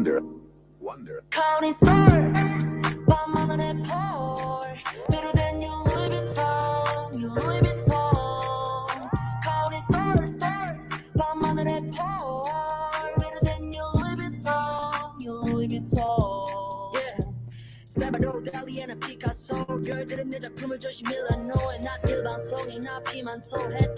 Wonder. Wonder. Counting stars, 밤하늘의 펄 Better than your Louis Vuitton, your Louis Vuitton Counting stars, stars, 밤하늘의 펄 Better than your Louis Vuitton, your Louis Vuitton Yeah 살바도르 달리에는 피카소 별들은 내 작품을 조시 밀라노에 나 일반성인 앞이만 토했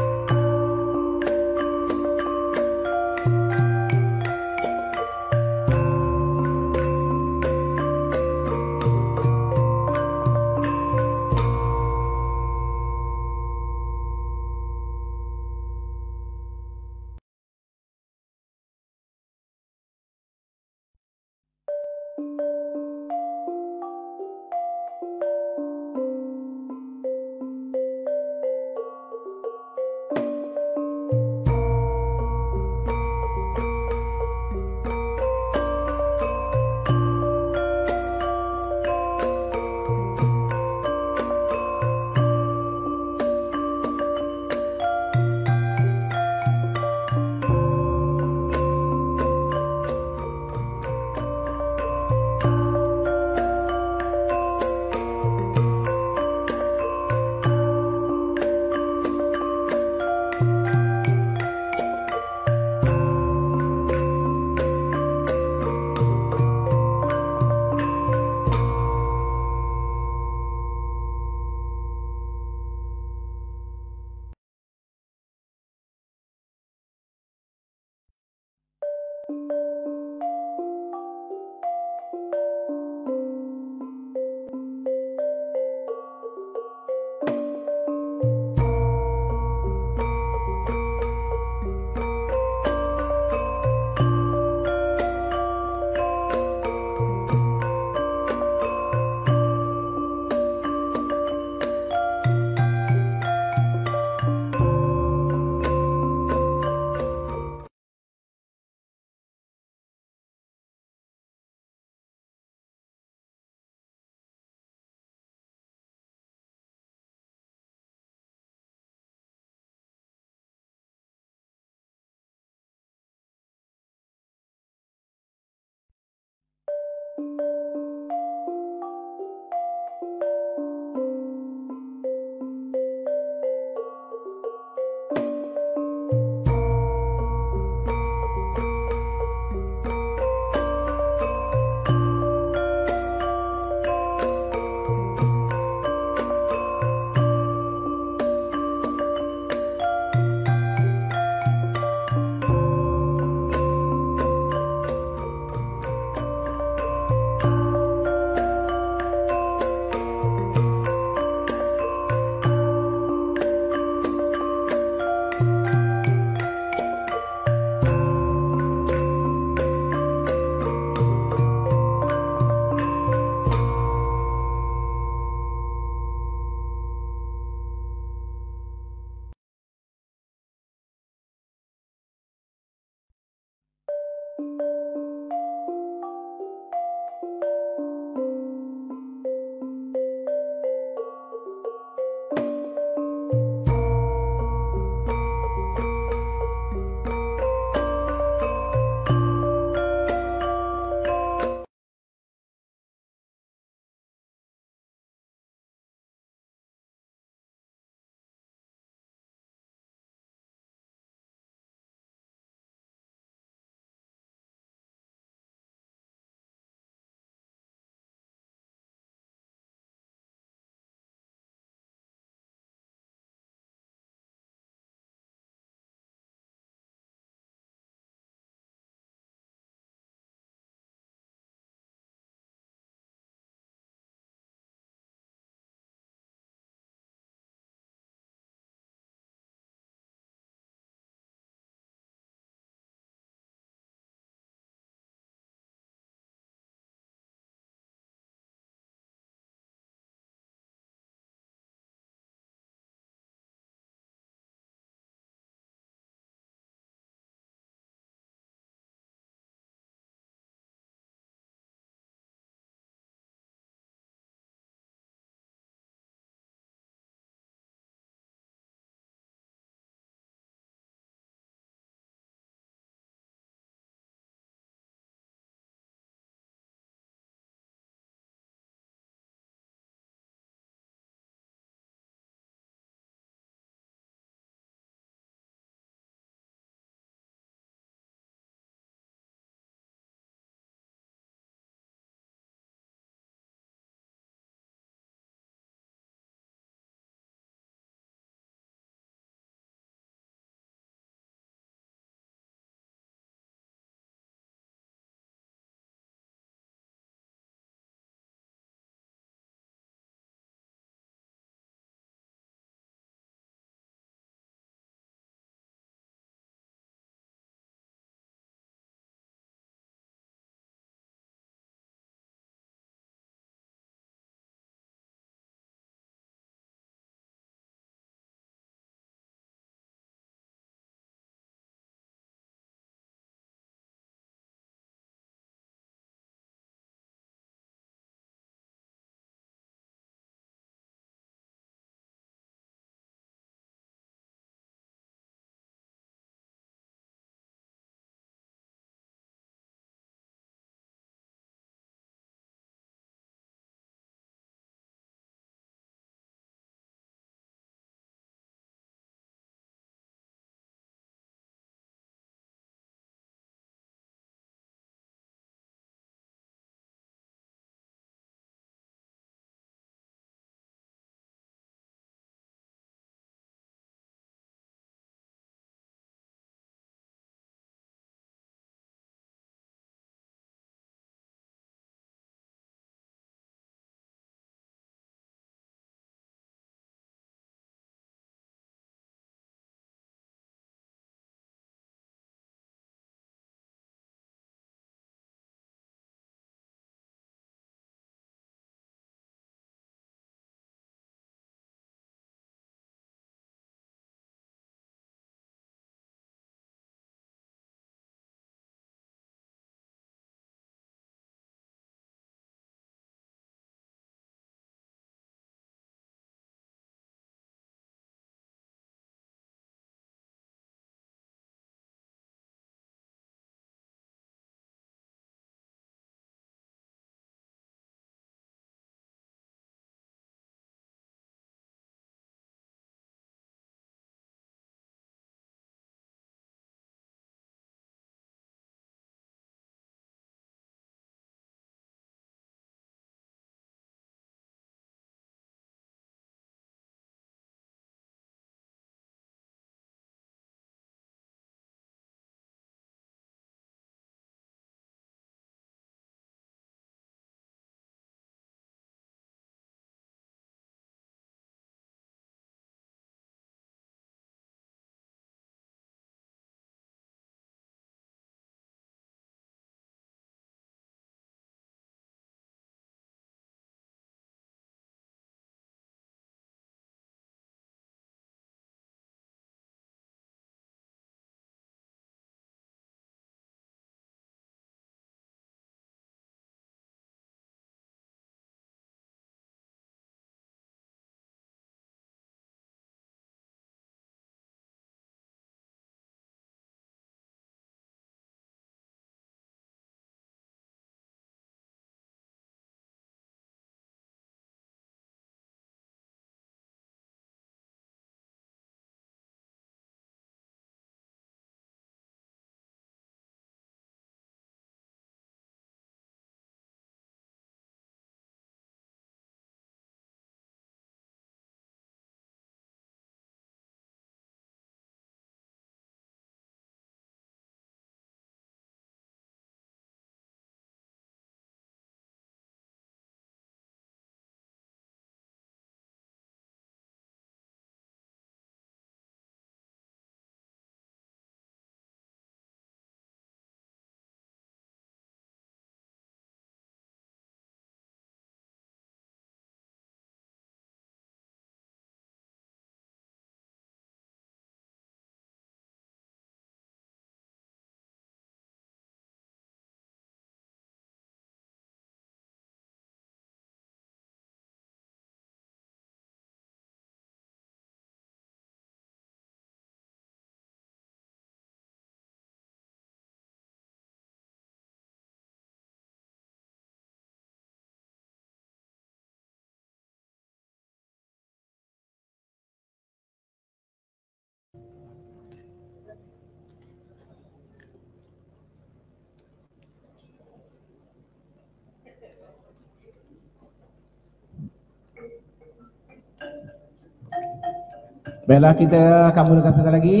Baiklah kita akan mulakan sebentar lagi.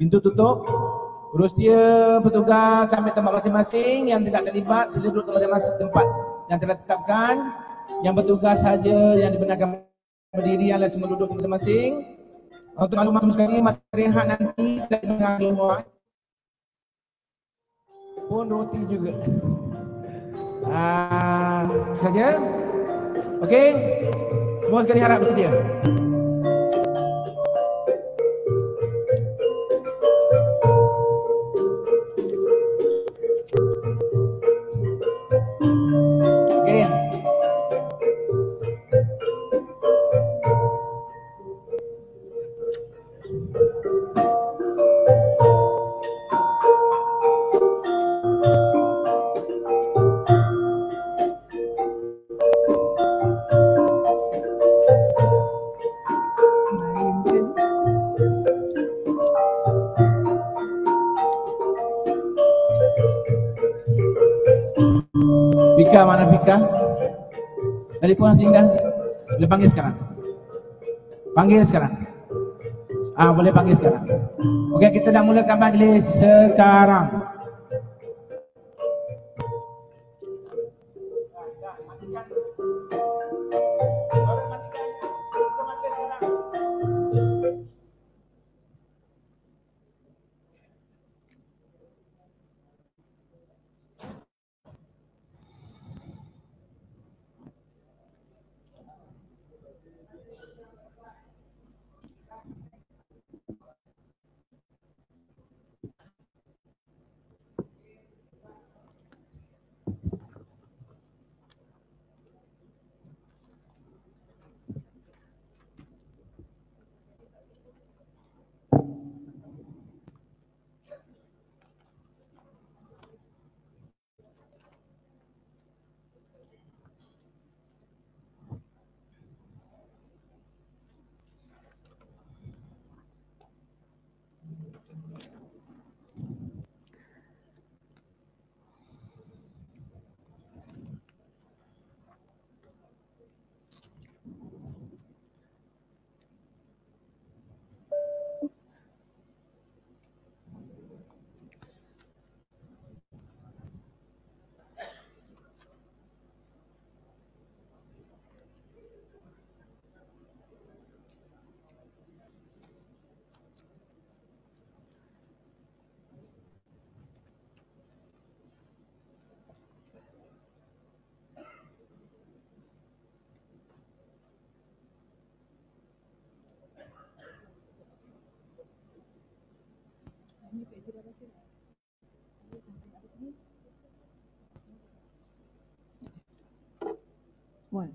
Pintu tutup. Urustia petugas sampai tempat masing-masing yang tidak terlibat sila duduk tempat tempat yang telah ditetapkan. Yang bertugas saja yang dibenarkan berdiri yang lain semua duduk tempat masing-masing. Untuk maklumat semua sekali masa rehat nanti kita dengar keluar. Pun roti juga. Ah, saja. Okey. Semua sekali harap bersedia. Dah. Boleh panggil sekarang. Panggil sekarang. Ah boleh panggil sekarang. Okey kita dah mulakan majlis sekarang. Voilà.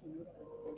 señora.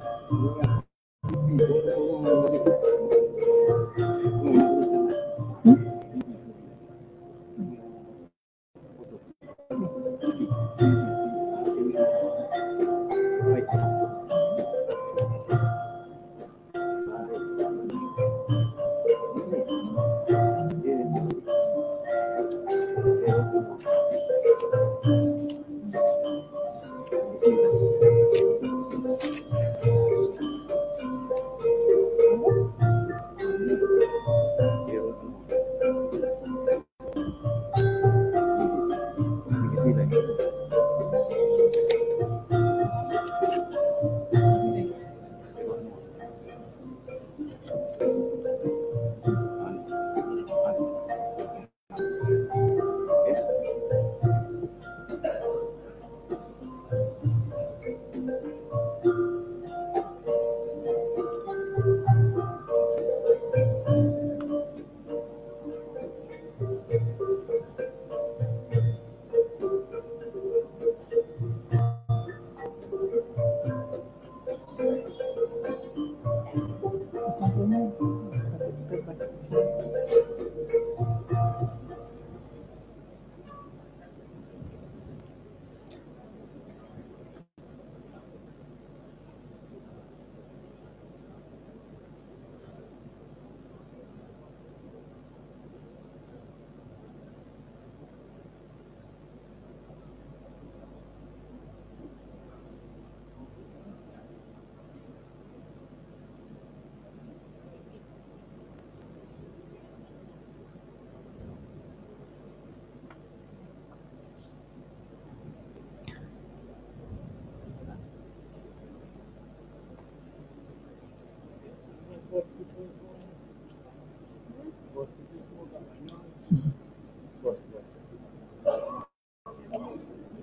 嗯。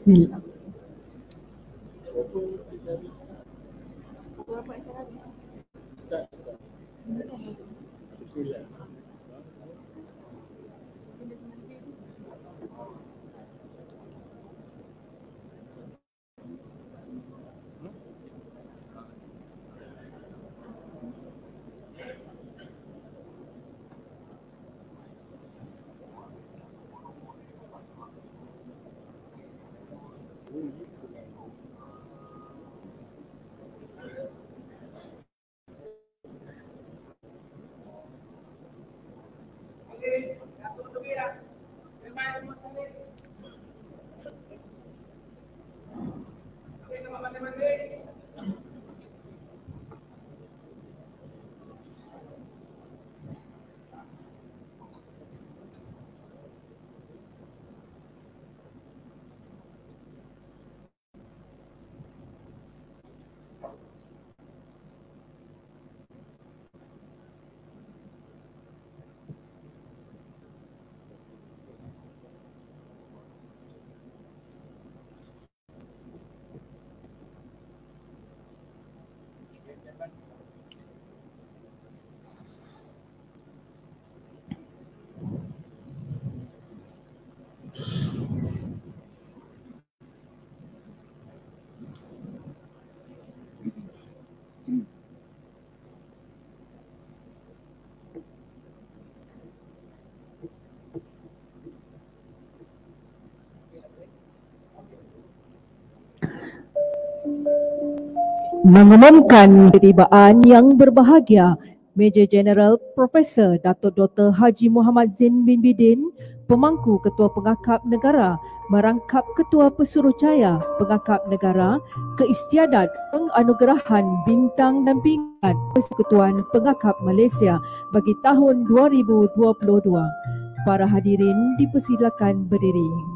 mille Yeah. Mengumumkan ketibaan yang berbahagia Major General Profesor Datuk Dr. Haji Muhammad Zain bin Bidin, pemangku Ketua Pengakap Negara, merangkap Ketua Pesuruhjaya Pengakap Negara ke istiadat penganugerahan bintang dan pingat Persekutuan Pengakap Malaysia bagi tahun 2022. Para hadirin dipersilakan berdiri.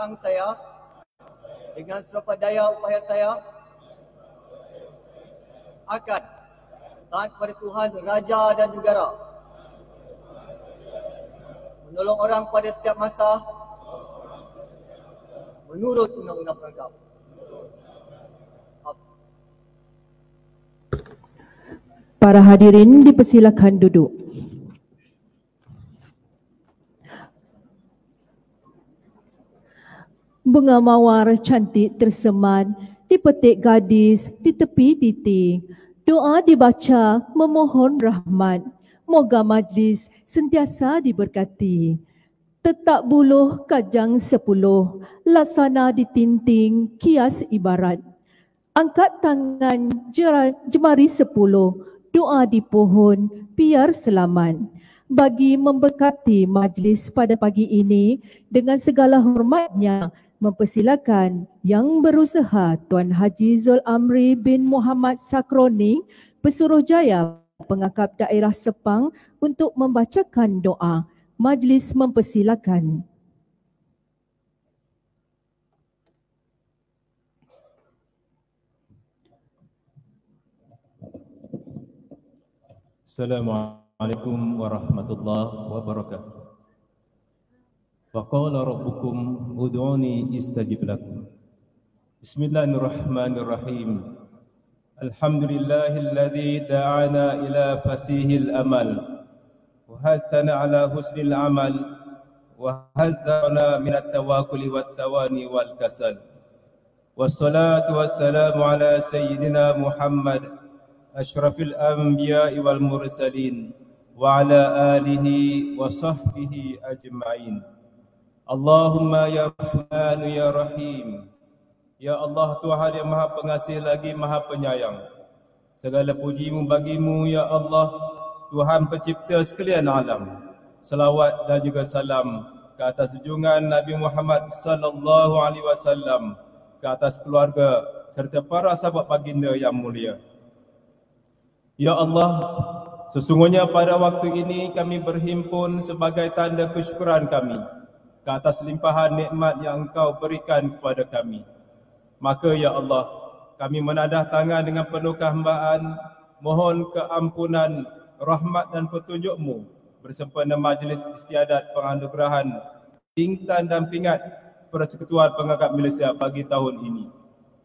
Yang saya dengan serapa daya upaya saya akan taat kepada Tuhan Raja dan Negara menolong orang pada setiap masa menurut undang-undang perangkap. Para hadirin dipersilakan duduk. Bunga mawar cantik terseman dipetik gadis di tepi titik. Doa dibaca memohon rahmat. Moga majlis sentiasa diberkati. Tetak buluh kajang sepuluh, laksana ditinting kias ibarat. Angkat tangan jemari sepuluh, doa di pohon biar selamat. Bagi memberkati majlis pada pagi ini dengan segala hormatnya mempersilakan yang berusaha Tuan Haji Zul Amri bin Muhammad Sakroni Pesuruhjaya Pengakap Daerah Sepang untuk membacakan doa. Majlis mempersilakan. Assalamualaikum warahmatullahi wabarakatuh. Waqala rabbukum ud'uni istajib lakum. Bismillahirrahmanirrahim. Alhamdulillahilladzi da'ana ila fasihil amal. Wahassana ala husnil amal. Wahazzana min at-tawakuli wat-tawani wal-kasal. Wassalatu wassalamu ala sayyidina Muhammad. Ashrafil anbiya'i wal-mursalin. Wa ala alihi wa sahbihi ajma'in. Wa ala alihi wa sahbihi ajma'in. Allahumma ya Rahman ya Rahim. Ya Allah Tuhan yang Maha Pengasih lagi Maha Penyayang. Segala pujimu bagimu ya Allah Tuhan pencipta sekalian alam. Selawat dan juga salam ke atas junjungan Nabi Muhammad sallallahu alaihi wasallam, ke atas keluarga serta para sahabat baginda yang mulia. Ya Allah, sesungguhnya pada waktu ini kami berhimpun sebagai tanda kesyukuran kami ke atas limpahan nikmat yang Engkau berikan kepada kami. Maka ya Allah, kami menadah tangan dengan penuh kehambaan, mohon keampunan, rahmat dan petunjukmu bersempena majlis istiadat penganugerahan Bintang dan Pingat Persekutuan Pengangkat Malaysia bagi tahun ini.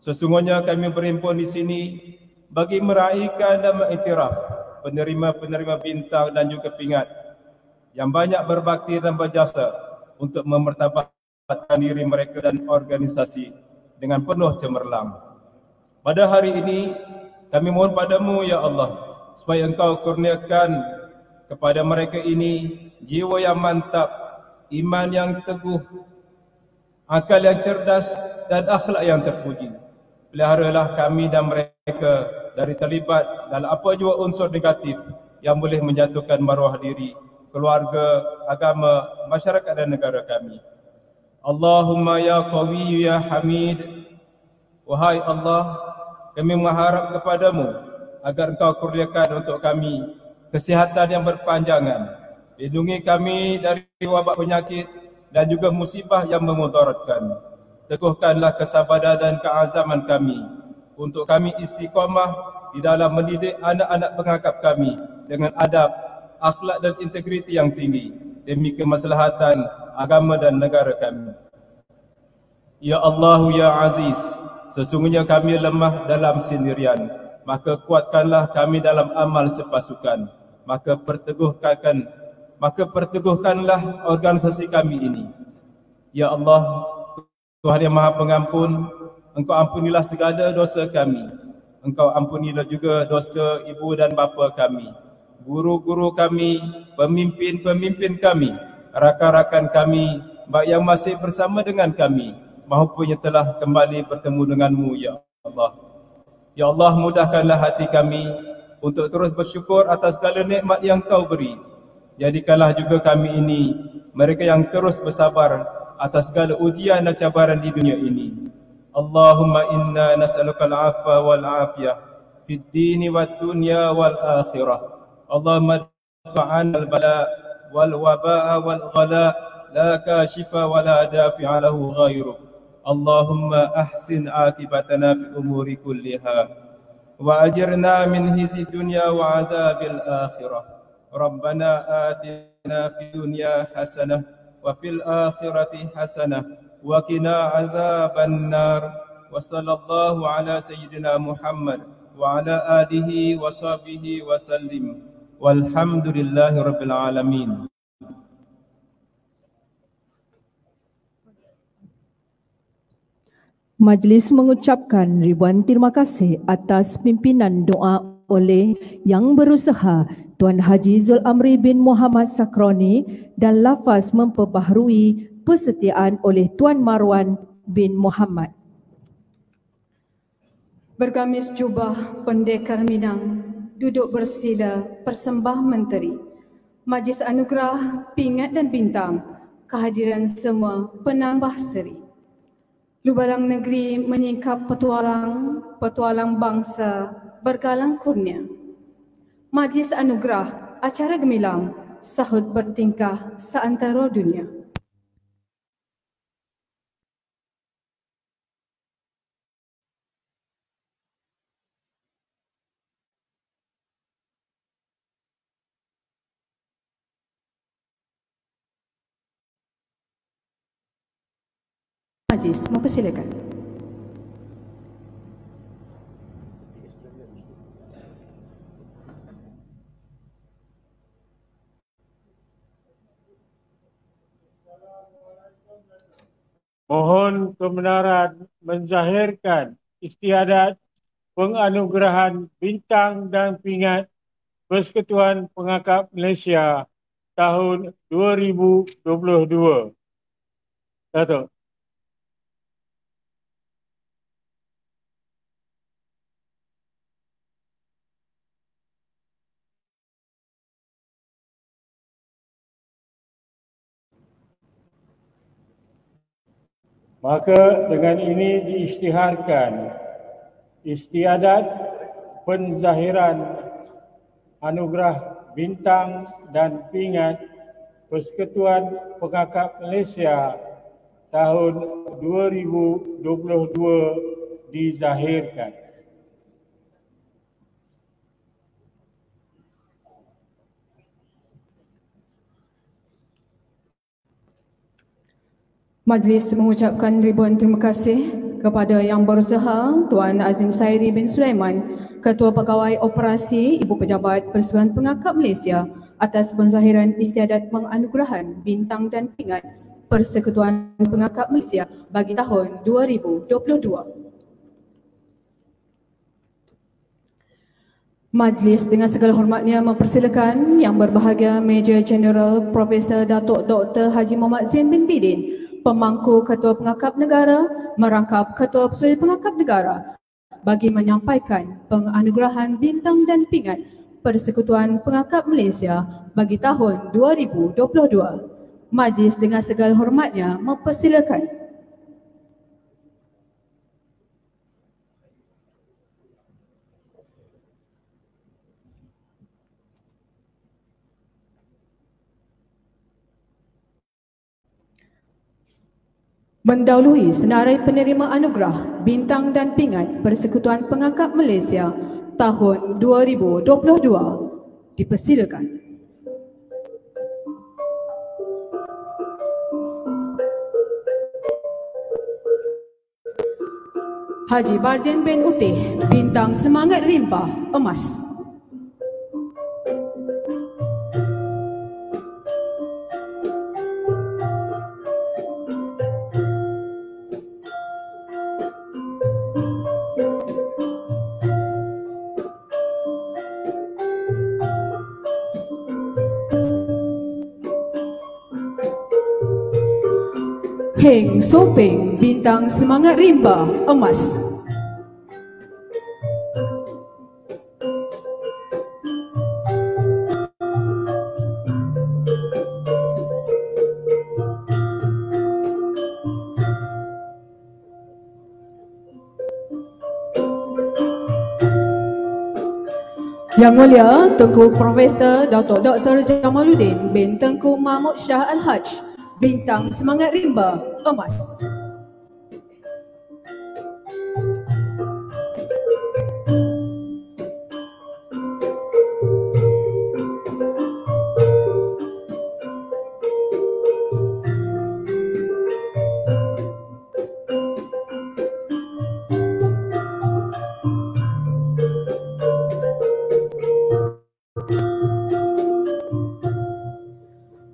Sesungguhnya kami berhimpun di sini bagi meraihkan dan mengiktiraf penerima-penerima bintang dan juga pingat yang banyak berbakti dan berjasa untuk memertabatkan diri mereka dan organisasi dengan penuh cemerlang. Pada hari ini, kami mohon padamu, Ya Allah, supaya engkau kurniakan kepada mereka ini jiwa yang mantap, iman yang teguh, akal yang cerdas dan akhlak yang terpuji. Peliharalah kami dan mereka dari terlibat dalam apa jua unsur negatif yang boleh menjatuhkan maruah diri, keluarga, agama, masyarakat dan negara kami. Allahumma ya qawi ya hamid. Wahai Allah kami mengharap kepadamu agar engkau kurniakan untuk kami kesihatan yang berpanjangan. Lindungi kami dari wabak penyakit dan juga musibah yang memudaratkan. Teguhkanlah kesabaran dan keazaman kami untuk kami istiqamah di dalam mendidik anak-anak pengakap kami dengan adab akhlak dan integriti yang tinggi demi kemaslahatan agama dan negara kami. Ya Allah, Ya Aziz, sesungguhnya kami lemah dalam sendirian, maka kuatkanlah kami dalam amal sepasukan. Maka perteguhkan, maka perteguhkanlah organisasi kami ini. Ya Allah, Tuhan yang Maha Pengampun, Engkau ampunilah segala dosa kami. Engkau ampunilah juga dosa ibu dan bapa kami, guru-guru kami, pemimpin-pemimpin kami, rakan-rakan kami, baik yang masih bersama dengan kami maupun yang telah kembali bertemu denganmu ya Allah. Ya Allah mudahkanlah hati kami untuk terus bersyukur atas segala nikmat yang kau beri. Jadikanlah juga kami ini mereka yang terus bersabar atas segala ujian dan cabaran di dunia ini. Allahumma inna nas'aluka al-afwa wal afiyah fid dini wad dunya wal akhirah. اللهم ادفع عنا البلاء والوباء والغلاء لا كاشف ولا دافع له غيرك اللهم أحسن عاقبتنا في الأمور كلها. وأجرنا من هز الدنيا وعذاب الآخرة. ربنا آتنا في الدنيا حسنة وفي الآخرة حسنة وقنا عذاب النار. وصلى الله على سيدنا محمد وعلى آله وصحبه وسلم. walhamdulillahi rabbil alamin Majlis mengucapkan ribuan terima kasih atas pimpinan doa oleh yang berusaha Tuan Haji Zul Amri bin Muhammad Sakroni dan lafaz memperbaharui persetiaan oleh Tuan Marwan bin Muhammad. Bergamis jubah pendekar Minang duduk bersila persembah menteri. Majlis anugerah, pingat dan bintang, kehadiran semua penambah seri. Lubalang negeri menyingkap petualang, petualang bangsa bergalang kurnia. Majlis anugerah, acara gemilang, sahut bertingkah seantara dunia. Majlis mempersilakan. Mohon kebenaran menzahirkan istiadat penganugerahan bintang dan pingat Persekutuan Pengakap Malaysia tahun 2022. Datuk. Maka dengan ini diisytiharkan istiadat penzahiran anugerah bintang dan pingat Persekutuan Pengakap Malaysia tahun 2022 dizahirkan. Majlis mengucapkan ribuan terima kasih kepada Yang Berusaha Tuan Azim Sairi bin Sulaiman, Ketua Pegawai Operasi Ibu Pejabat Persekutuan Pengakap Malaysia atas penzahiran istiadat penganugerahan bintang dan pingat Persekutuan Pengakap Malaysia bagi tahun 2022. Majlis dengan segala hormatnya mempersilakan Yang Berbahagia Major General Profesor Datuk Dr. Haji Muhammad Zain bin Bidin pemangku Ketua Pengakap Negara merangkap Ketua Persuri Pengakap Negara bagi menyampaikan penganugerahan bintang dan pingat Persekutuan Pengakap Malaysia bagi tahun 2022. Majlis dengan segala hormatnya mempersilakan Mendahului senarai penerima anugerah bintang dan pingat Persekutuan Pengangkat Malaysia tahun 2022 dipersilakan. Haji Bardin bin Utih, bintang semangat rimba emas. Heng Sopeng bintang semangat rimba emas. Yang Mulia Tengku Profesor Datuk Dr. Jamaluddin bin Tengku Mahmud Shah Al-Hajj Bintang Semangat Rimba emas.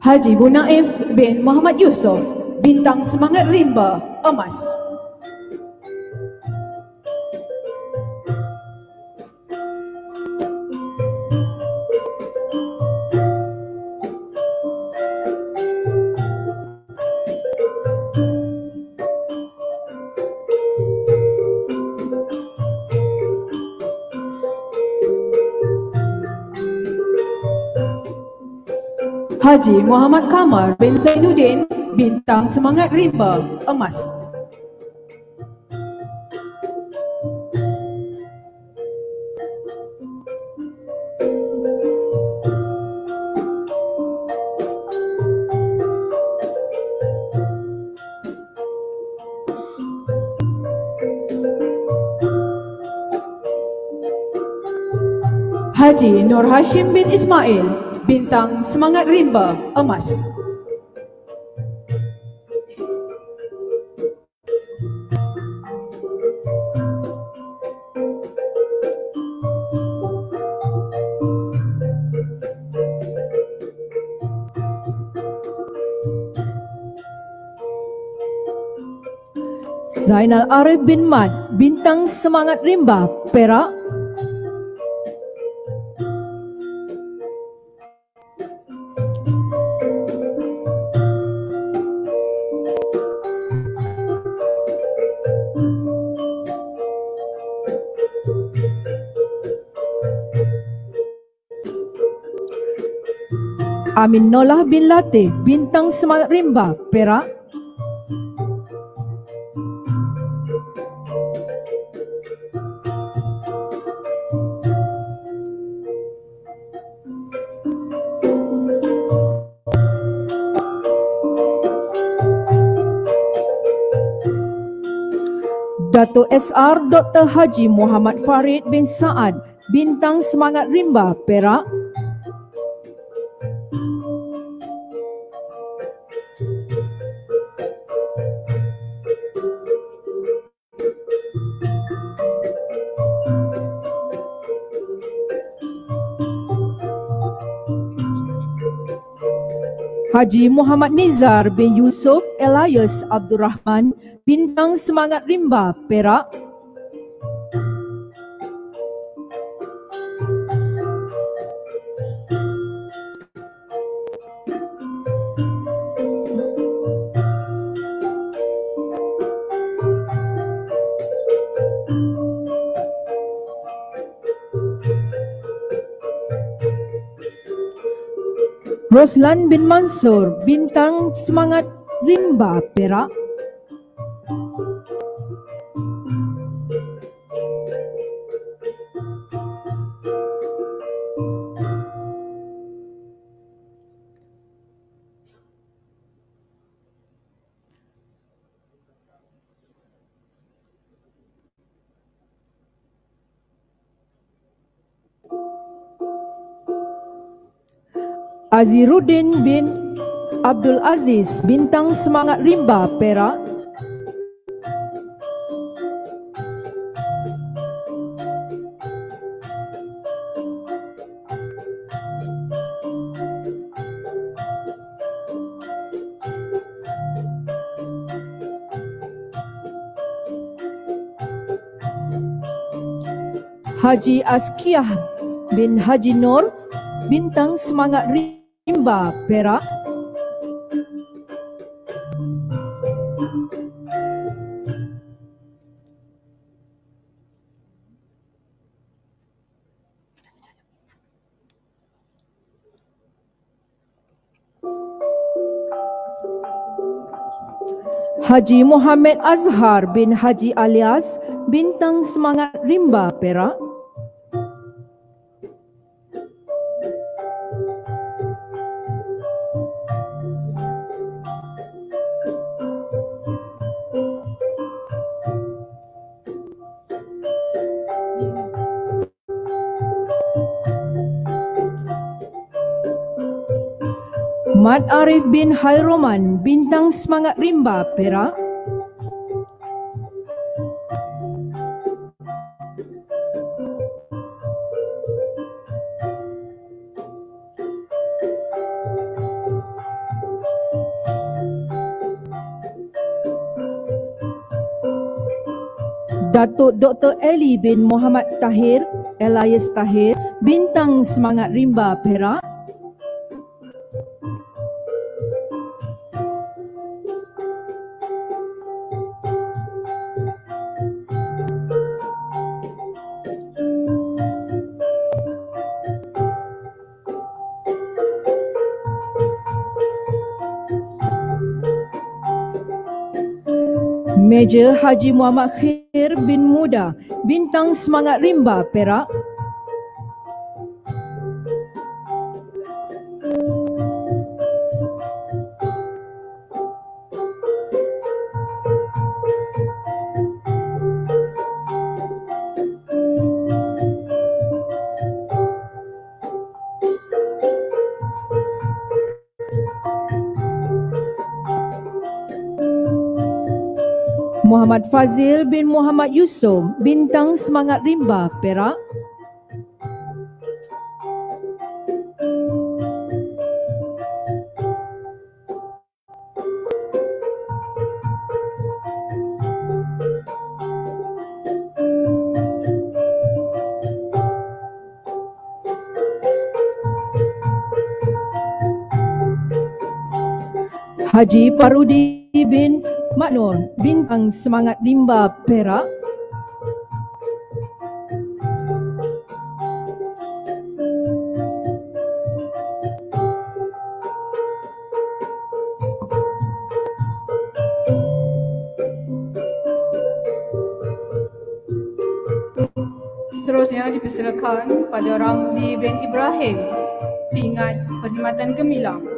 Haji Bunaif bin Muhammad Yusof bintang semangat rimba, emas. Haji Muhammad Kamar bin Zainuddin, bintang semangat rimba, emas. Haji Nur Hashim bin Ismail, bintang semangat rimba, emas. Zainal Arif bin Mat, bintang semangat rimba, Perak. Amin Nolah bin Latih, bintang semangat rimba, Perak. SR Dr. Haji Muhammad Farid bin Saad, bintang semangat rimba, Perak. Haji Muhammad Nizar bin Yusuf Elias Abdul Rahman, bintang semangat rimba, Perak. Roslan bin Mansur, bintang semangat rimba, Perak. Aziruddin bin Abdul Aziz, bintang semangat rimba, Perak. Haji Askiah bin Haji Nur, bintang semangat rimba, Perak. Haji Muhammad Azhar bin Haji Alias, bintang semangat rimba, Perak. Muhammad Arif bin Hairoman, Bintang Semangat Rimba, Perak. Datuk Dr. Eli bin Muhammad Tahir, Elias Tahir, Bintang Semangat Rimba, Perak. Meja Haji Muhammad Khair bin Muda, Bintang Semangat Rimba Perak. Muhammad Fazil bin Muhammad Yusof, Bintang Semangat Rimba Perak. Haji Parudi bin Maknur, Bintang Semangat Rimba Perak. Seterusnya dipersilakan pada Ramli bin Ibrahim, Pingat Perkhidmatan Gemilang.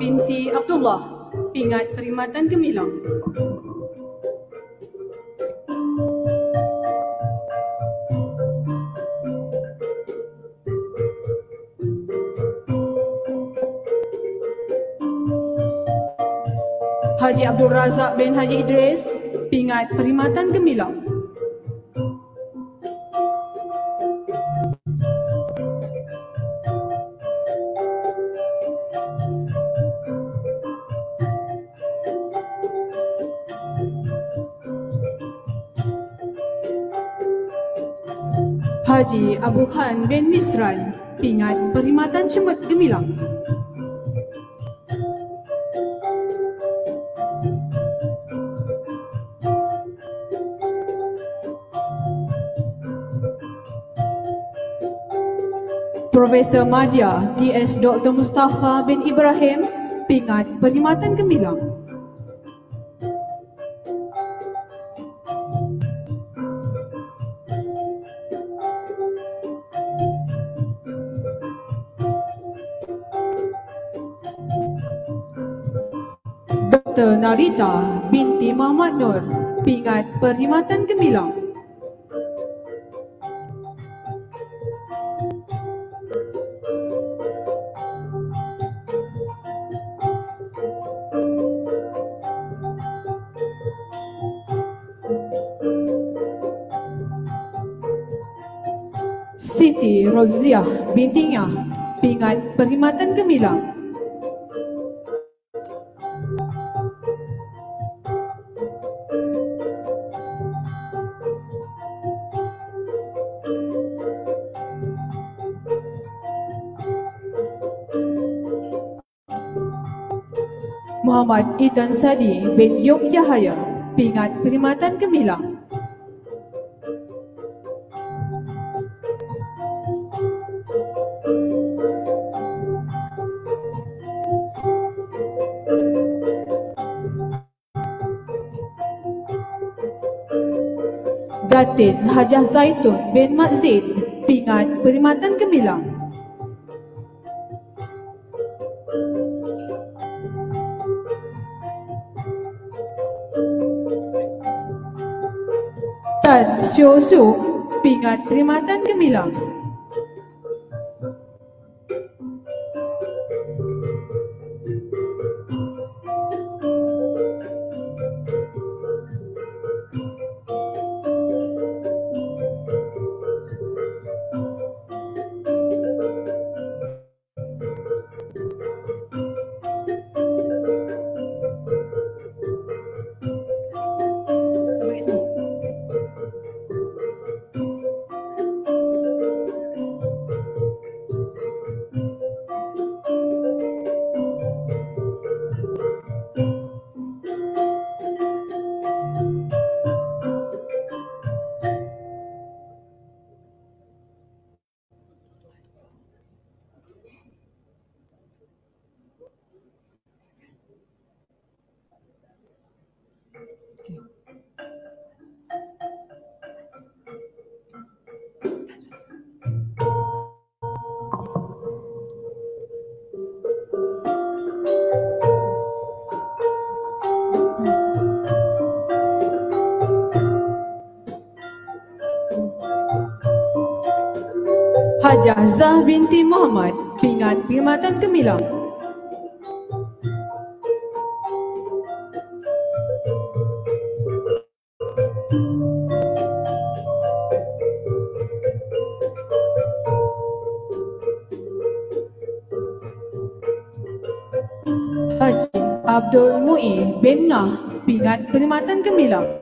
Binti Abdullah, Pingat Perkhidmatan Gemilang. Haji Abdul Razak bin Haji Idris, Pingat Perkhidmatan Gemilang. Haji Abu Khan bin Misran, Pingat Perkhidmatan Cemet Gemilang. Profesor Madya DS Dr. Mustafa bin Ibrahim, Pingat Perkhidmatan Gemilang. Narita binti Muhammad Nur, Pingat Perkhidmatan Gemilang. Siti Roziah bintinya, Pingat Perkhidmatan Gemilang. Muhammad Idan Sadi bin Yub Yahaya, Pingat Perkhidmatan Gemilang. Datin Hajah Zaitun bin Mat Zaid, Pingat Perkhidmatan Gemilang. Tan Sio Su, Pingat Perkhidmatan Gemilang. Binti Muhammad, Pingat Perkhidmatan Gemilang. Haji Abdul Mu'i bin Ngah, Pingat Perkhidmatan Gemilang.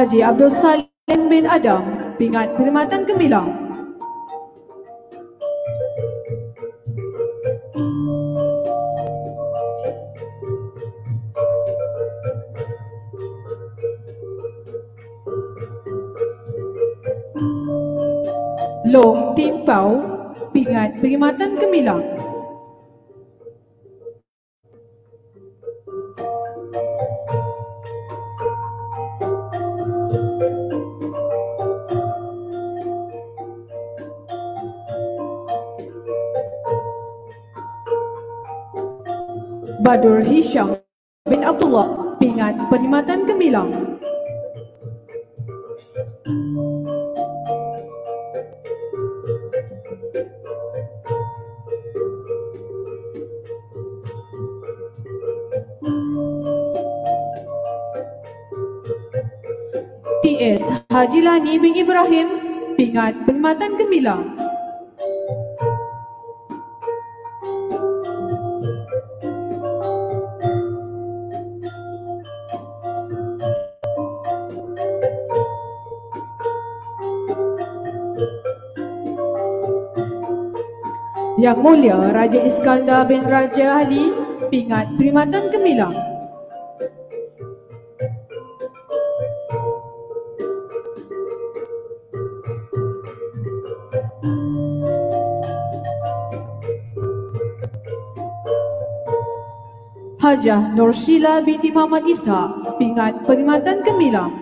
Haji Abdul Salim bin Adam, Pingat Perkhidmatan Gemilang. Long Tim Pau, Pingat Perkhidmatan Gemilang. Badur Hisham bin Abdullah, Pingat Perkhidmatan Gemilang. TS Haji Lani bin Ibrahim, Pingat Perkhidmatan Gemilang. Yang Mulia Raja Iskandar bin Raja Ali, Pingat Perkhidmatan Gemilang. Hajah Nur Sheila binti Muhammad Isa, Pingat Perkhidmatan Gemilang.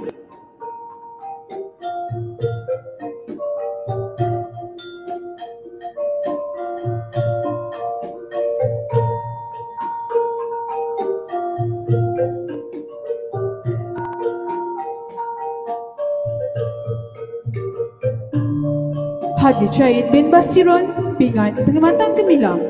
Haji Syed bin Basirun, Pingat Perkhidmatan Gemilang.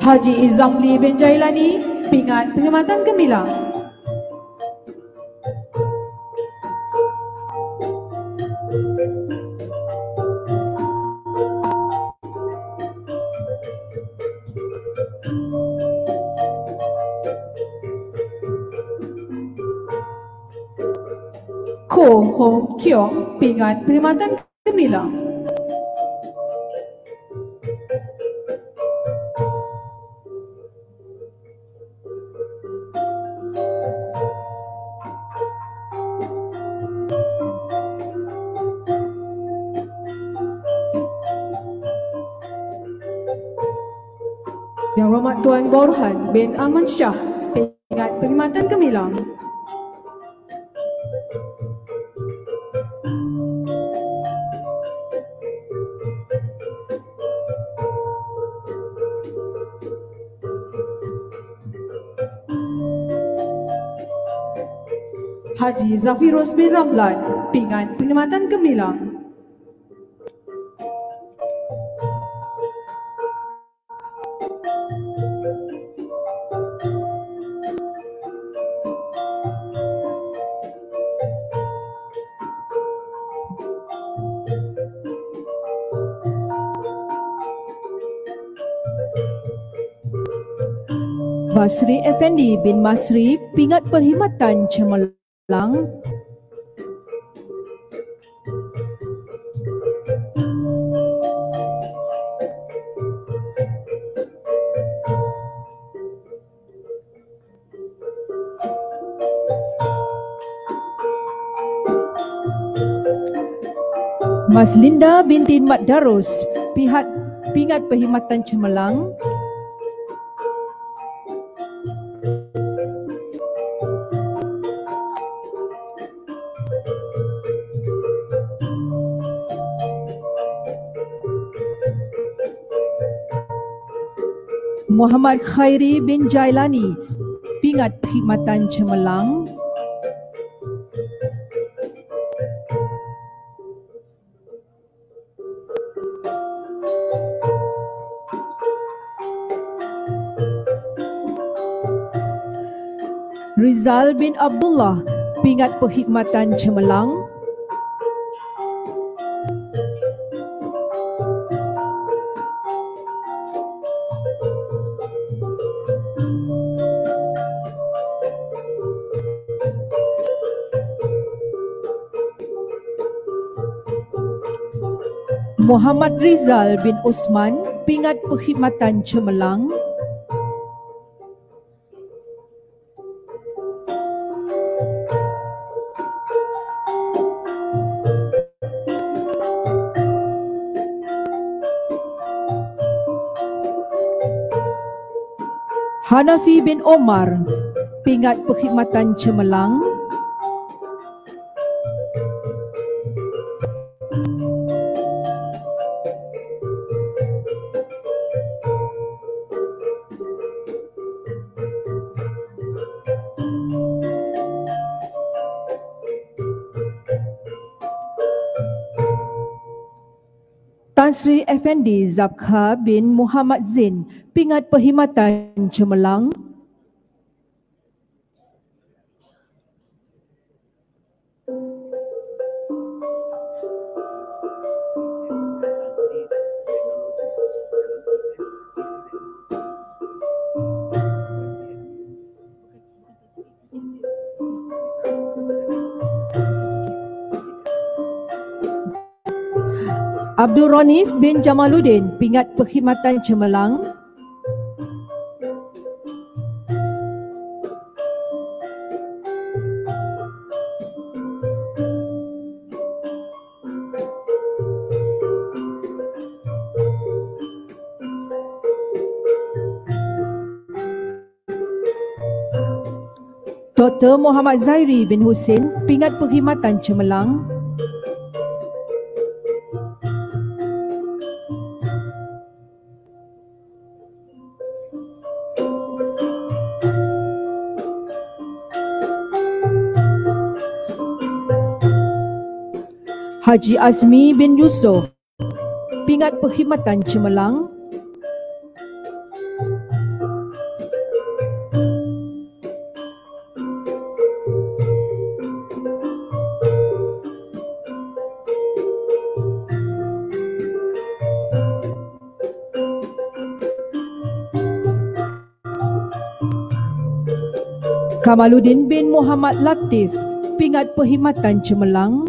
Haji Izamli bin Jailani, Pingat Perkhidmatan Gemilang. Kiong, Pingat Perkhidmatan Gemilang. Yang Rahmat Tuan Borhan bin Aman Shah, Pingat Perkhidmatan Gemilang. Haji Zafirus bin Ramlan, Pingat Perkhidmatan Gemilang. Basri Effendi bin Masri, Pingat Perkhidmatan Cemerlang. Mas Linda binti Mat Darus, pihak Pingat Perkhidmatan Cemerlang. Muhammad Khairi bin Jailani, Pingat Perkhidmatan Cemerlang. Rizal bin Abdullah, Pingat Perkhidmatan Cemerlang. Muhammad Rizal bin Osman, Pingat Perkhidmatan Cemerlang. Hanafi bin Omar, Pingat Perkhidmatan Cemerlang. Tan Sri Effendi Zabka bin Muhammad Zain, Pingat Perkhidmatan Cemerlang. Abdul Ronif bin Jamaluddin, Pingat Perkhidmatan Cemerlang. Dr. Muhammad Zairi bin Hussein, Pingat Perkhidmatan Cemerlang. Haji Azmi bin Yusof, Pingat Perkhidmatan Cemerlang. Kamaluddin bin Muhammad Latif, Pingat Perkhidmatan Cemerlang.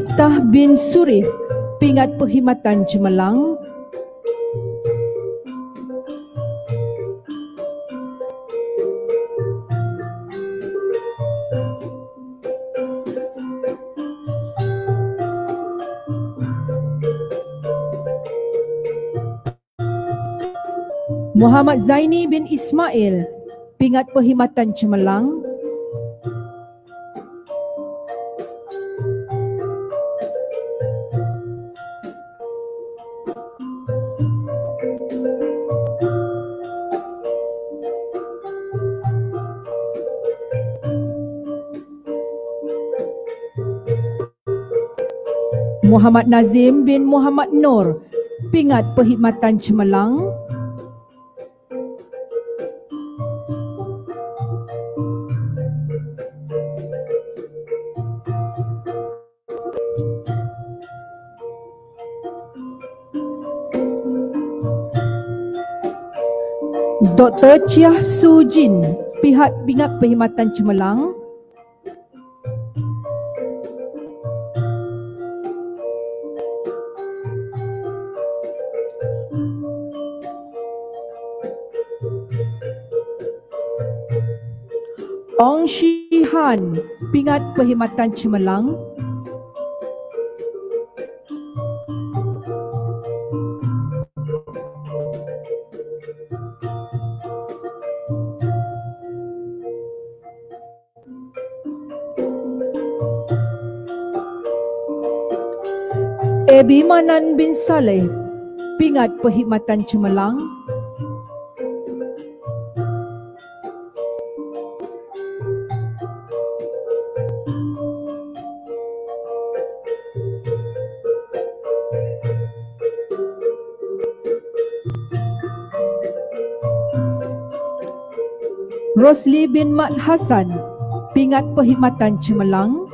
Miftah bin Surif, Pingat Perkhidmatan Cemerlang. Muhammad Zaini bin Ismail, Pingat Perkhidmatan Cemerlang. Muhammad Nazim bin Muhammad Nur, Pingat Perkhidmatan Cemerlang. Dr. Chiah Su Jin, pihak Pingat Perkhidmatan Cemerlang. Han, Pingat Perkhidmatan Cemerlang. Ebi Manan bin Saleh, Pingat Perkhidmatan Cemerlang. Rosli bin Mat Hassan, Pingat Perkhidmatan Cemerlang.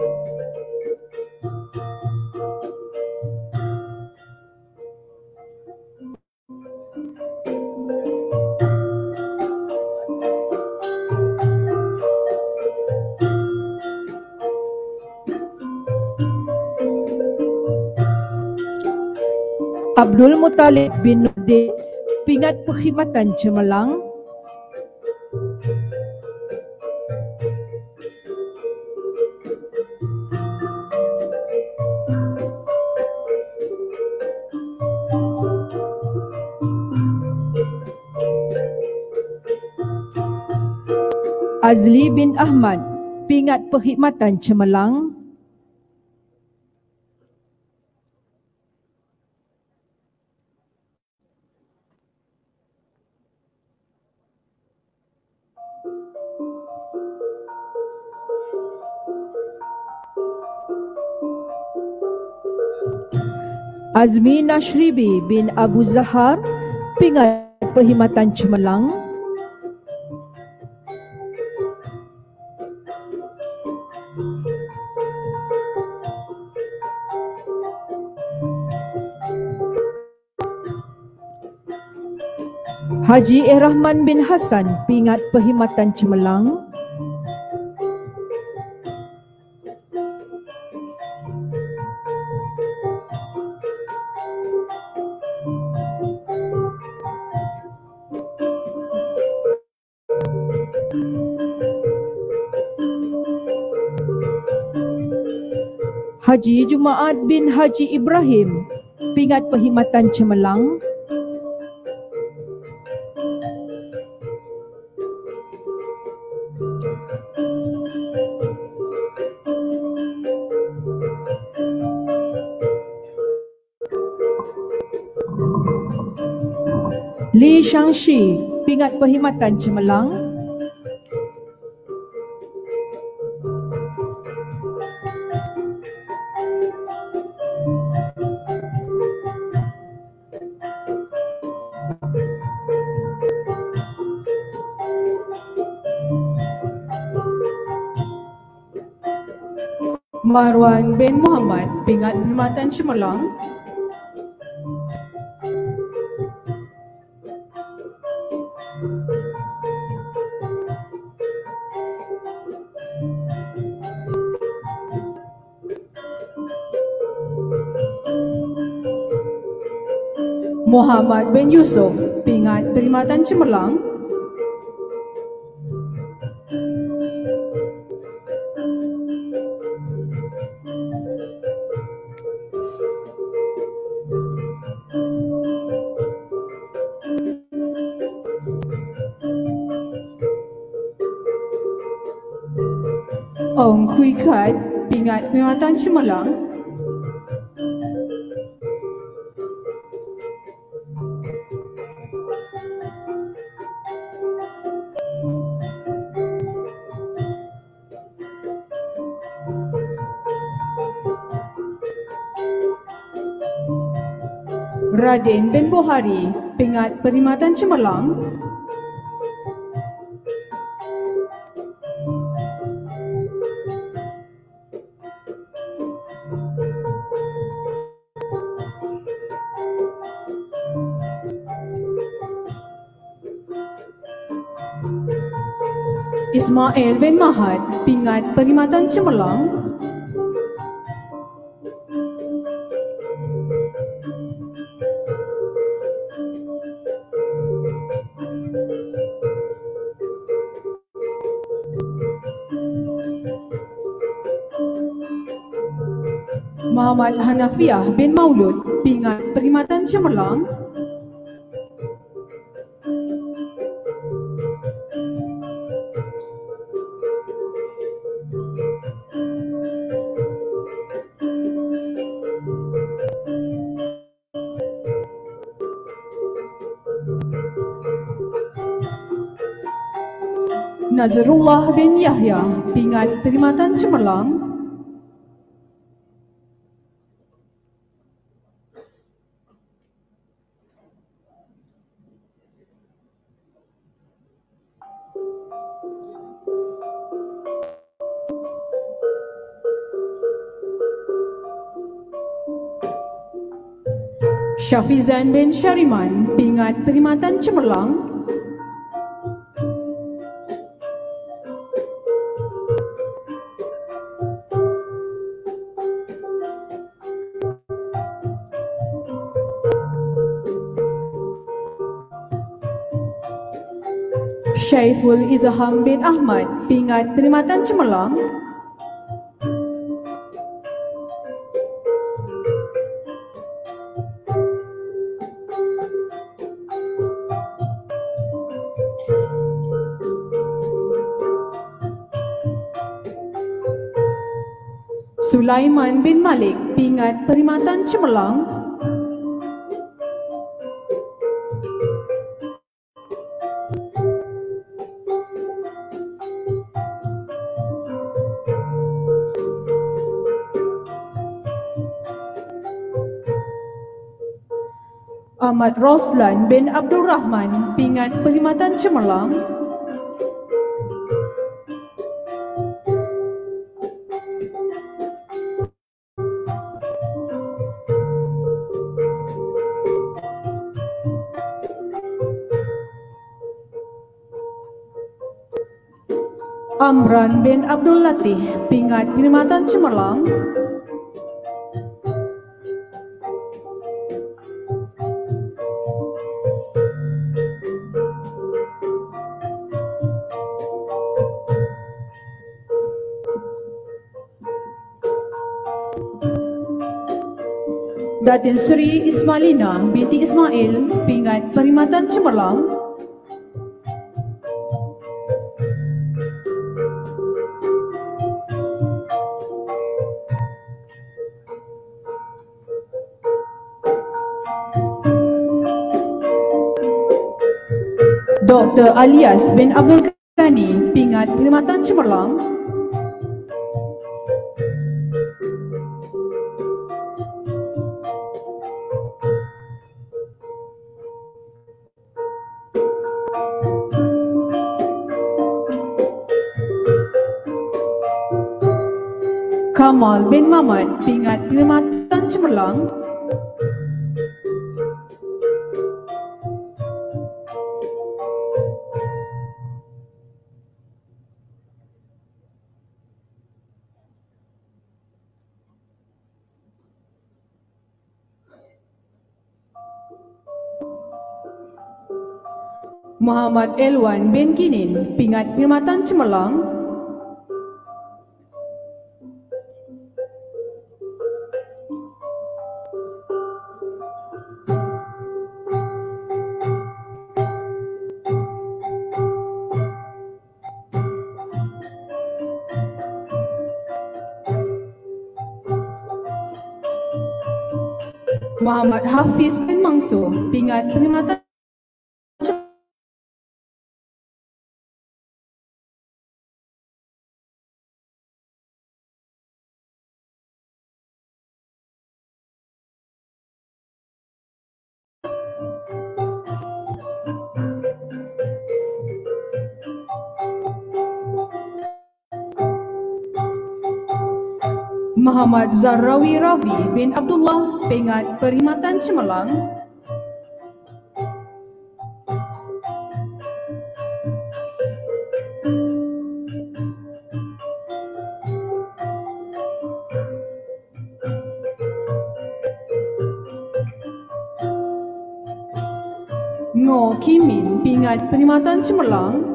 Abdul Muttalib bin Nurdin, Pingat Perkhidmatan Cemerlang. Azli bin Ahmad, Pingat Perkhidmatan Cemerlang. Azmi Nashribi bin Abu Zahar, Pingat Perkhidmatan Cemerlang. Haji Eh Rahman bin Hassan, Pingat Perkhidmatan Cemerlang. Haji Jumaat bin Haji Ibrahim, Pingat Perkhidmatan Cemerlang. Shangshi, Pingat Perkhidmatan Cemerlang. Marwan bin Muhammad, Pingat Perkhidmatan Cemerlang. Muhammad bin Yusuf, Pingat Perkhidmatan Cemerlang. Ong Kui Kat, Pingat Perkhidmatan Cemerlang. Raden bin Bohari, Pingat Perkhidmatan Cemerlang. Ismail bin Mahad, Pingat Perkhidmatan Cemerlang. Muhammad Hanafiah bin Maulud, Pingat Perkhidmatan Cemerlang. Nazrullah bin Yahya, Pingat Perkhidmatan Cemerlang. Syafizan bin Syariman, Pingat Perkhidmatan Cemerlang. Syaiful Izham bin Ahmad, Pingat Perkhidmatan Cemerlang. Sulaiman bin Malik, Pingat Perkhidmatan Cemerlang. Ahmad Roslan bin Abdul Rahman, Pingat Perkhidmatan Cemerlang. Amran bin Abdul Latif, Pingat Perkhidmatan Cemerlang. Datin Sri Ismailina binti Ismail, Pingat Perkhidmatan Cemerlang. Dr. Alias bin Abdul Ghani, Pingat Perkhidmatan Cemerlang. Kamal bin Mamat, Pingat Perkhidmatan Cemerlang. Muhammad Elwan bin Ginin, Pingat Perkhidmatan Cemerlang. Muhammad Hafiz bin Mansur, Pingat Perkhidmatan Muhammad Zahrawi Ravi bin Abdullah Pengat Perkhidmatan Cemerlang. Ngo Kimin Pingat Perkhidmatan Cemerlang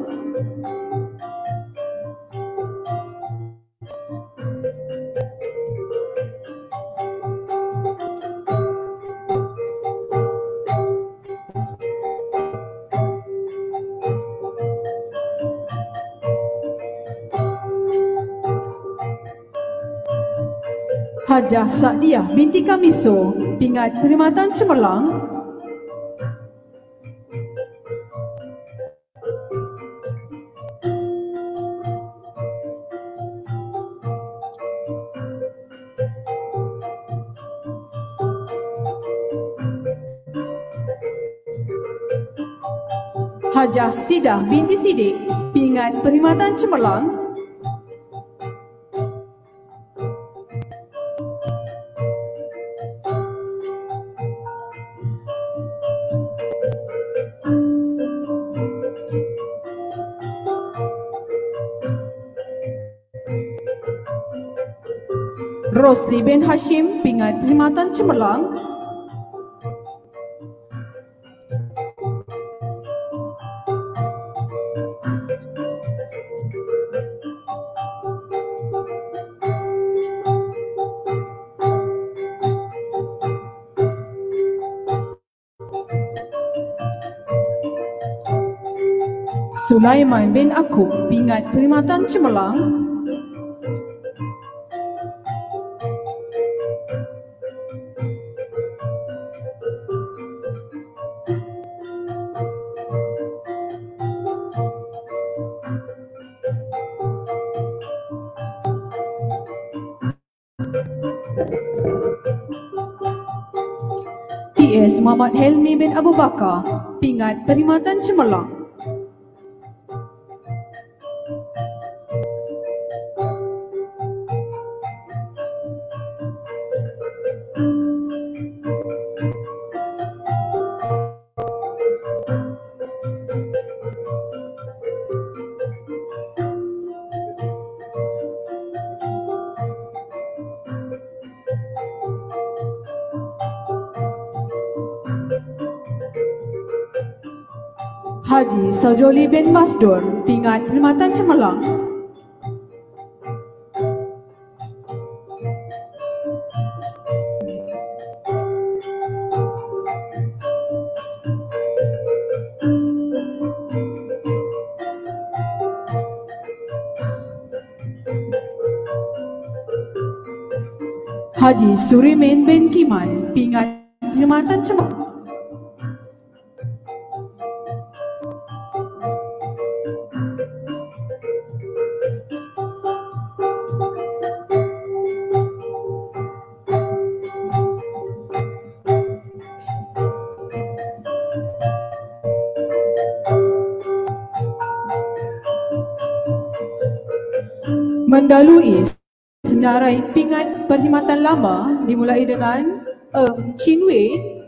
Hajah Sadiah binti Kamiso, Pingat Perkhidmatan Cemerlang. Hajah Sidah binti Sidik, Pingat Perkhidmatan Cemerlang. Rosli bin Hashim, Pingat Perkhidmatan Cemerlang. Sulaiman bin Akub, Pingat Perkhidmatan Cemerlang. Muhammad Helmi bin Abu Bakar, Pingat Perkhidmatan Cemerlang. Haji Sajoli bin Masdur, Pingat Perkhidmatan Cemerlang. Haji Surimin bin Kiman, Pingat Perkhidmatan Cemerlang. Mendalui senarai pingat perkhidmatan lama dimulai dengan Eng Chin Wei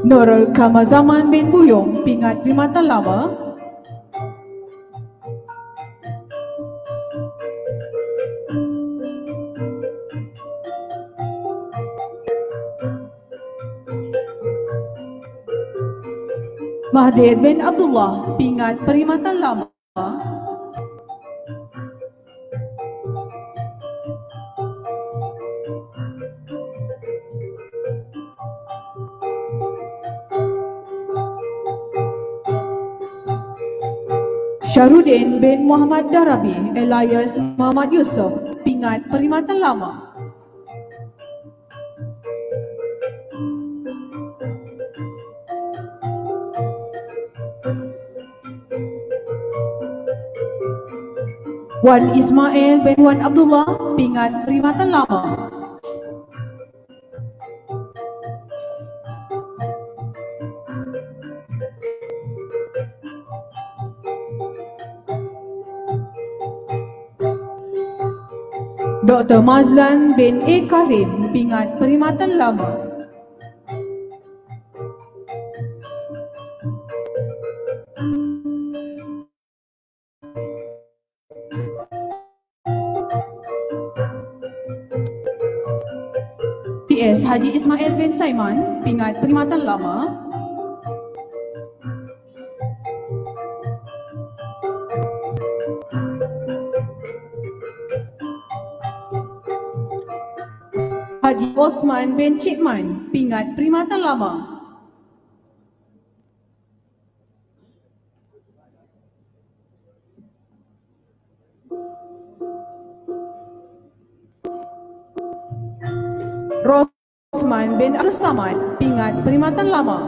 Nurul Kamazaman bin Buyong, Pingat Perkhidmatan Lama Mahdir bin Abdullah, Pingat Perkhidmatan Lama. Syarudin bin Muhammad Darabi, alias Muhammad Yusof, Pingat Perkhidmatan Lama Wan Ismail bin Wan Abdullah, Pingat Perkhidmatan Lama Dr. Mazlan bin A. Karim, Pingat Perkhidmatan Lama PS Haji Ismail bin Saiman, pingat perkhidmatan lama. Haji Osman bin Cikman, pingat perkhidmatan lama. Rosman bin Abdul Samad, Pingat Perkhidmatan Lama.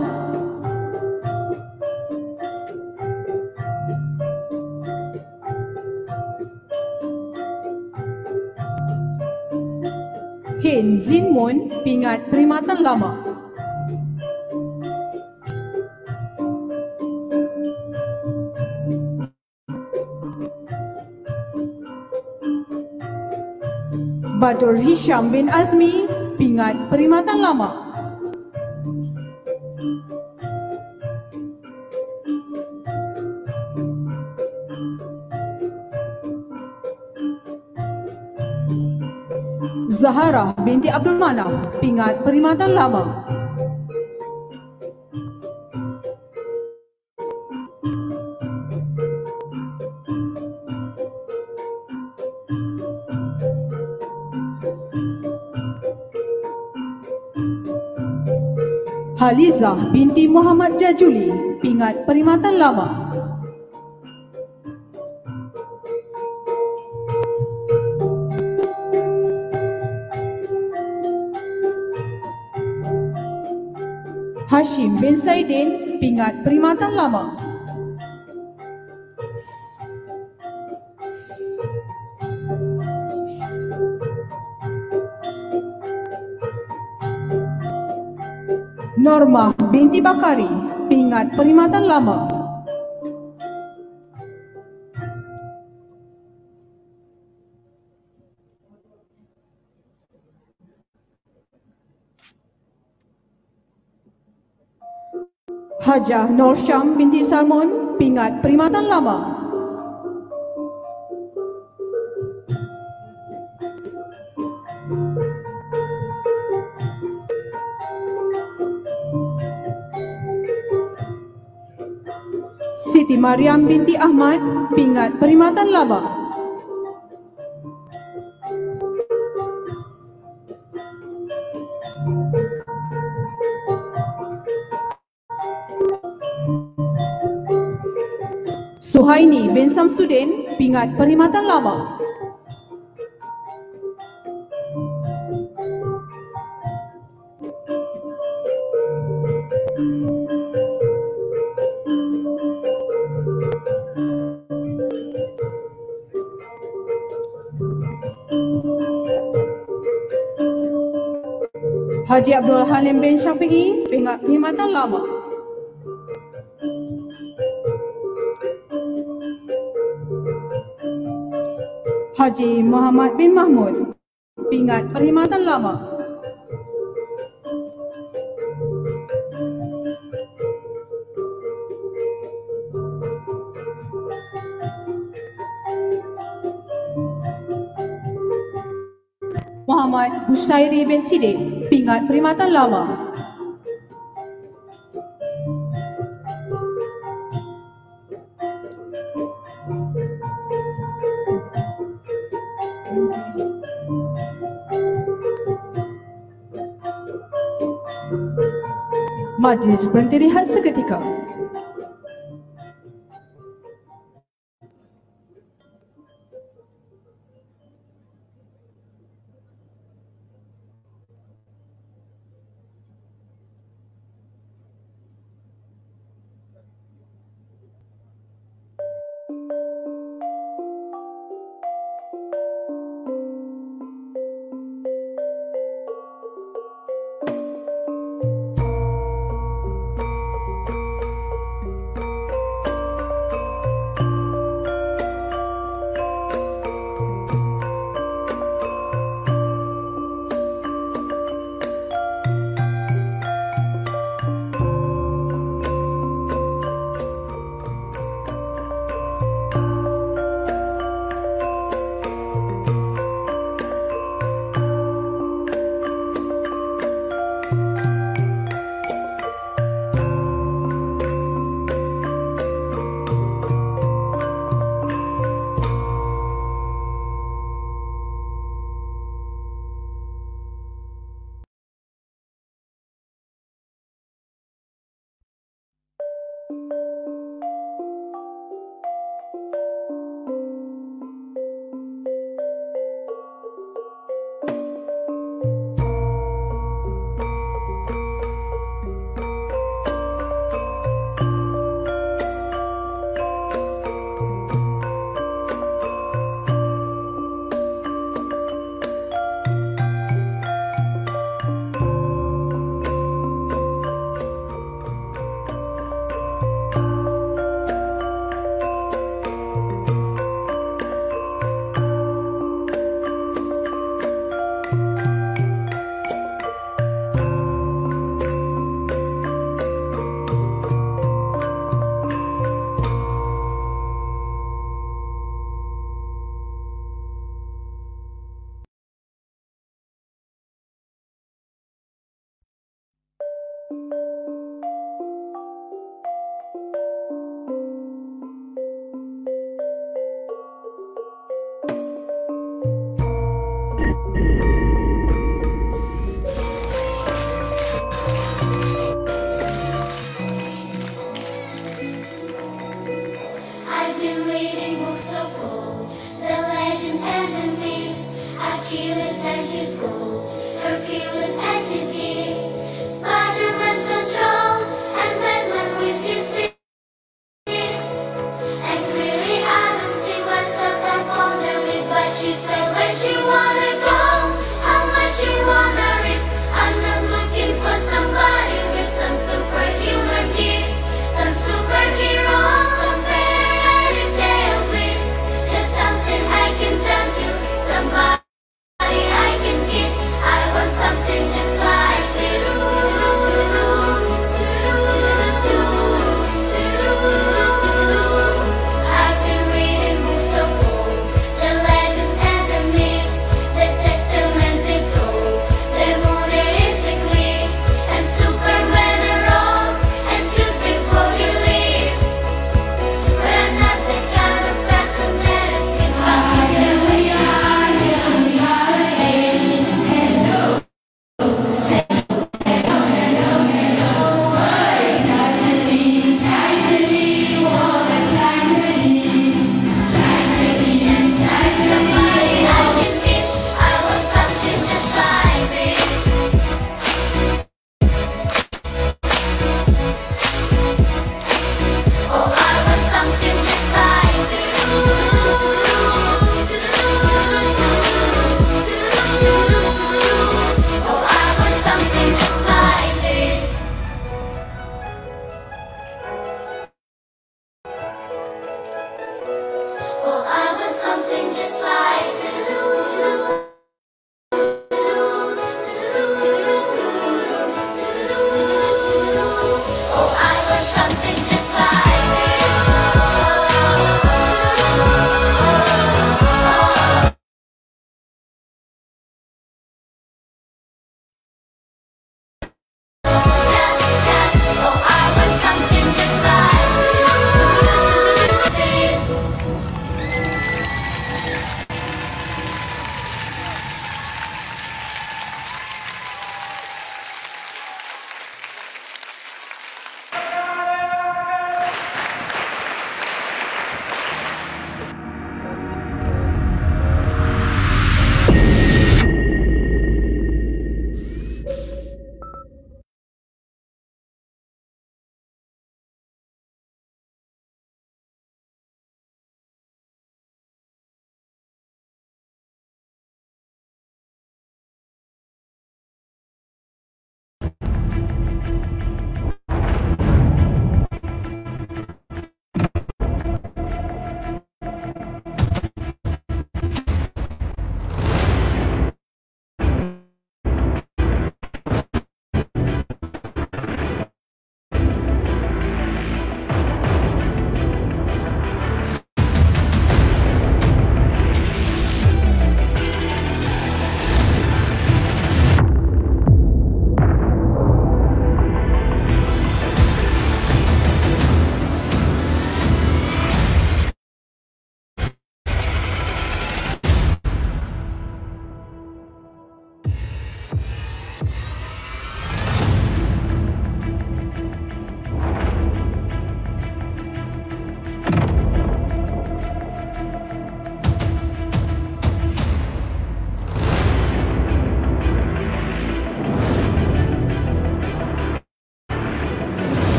Hin Zin Mun, Pingat Perkhidmatan Lama. Badur Hisham bin Azmi, Pingat Perkhidmatan Lama. Zahara binti Abdul Manaf, Pingat Perkhidmatan Lama. Halizah binti Muhammad Jajuli, Pingat Perkhidmatan Lama. Hashim bin Saidin, Pingat Perkhidmatan Lama. Normah binti Bakari, Pingat Perkhidmatan Lama. Hajah Nur Syam binti Salmon, Pingat Perkhidmatan Lama. Siti Mariam binti Ahmad, Pingat Perkhidmatan Lama. Suhaini bin Samsudin, Pingat Perkhidmatan Lama. Haji Abdul Halim bin Syafi'i, Pingat Perkhidmatan Lama. Haji Muhammad bin Mahmud, Pingat Perkhidmatan Lama. Muhammad Husairi bin Siddiq, Pingat Perkhidmatan Lama. Majlis berhenti rehat seketika.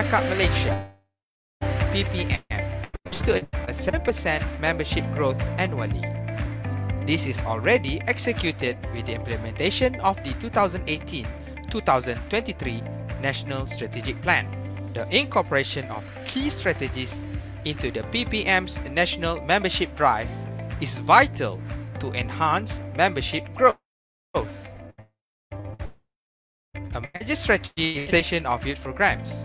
Persatuan Malaysia PPM to a 7% membership growth annually. This is already executed with the implementation of the 2018-2023 National Strategic Plan. The incorporation of key strategies into the PPM's national membership drive is vital to enhance membership growth. A major strategy is of youth programs.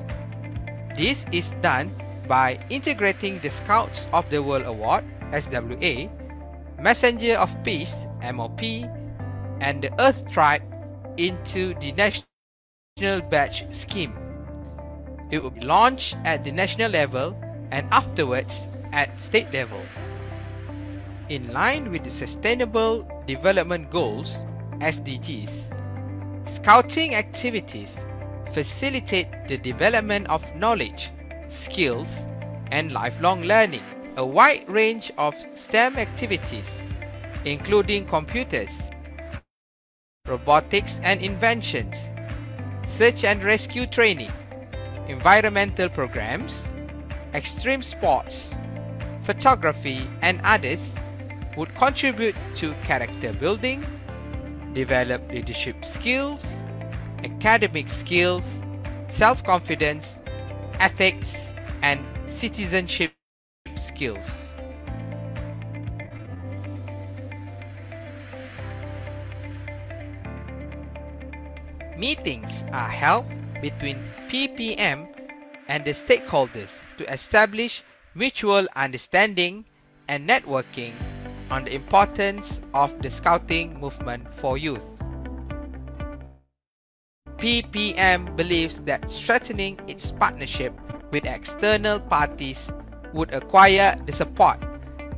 This is done by integrating the Scouts of the World Award SWA, Messenger of Peace MOP, and the Earth Tribe into the National Badge Scheme. It will be launched at the national level and afterwards at state level. In line with the Sustainable Development Goals SDGs, scouting activities facilitate the development of knowledge skills, and lifelong learning. A wide range of STEM activities, including computers, robotics and inventions, search and rescue training, environmental programs, extreme sports, photography, and others would contribute to character building, develop leadership skills, academic skills, self confidence, ethics, and citizenship skills. Meetings are held between PPM and the stakeholders to establish mutual understanding and networking on the importance of the scouting movement for youth. PPM believes that strengthening its partnership with external parties would acquire the support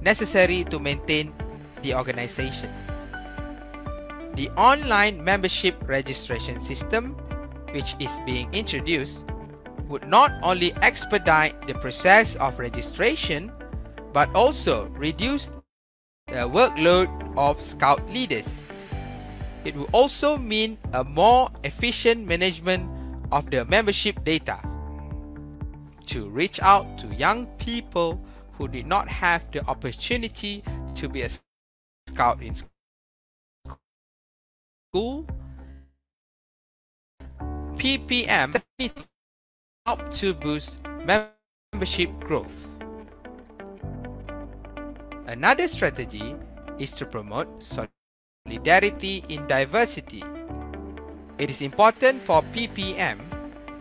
necessary to maintain the organization. The online membership registration system, which is being introduced, would not only expedite the process of registration but also reduce the workload of scout leaders. It will also mean a more efficient management of the membership data. To reach out to young people who did not have the opportunity to be a scout in school, PPM help to boost membership growth. Another strategy is to promote solidarity in diversity. It is important for PPM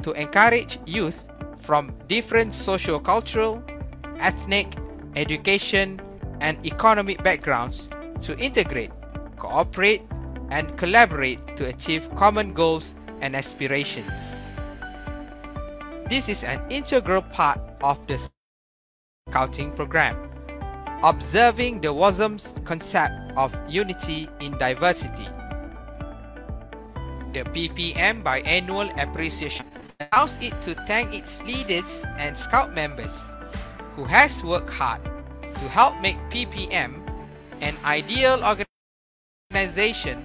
to encourage youth from different socio-cultural, ethnic, education, and economic backgrounds to integrate, cooperate, and collaborate to achieve common goals and aspirations. This is an integral part of the Scouting program observing the WASM's concept of unity in diversity. The PPM biannual appreciation allows it to thank its leaders and scout members who has worked hard to help make PPM an ideal organization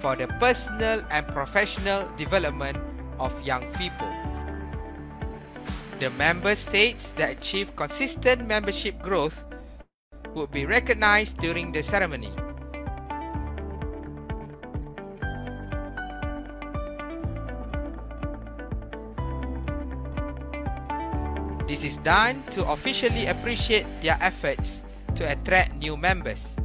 for the personal and professional development of young people. The member states that achieve consistent membership growth would be recognized during the ceremony. This is done to officially appreciate their efforts to attract new members.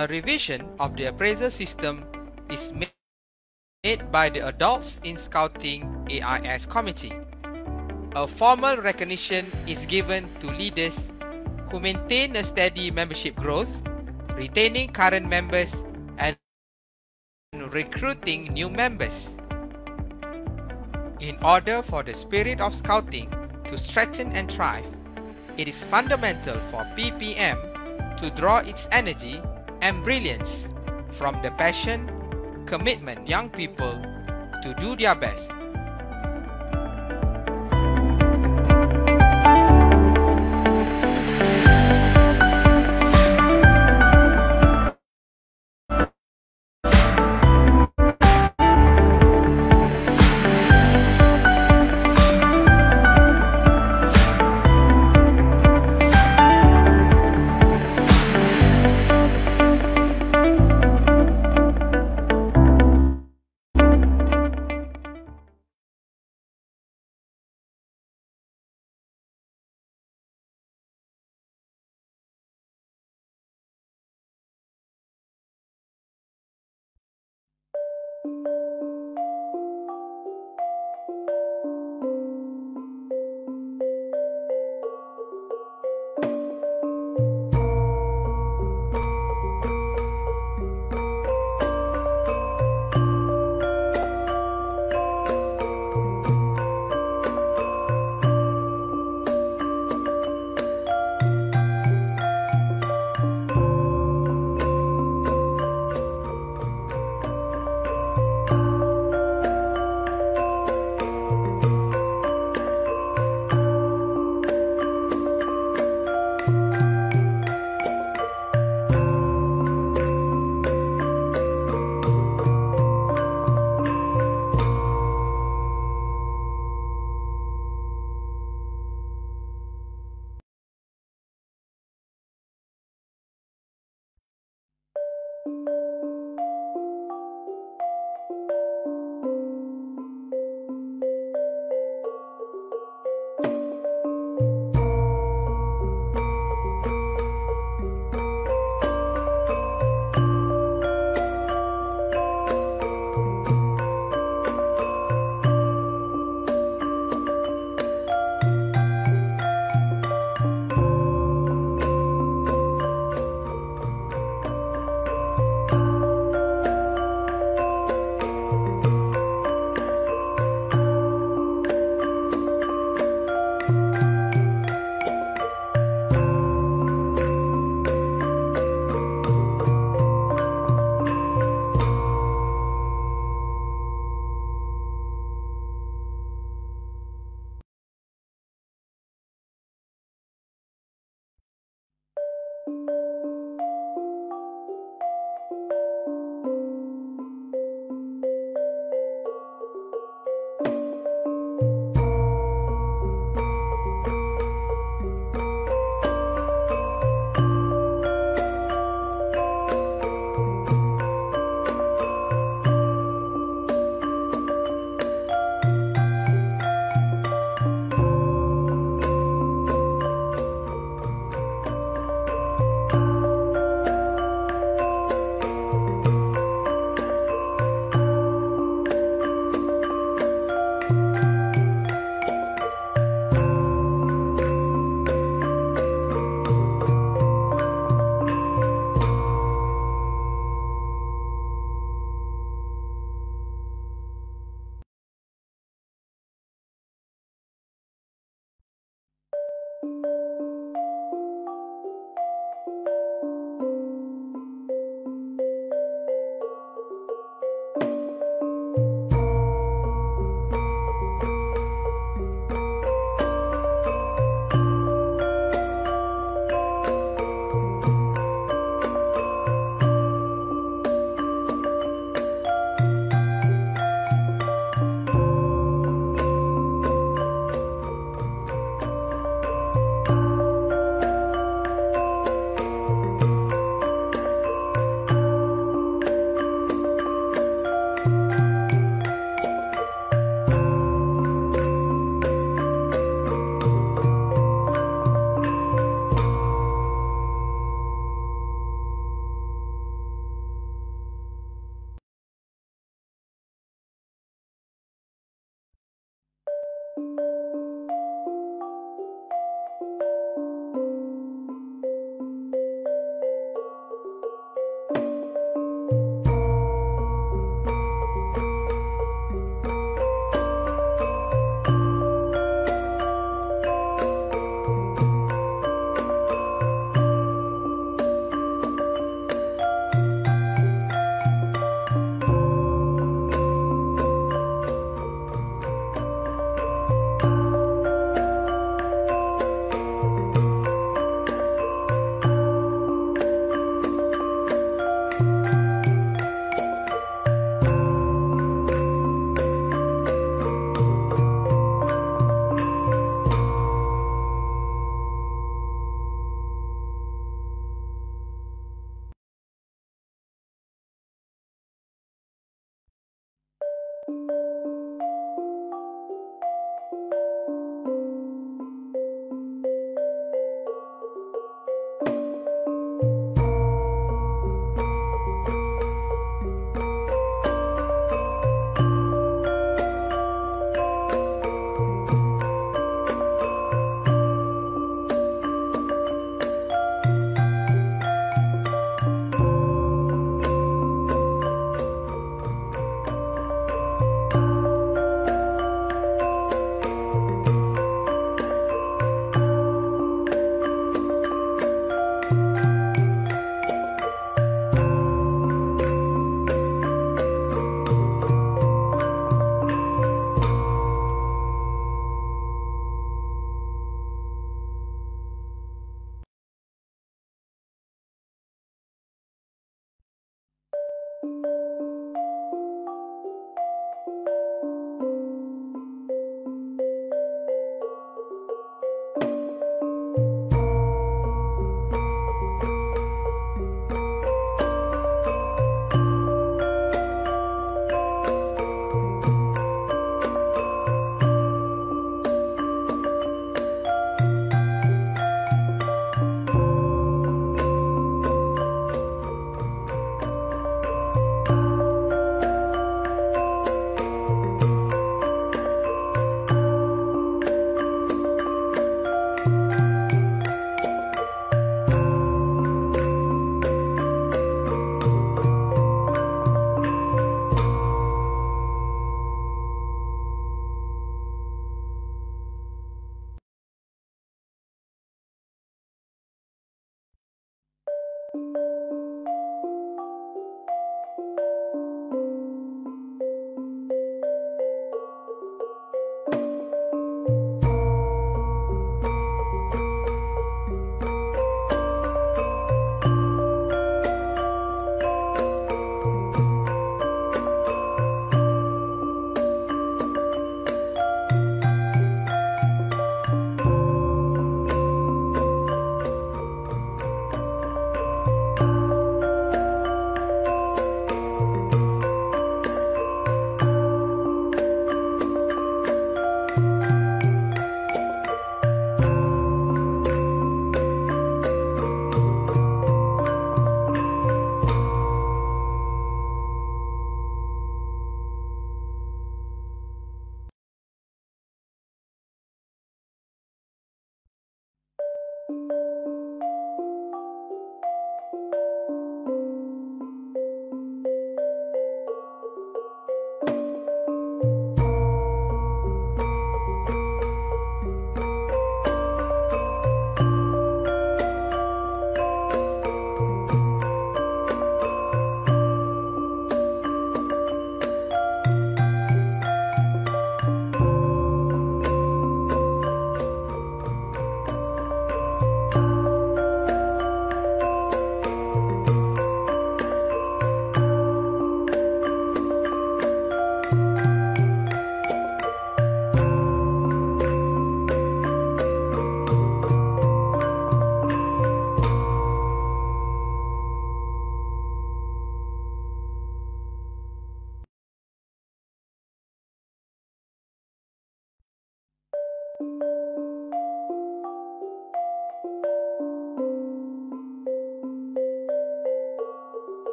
A revision of the appraisal system is made by the Adults in Scouting AIS Committee. A formal recognition is given to leaders who maintain a steady membership growth, retaining current members, and recruiting new members. In order for the spirit of Scouting to strengthen and thrive, it is fundamental for PPM to draw its energy and brilliance from the passion, commitment young people to do their best.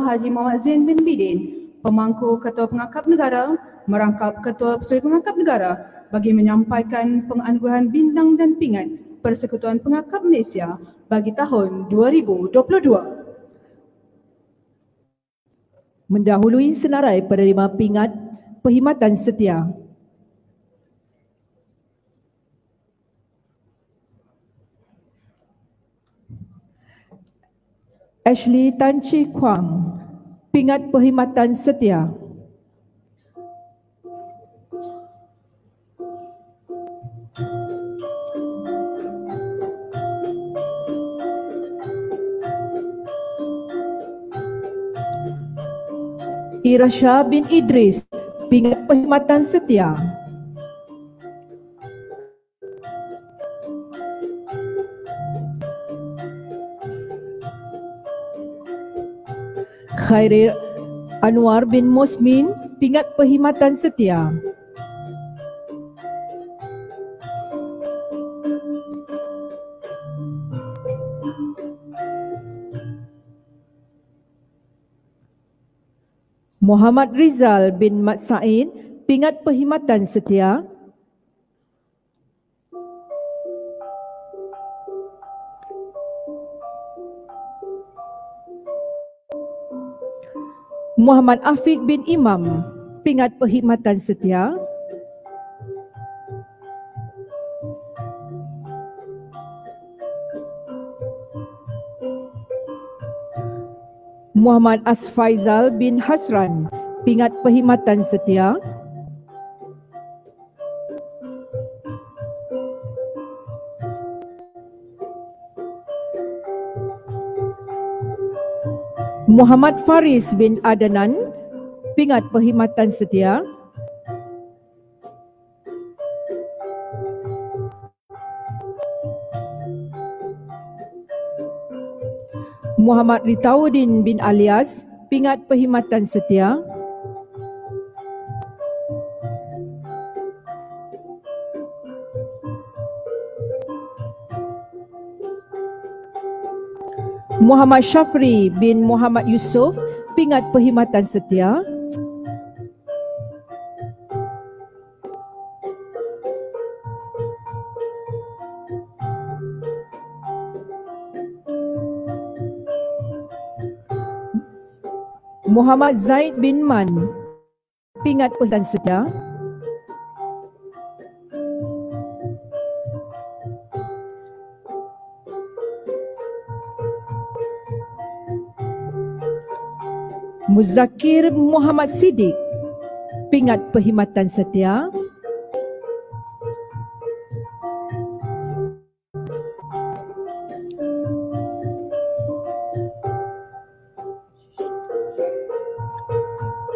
Haji Muhammad Zain bin Bidin, pemangku Ketua Pengangkap Negara, merangkap Ketua Persatuan Pengangkap Negara bagi menyampaikan penganugerahan bintang dan pingat Persekutuan Pengangkap Malaysia bagi tahun 2022. Mendahului senarai penerima pingat perkhidmatan setia. Ashley Tan Chi Kwang, Pingat Perkhidmatan Setia. Irasha bin Idris, Pingat Perkhidmatan Setia. Khairil Anwar bin Musmin, Pingat Perkhidmatan Setia. Muhammad Rizal bin Mat Said, Pingat Perkhidmatan Setia. Muhammad Afiq bin Imam, Pingat Perkhidmatan Setia. Muhammad Asfaizal bin Hasran, Pingat Perkhidmatan Setia. Muhammad Faris bin Adnan, Pingat Perkhidmatan Setia. Muhammad Ritauddin bin Alias, Pingat Perkhidmatan Setia. Muhammad Syafri bin Muhammad Yusof, Pingat Perkhidmatan Setia. Muhammad Zaid bin Man, Pingat Perkhidmatan Setia. Muzakir Muhammad Siddiq, Pingat Perkhidmatan Setia.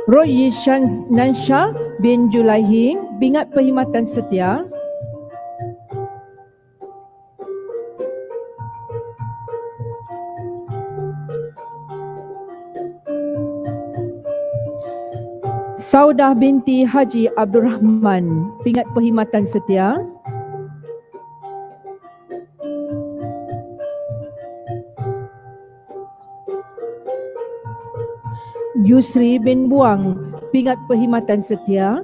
Roy Shan Nansha bin Julaihi, Pingat Perkhidmatan Setia. Saudah binti Haji Abdul Rahman, Pingat Perkhidmatan Setia. Yusri bin Buang, Pingat Perkhidmatan Setia.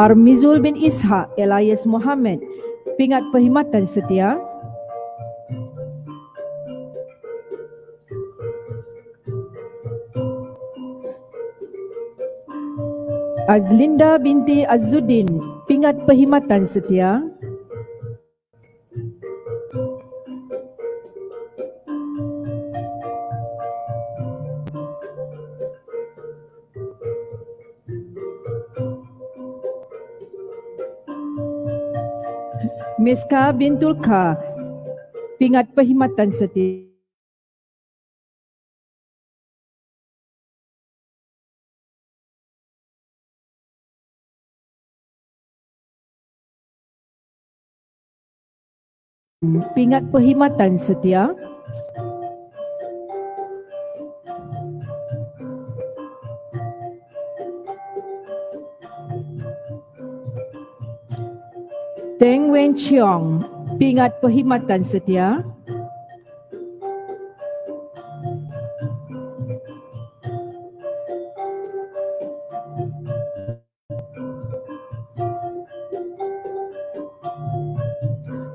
Armizul bin Ishaq Elias Muhammad, Pingat Perkhidmatan Setia. Azlinda binti Azuddin, Pingat Perkhidmatan Setia. Miska bintul Kha, Pingat Perkhidmatan Setia. Pingat Perkhidmatan Setia. Teng Wen Chiong, Pingat Perkhidmatan Setia.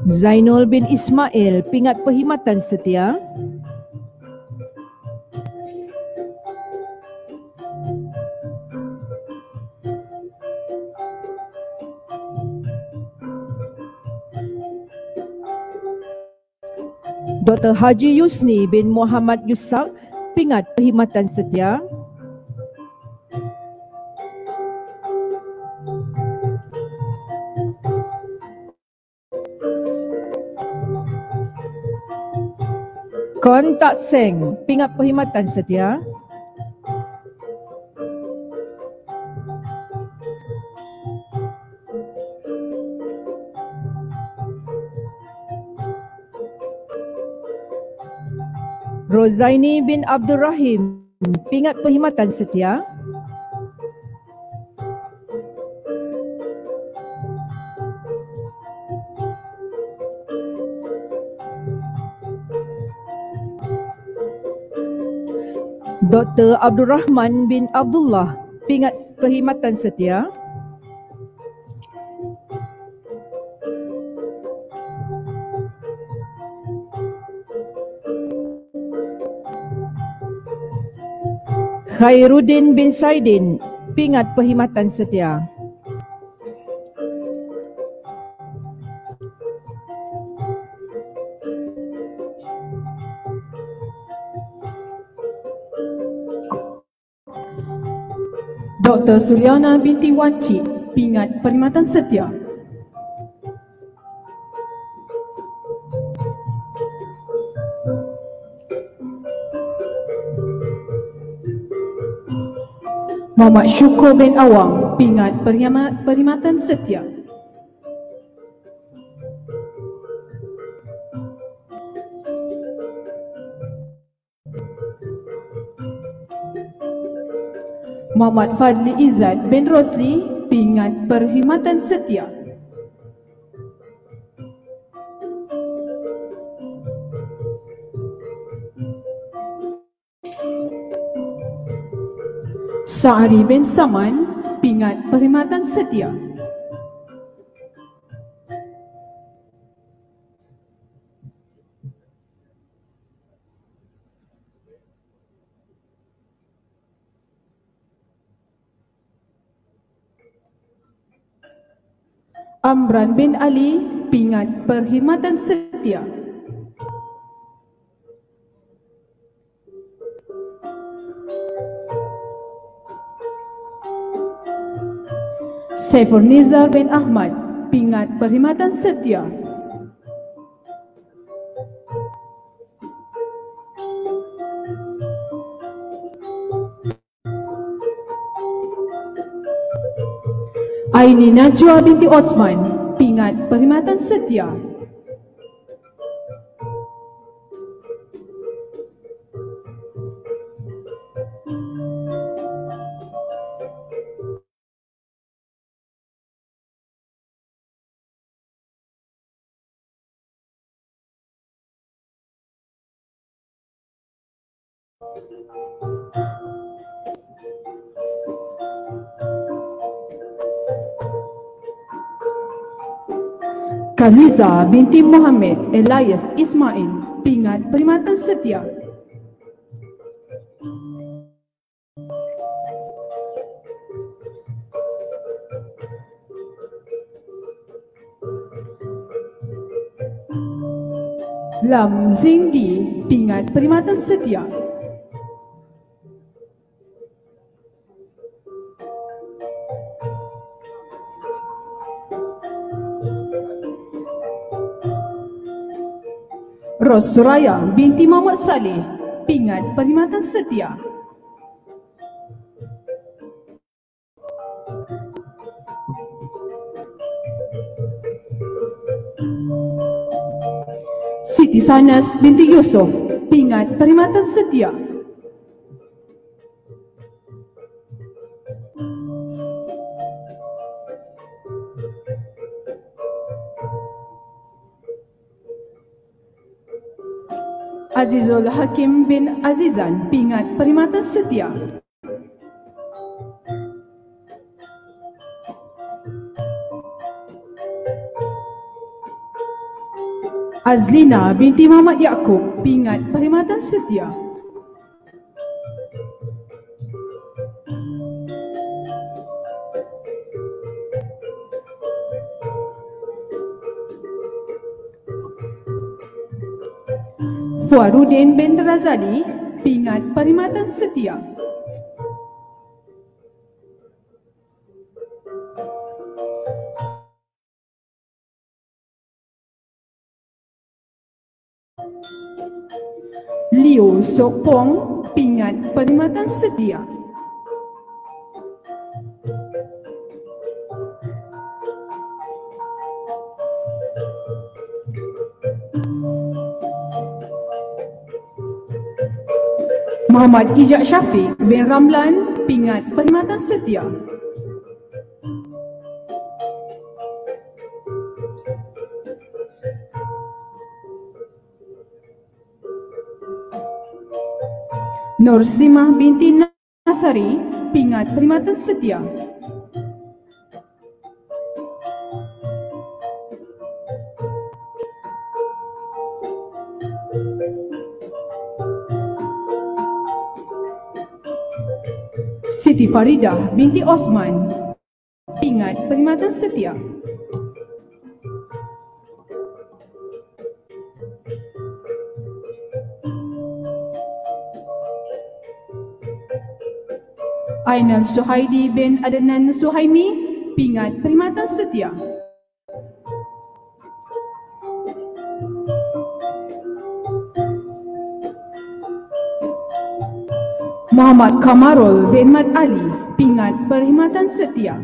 Zainul bin Ismail, Pingat Perkhidmatan Setia. Dr. Haji Yusni bin Muhammad Yusak, Pingat Perkhidmatan Setia. Kon Tak Seng, Pingat Perkhidmatan Setia. Rozaini bin Abdul Rahim, Pingat Perkhidmatan Setia. Dr. Abdul Rahman bin Abdullah, Pingat Perkhidmatan Setia. Khairuddin bin Saidin, Pingat Perkhidmatan Setia. Dr. Suliana binti Wan Cik, Pingat Perkhidmatan Setia. Muhammad Syukur bin Awang, Pingat Perkhidmat- Perkhidmatan Setia. Muhammad Fadli Izzat bin Rosli, Pingat Perkhidmatan Setia. Sa'ari bin Saman, Pingat Perkhidmatan Setia. Amran bin Ali, Pingat Perkhidmatan Setia. Saiful Nizar bin Ahmad, Pingat Perkhidmatan Setia. Aini Najwa binti Osman, Pingat Perkhidmatan Setia. Khaliza binti Muhammad Elias Ismail, Pingat Perkhidmatan Setia. Lam Zingdi, Pingat Perkhidmatan Setia. Ros Suraya binti Muhammad Saleh, Pingat Perkhidmatan Setia. Siti Sanas binti Yusof, Pingat Perkhidmatan Setia. Azizul Hakim bin Azizan, Pingat Perkhidmatan Setia. Azlina binti Muhammad Yaakob, Pingat Perkhidmatan Setia. Fuarudin bin Razali, Pingat Perkhidmatan Setia. Liu Sok Pong, Pingat Perkhidmatan Setia. Muhammad Ijak Syafiq bin Ramlan, Pingat Perkhidmatan Setia. Nur Simah binti Nasari, Pingat Perkhidmatan Setia. Faridah binti Osman, Pingat Perkhidmatan Setia. Ainal Suhaidi bin Adnan Suhaimi, Pingat Perkhidmatan Setia. Muhammad Kamarul bin Mat Ali, Pingat Perkhidmatan Setia.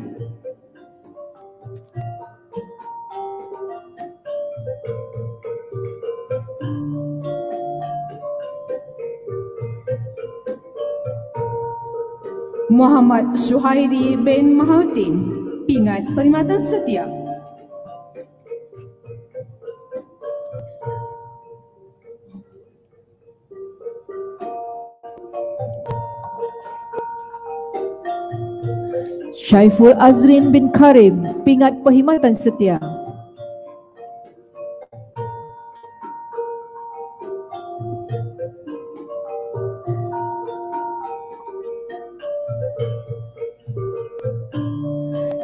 Muhammad Suhairi bin Mahaudin, Pingat Perkhidmatan Setia. Syaiful Azrin bin Karim, Pingat Perkhidmatan Setia.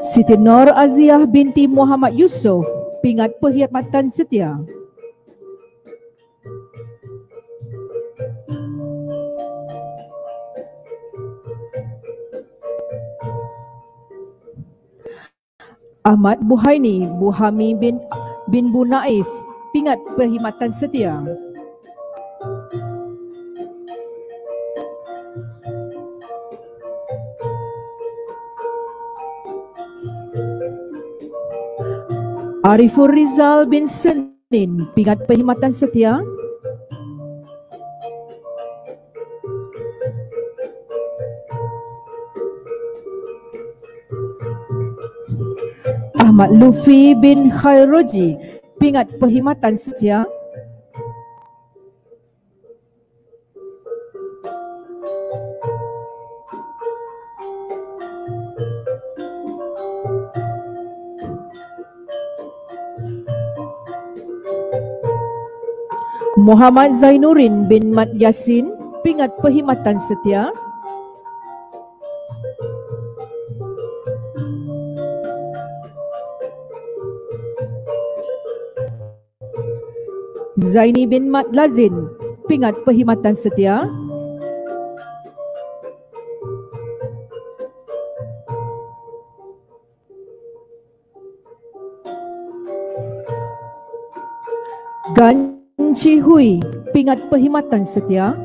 Siti Nur Aziah binti Muhammad Yusof, Pingat Perkhidmatan Setia. Ahmad Buhaini Buhami bin bin Bu Naif Pingat Perkhidmatan Setia. Arifur Rizal bin Senin. Pingat Perkhidmatan Setia Ahmad Lufi bin Khairoji. Pingat Perkhidmatan Setia. Muhammad Zainurin bin Mat Yasin. Pingat Perkhidmatan Setia Zaini bin Mat Lazin Pingat Perkhidmatan Setia. Gan Chi Hui. Pingat Perkhidmatan Setia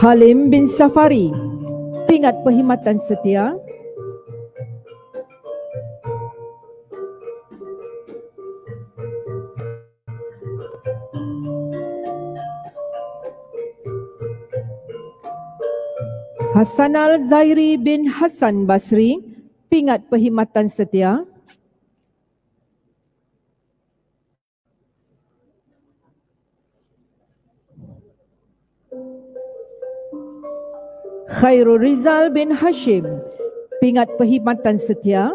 Halim bin Safari. Pingat Perkhidmatan Setia? Hasanal Zairi bin Hasan Basri. Pingat Perkhidmatan Setia Khairul Rizal bin Hashim. Pingat Perkhidmatan Setia.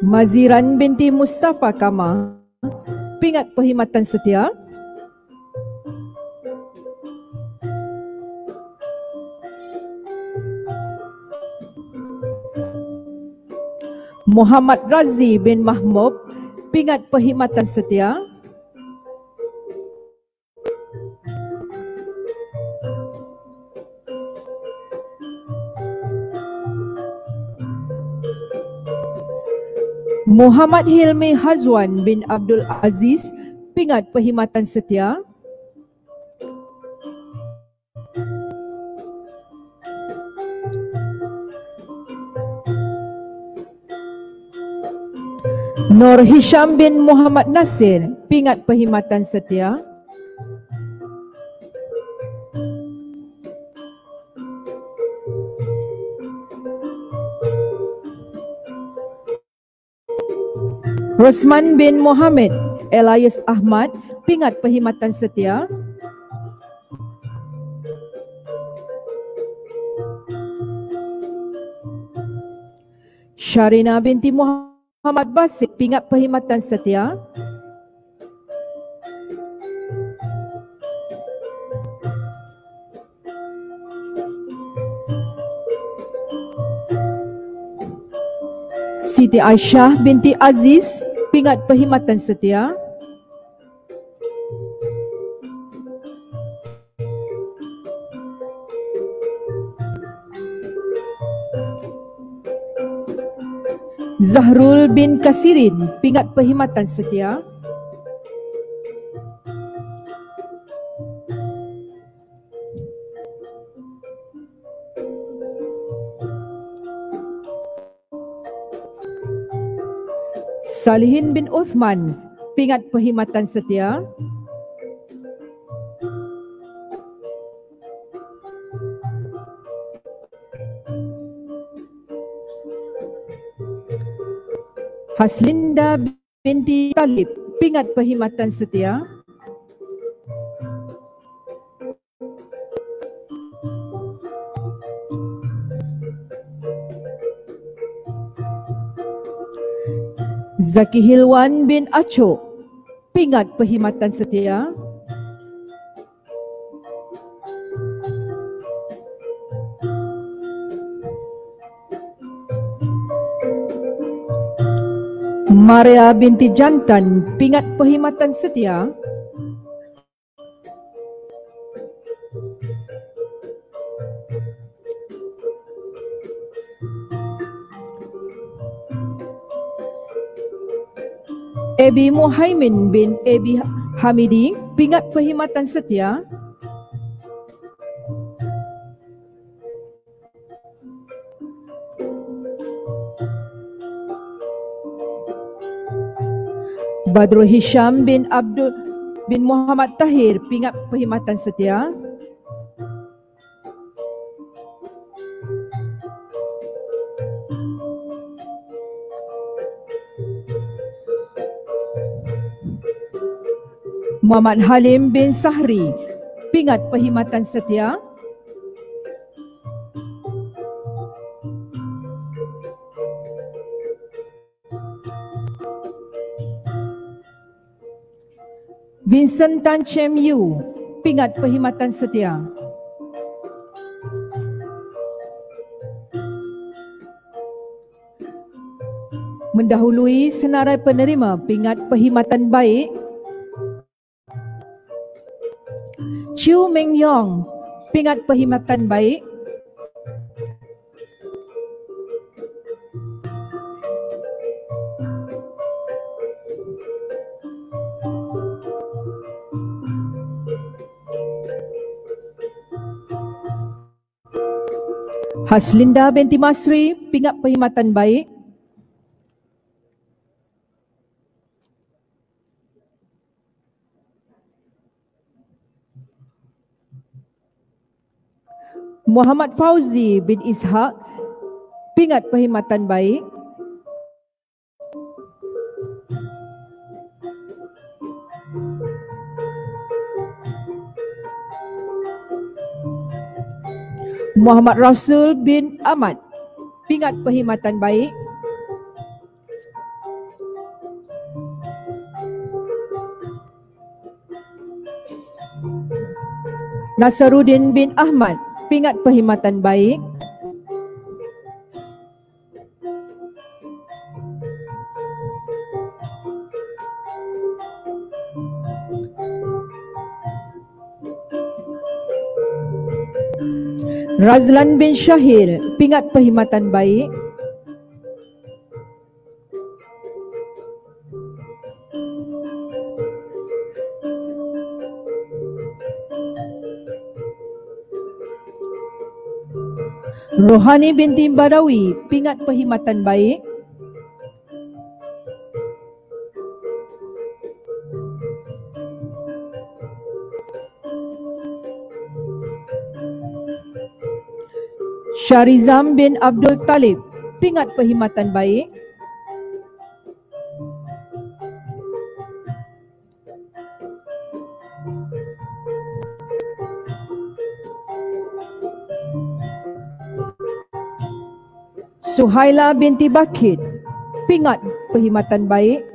Maziran binti Mustafa Kama, pingat perkhidmatan setia. Muhammad Razi bin Mahmud, pingat perkhidmatan setia. Muhammad Hilmi Hazwan bin Abdul Aziz, pingat perkhidmatan setia. Nur Hisham bin Muhammad Nasir, pingat perkhidmatan setia. Rosman bin Mohammed Elias Ahmad pingat perkhidmatan setia. Sharina binti Muhammad Basit pingat perkhidmatan setia. Siti Aisyah binti Aziz pingat perkhidmatan setia. Zahrul bin Kasirin pingat perkhidmatan setia. Salihin bin Uthman pingat perkhidmatan setia. Haslinda binti Talib pingat perkhidmatan setia. Zaki Hilwan bin Achok pingat perkhidmatan setia. Maria binti Jantan pingat perkhidmatan setia. Ebi Muhaimin bin Ebi Hamidi pingat perkhidmatan setia. Badrul Hisham bin Abdul bin Muhammad Tahir pingat perkhidmatan setia. Muhammad Halim bin Sahri pingat perkhidmatan setia. Vincent Tan Chem Yu pingat perkhidmatan setia. Mendahului senarai penerima pingat perkhidmatan baik Chiu Meng Yong, pingat perkhidmatan baik. Haslinda binti Masri, pingat perkhidmatan baik. Muhammad Fauzi bin Ishaq pingat perkhidmatan baik. Muhammad Rasul bin Ahmad. Pingat perkhidmatan baik. Nasaruddin bin Ahmad. Pingat perkhidmatan baik. Razlan bin Syahir, pingat perkhidmatan baik. Rohani binti Badawi, pingat perkhidmatan baik. Syarizam bin Abdul Talib, pingat perkhidmatan baik. Suhaila binti Bakit, pingat perkhidmatan baik.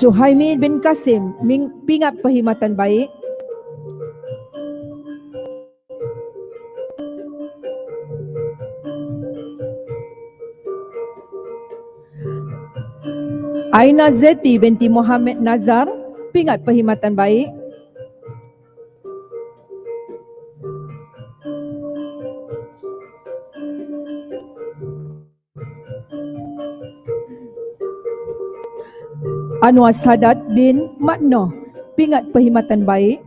Suhaimi bin Kasim, pingat perkhidmatan baik. Aina Zeti binti Muhammad Nazar, pingat perkhidmatan baik. Anwar Sadat bin Maknoh, pingat perkhidmatan baik.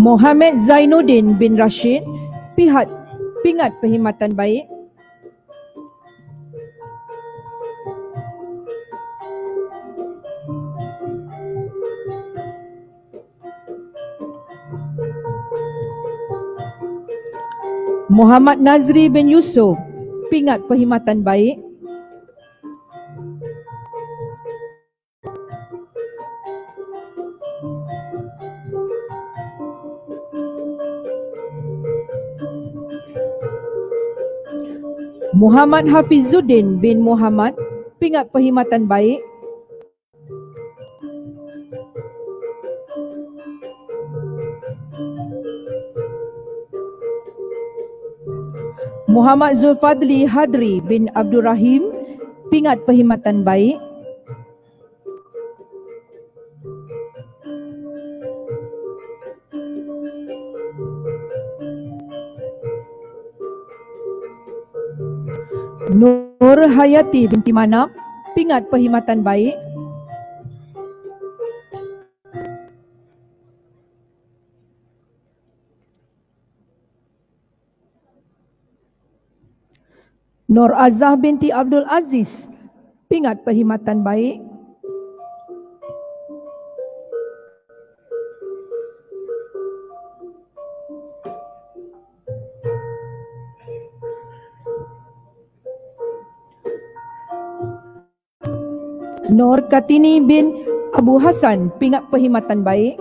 Mohamed Zainuddin bin Rashid, pihak pingat perkhidmatan baik. Muhammad Nazri bin Yusof, pingat perkhidmatan baik. Muhammad Hafizuddin bin Muhammad, pingat perkhidmatan baik. Muhammad Zulfadli Hadri bin Abdul Rahim, pingat perkhidmatan baik. Nur Hayati binti Manap, pingat perkhidmatan baik. Nur Azah binti Abdul Aziz, pingat perkhidmatan baik. Nur Katini bin Abu Hassan, pingat perkhidmatan baik.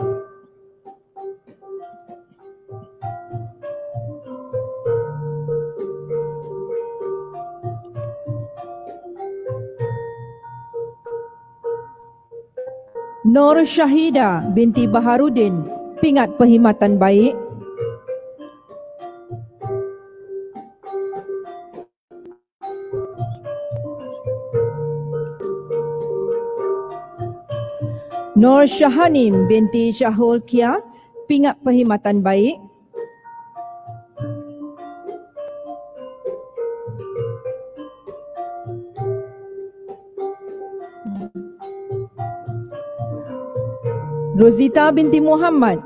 Nur Syahida binti Baharudin, pingat perkhidmatan baik. Nur Syahanim binti Syahul Kia, pingat perkhidmatan baik. Rosita binti Muhammad,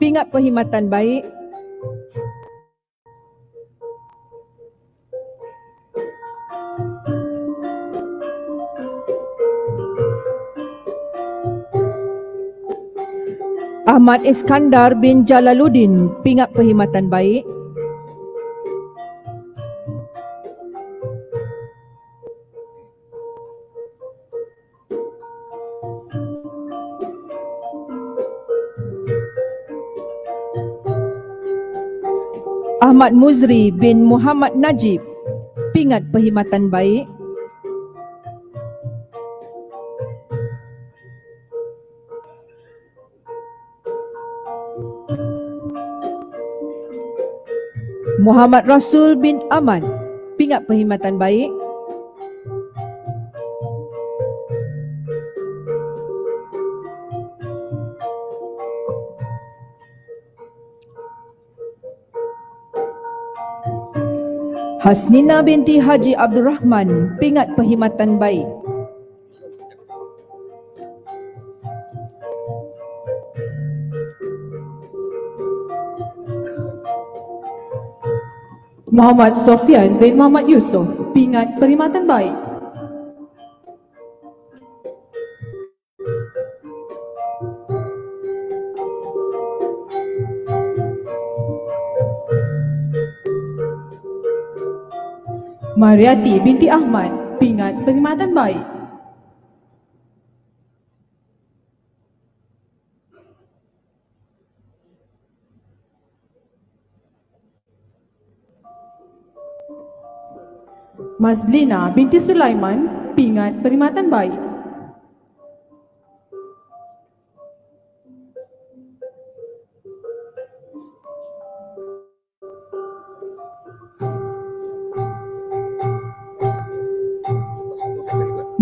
pingat perkhidmatan baik. Ahmad Iskandar bin Jalaluddin, pingat perkhidmatan baik. Ahmad Muzri bin Muhammad Najib, pingat perkhidmatan baik. Muhammad Rasul bin Aman, pingat perkhidmatan baik. Hasnina binti Haji Abdul Rahman, pingat perkhidmatan baik. Muhammad Sofian bin Muhammad Yusof, pingat perkhidmatan baik. Mariati binti Ahmad, pingat perkhidmatan baik. Mazlina binti Sulaiman, pingat perkhidmatan baik.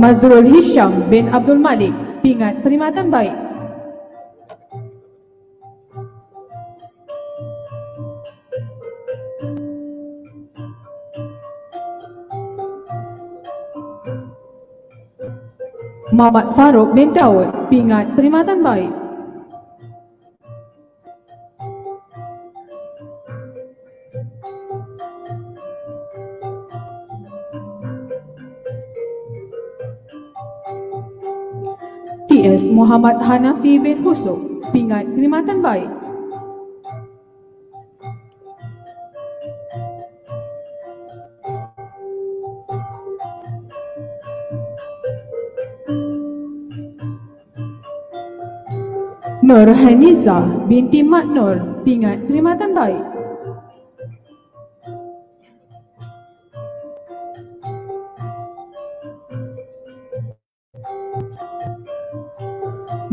Mazrul Hisham bin Abdul Malik, pingat perkhidmatan baik. Muhammad Farouk bin Daud, pingat perkhidmatan baik. TS Muhammad Hanafi bin Husuk, pingat perkhidmatan baik. Nur Haniza binti Mat Nur, pingat perkhidmatan baik.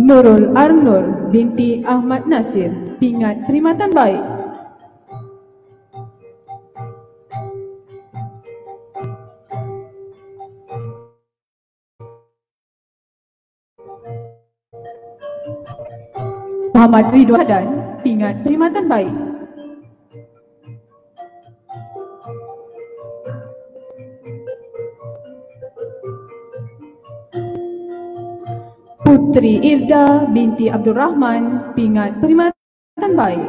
Nurul Arnur binti Ahmad Nasir, pingat perkhidmatan baik. Muhammad Ridwan, pingat perkhidmatan baik. Putri Irda binti Abdul Rahman, pingat perkhidmatan baik.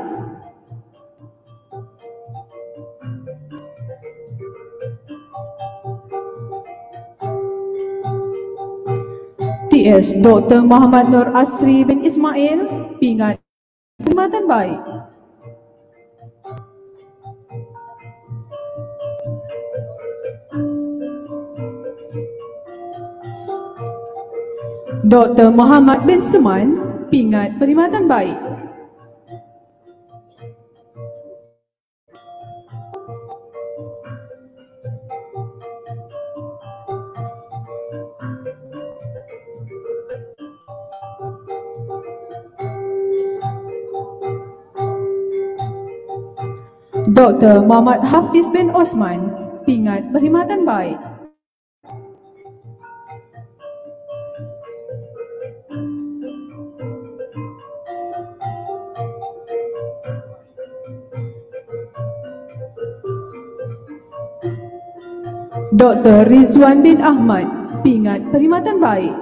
TS Dr. Muhammad Nur Asri bin Ismail, pingat perkhidmatan baik. Dr. Muhammad bin Seman, pingat perkhidmatan baik. Dr. Muhammad Hafiz bin Osman, pingat perkhidmatan baik. Dr. Rizwan bin Ahmad, pingat perkhidmatan baik.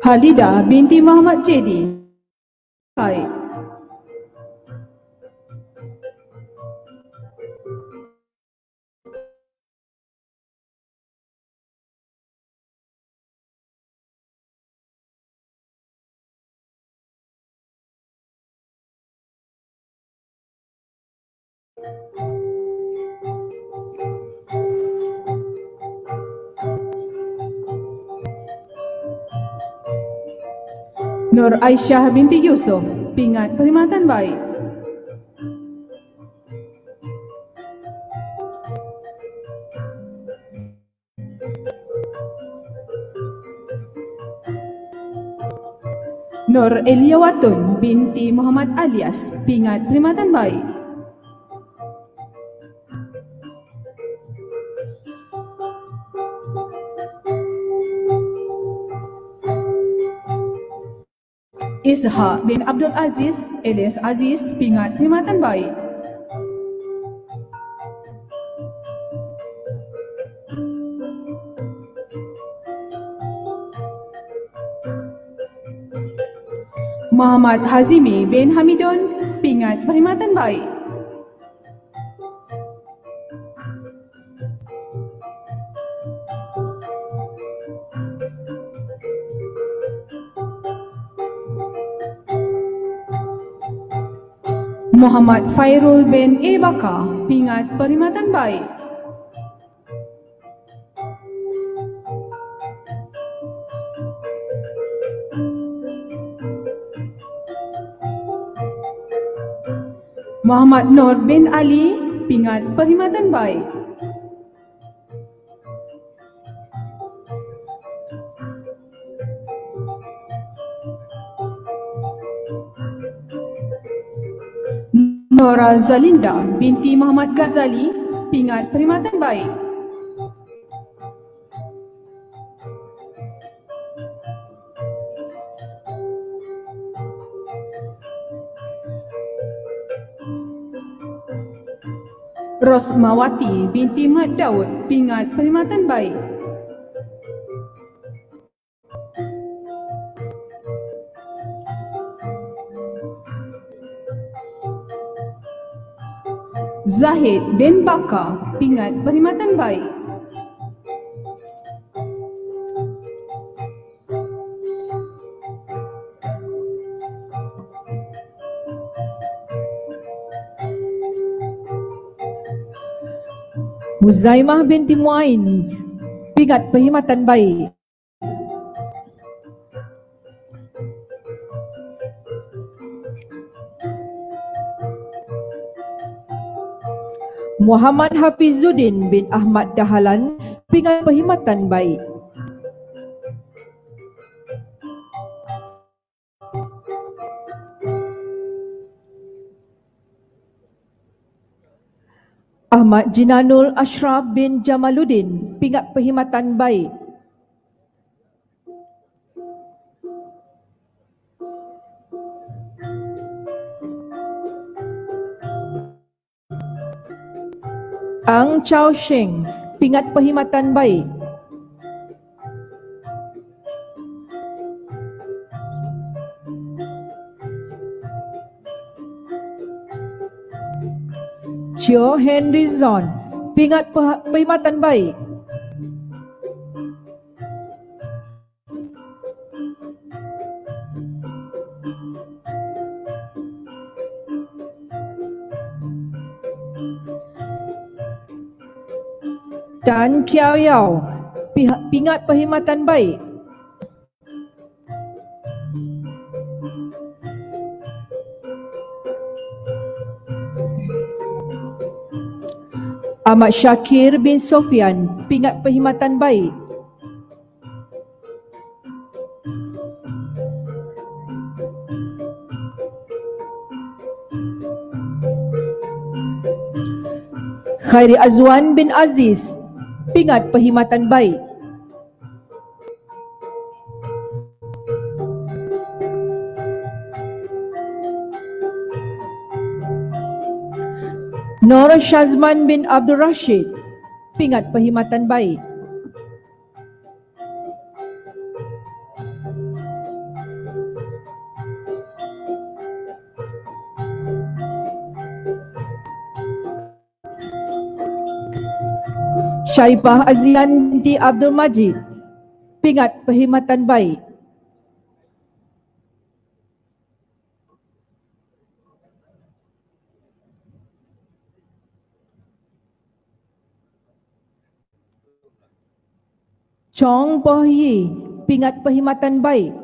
Halida binti Muhammad Jadi. Nur Aisyah binti Yusof, pingat perkhidmatan baik. Nur Eliawatun binti Muhammad Alias, pingat perkhidmatan baik. Ishak bin Abdul Aziz alias Aziz pingat perkhidmatan baik. Muhammad Hazimi bin Hamidun pingat perkhidmatan baik. Muhammad Fairul bin A. Bakar, pingat perkhidmatan baik. Muhammad Nur bin Ali, pingat perkhidmatan baik. Nora Zalinda binti Muhammad Ghazali, pingat perkhidmatan baik. Rosmawati binti Mat Daud, pingat perkhidmatan baik. Zahid bin Bakar, pingat perkhidmatan baik. Muzaimah binti Muain, pingat perkhidmatan baik. Muhammad Hafizuddin bin Ahmad Dahalan, pingat perkhidmatan baik. Ahmad Jinanul Ashraf bin Jamaluddin, pingat perkhidmatan baik. Ang Chow Sheng, pingat perkhidmatan baik. Chio Henry Zon, pingat pe- perkhidmatan baik. Tan Kiao Yao, pingat perkhidmatan baik. Ahmad Syakir bin Sofian, pingat perkhidmatan baik. Khairi Azwan bin Aziz, pingat perkhidmatan baik. Nur Shazman bin Abdul Rashid, pingat perkhidmatan baik. Syarifah Azian binti Abdul Majid, pingat perkhidmatan baik. Chong Poh Yi, pingat perkhidmatan baik.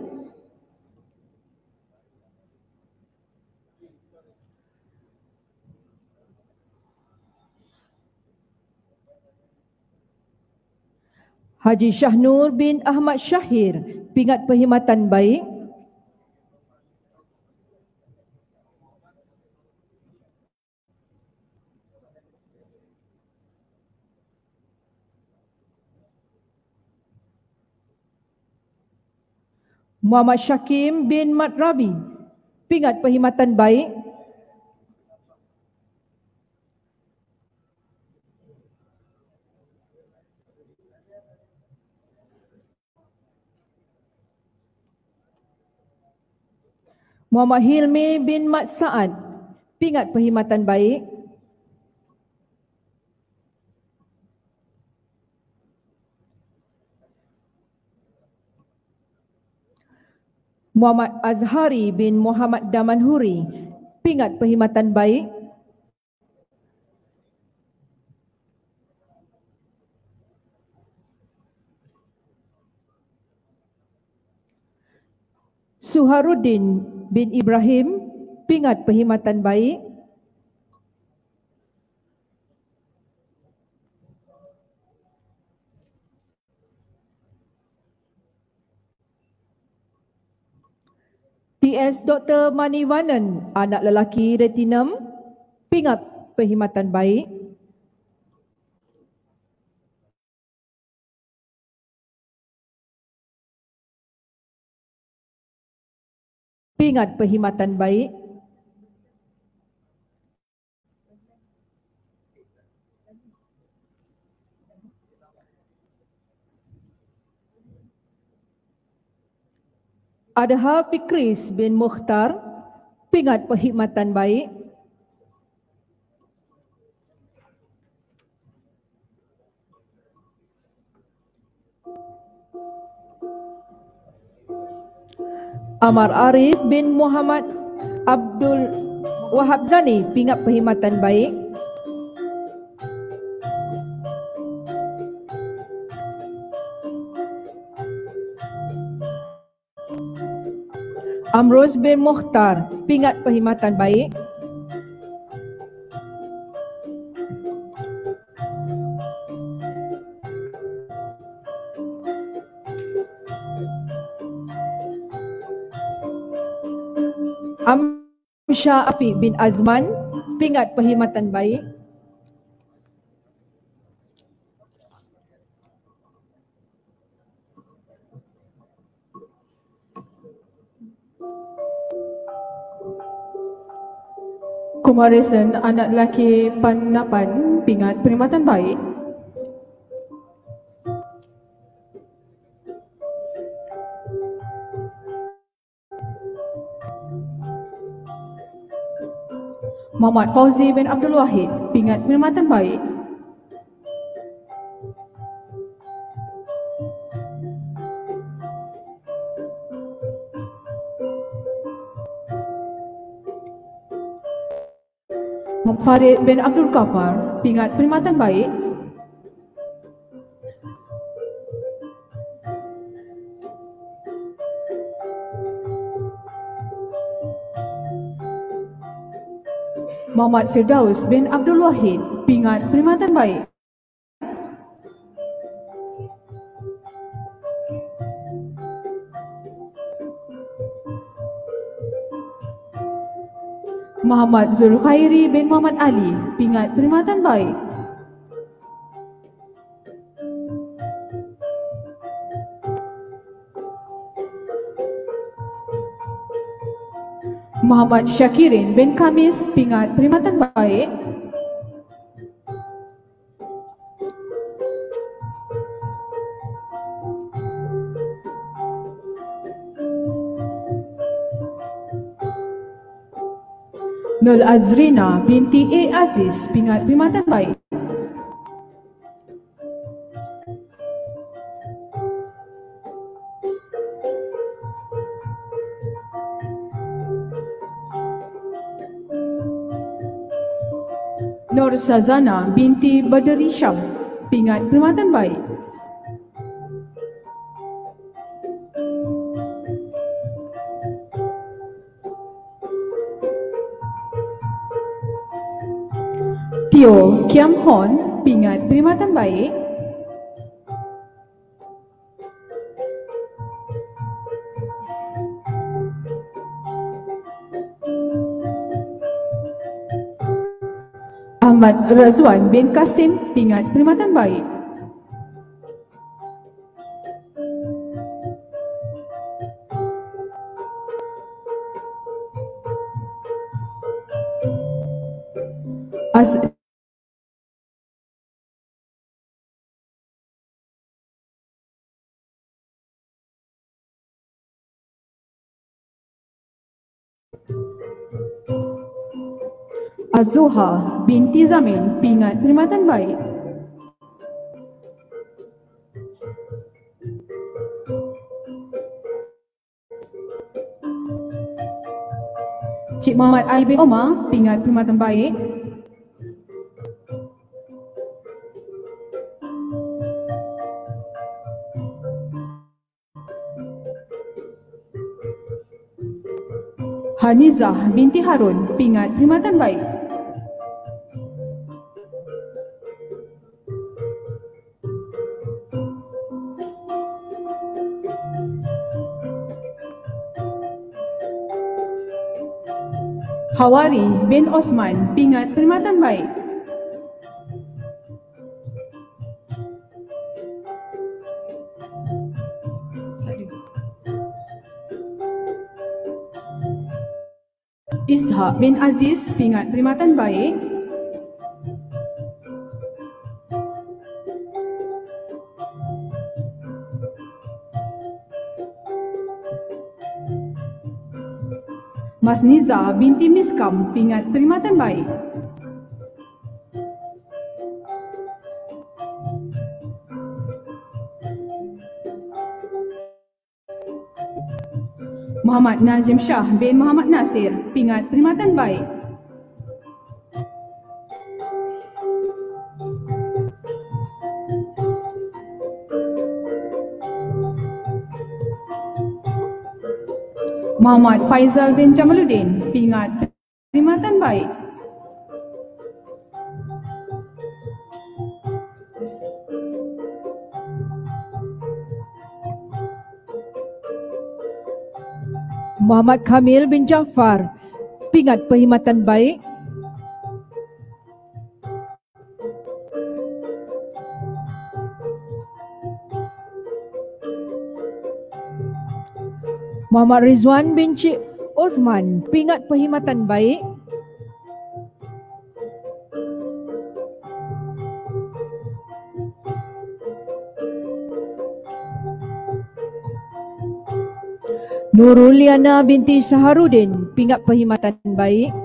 Haji Syahnur bin Ahmad Syahir, pingat perkhidmatan baik. Muhammad Syakim bin Mat Rabi, pingat perkhidmatan baik. Muhammad Hilmi bin Mat Saad, pingat perkhidmatan baik. Muhammad Azhari bin Muhammad Damanhuri, pingat perkhidmatan baik. Suharuddin bin Ibrahim, pingat perkhidmatan baik. TS Dr. Maniwanan, anak lelaki retinem, pingat perkhidmatan baik. Pingat perkhidmatan baik. Adha Fikris bin Mukhtar, pingat perkhidmatan baik. Amar Arif bin Muhammad Abdul Wahab Zani, pingat perkhidmatan baik. Amroz bin Mukhtar, pingat perkhidmatan baik. Afiq bin Azman, pingat perkhidmatan baik. Kumarisan anak lelaki Panapan pingat perkhidmatan baik. Muhammad Fauzi bin Abdul Wahid pingat perkhidmatan baik. Farid bin Abdul Ghaffar pingat perkhidmatan baik. Muhammad Firdaus bin Abdul Wahid pingat perkhidmatan baik. Muhammad Zulkhairi bin Muhammad Ali pingat perkhidmatan baik. Muhammad Syakirin bin Kamis pingat perkhidmatan baik. Nul Azrina binti A Aziz pingat perkhidmatan baik. Nur Sazana binti Badri Syam pingat perkhidmatan baik. Tio Kiam Hon pingat perkhidmatan baik. Muhammad Razwan bin Kasim Pingat Perkhidmatan Baik. Azuha binti Zamin Pingat Perkhidmatan Baik. Cik Muhammad Ali bin Omar Pingat Perkhidmatan Baik. Hanizah binti Harun Pingat Perkhidmatan Baik. Hawari bin Osman Pingat Perkhidmatan Baik. Ishak bin Aziz Pingat Perkhidmatan Baik. Mas Niza binti Miskam Pingat Perkhidmatan Baik. Muhammad Nazim Shah bin Muhammad Nasir Pingat Perkhidmatan Baik. Muhammad Faizal bin Jamaluddin. Pingat Perkhidmatan Baik. Muhammad Kamil bin Jaafar Pingat Perkhidmatan Baik Muhammad Rizwan bin Cik Osman Pingat Perkhidmatan Baik. Nuruliana binti Saharudin Pingat Perkhidmatan Baik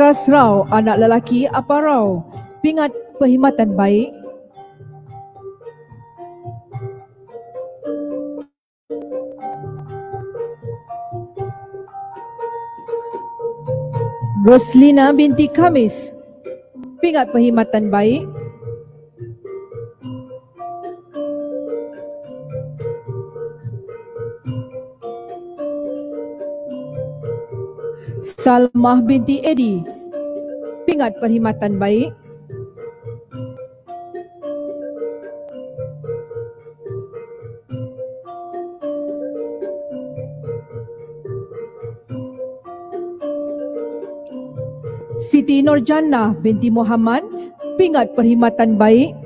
Prakas Rao anak lelaki apa Rao Pingat Perkhidmatan Baik. Roslina binti Kamis Pingat Perkhidmatan Baik Salmah binti Edi. Pingat Perkhidmatan Baik. Siti Nurjannah binti Muhammad. Pingat Perkhidmatan Baik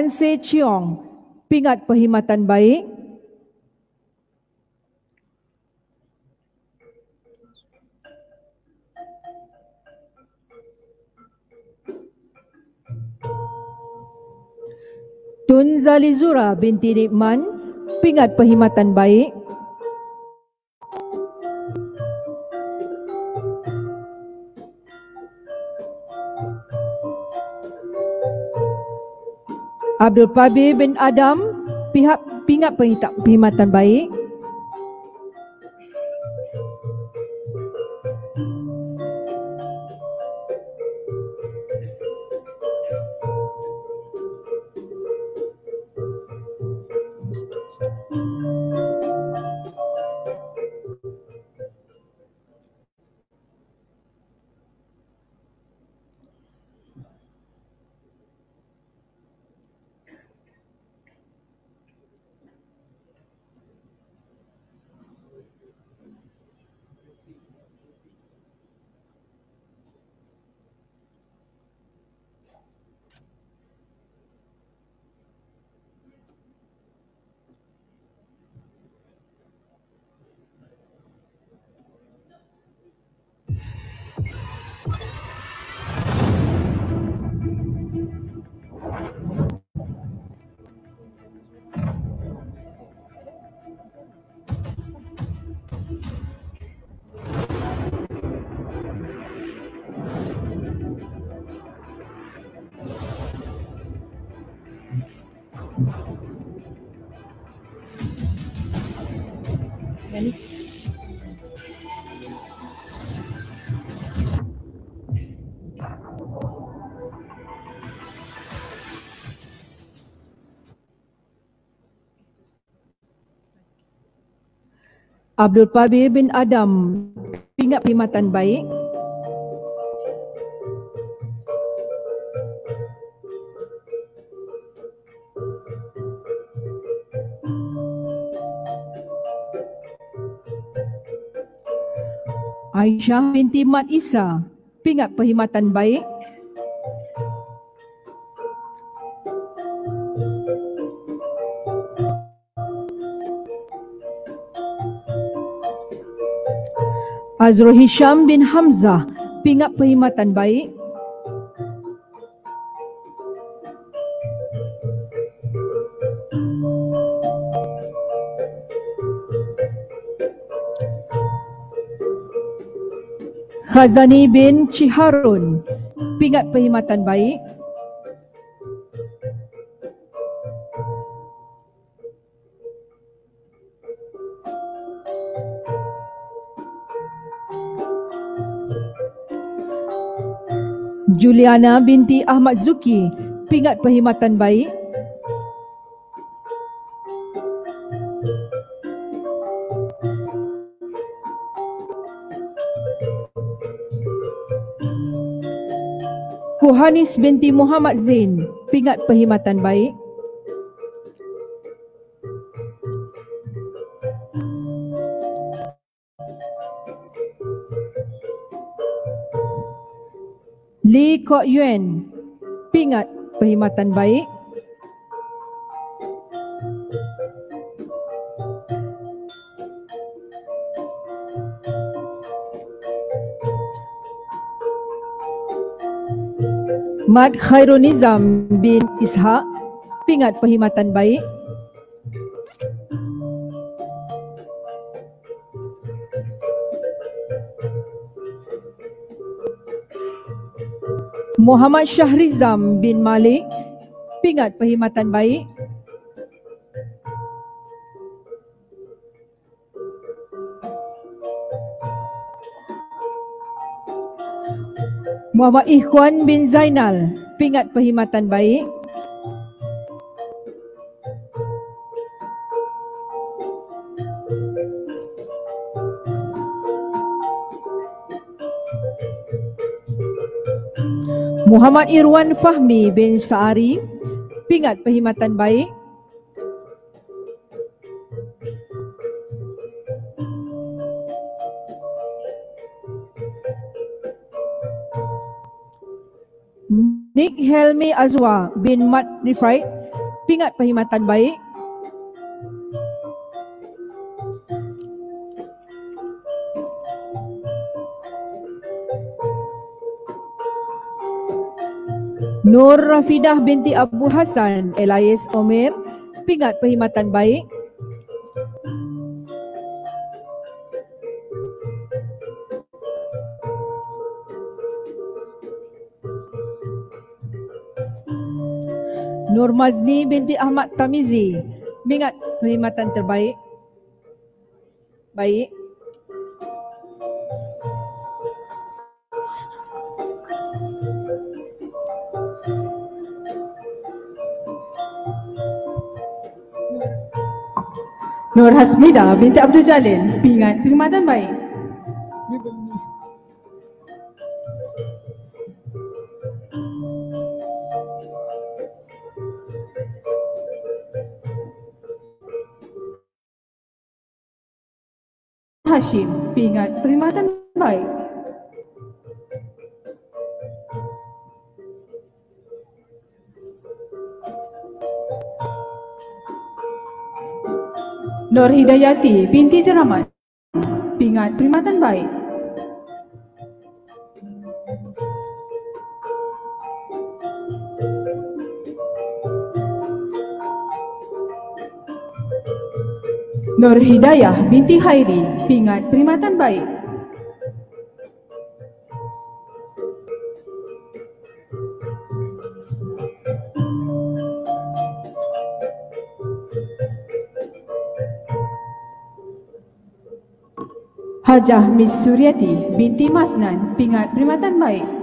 Tan Se Chiong Pingat Perkhidmatan Baik. Tun Zalizura binti Nikman Pingat Perkhidmatan Baik Abdul Pabir bin Adam pihak pingat perkhidmatan baik Yang ni. Abdul Pabir bin Adam Pingat perkhidmatan baik Aisyah binti Mat Isa. Pingat perkhidmatan baik. Azrul Hisham bin Hamzah. Pingat perkhidmatan baik Khazani bin Ciharun Pingat perkhidmatan baik. Juliana binti Ahmad Zuki. Pingat perkhidmatan baik Kuhanis binti Muhammad Zain Pingat perkhidmatan baik. Lee Kok Yuan Pingat perkhidmatan baik Mat Khairul Nizam bin Ishaq Pingat perkhidmatan baik. Muhammad Syahrizam bin Malik Pingat perkhidmatan baik Muhammad Ikhwan bin Zainal Pingat perkhidmatan baik. Muhammad Irwan Fahmi bin Saari Pingat perkhidmatan baik Nick Helmi Azwa bin Mat Rifai. Pingat perkhidmatan baik. Nur Rafidah binti Abu Hassan Elias Omer Pingat perkhidmatan baik Nur Mazni binti Ahmad Tamizi. Pingat perkhidmatan terbaik. Baik. Nur Hasmida binti Abdul Jalil. Pingat perkhidmatan baik Hashim Pingat perkhidmatan baik. Nur Hidayati binti Teramat Pingat perkhidmatan baik Nur Hidayah binti Hairi, pingat perkhidmatan baik. Hajah Miss Suryati binti Masnan, pingat perkhidmatan baik.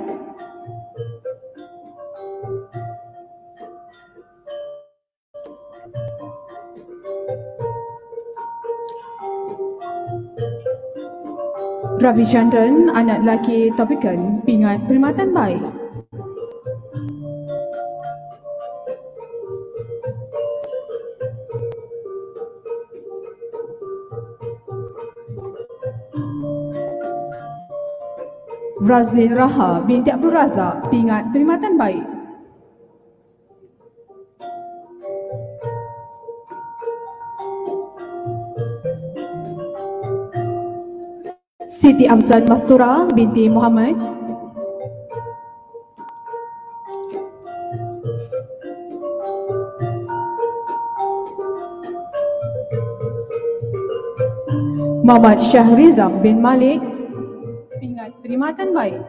Ravi Chandran, anak lelaki Topikan, Pingat Perkhidmatan Baik. Razlin Raha binti Abdul Razak, Pingat Perkhidmatan Baik. Siti Amzan Mastura binti Muhammad. Muhammad Syahrizam bin Malik. Pingat Perkhidmatan Baik.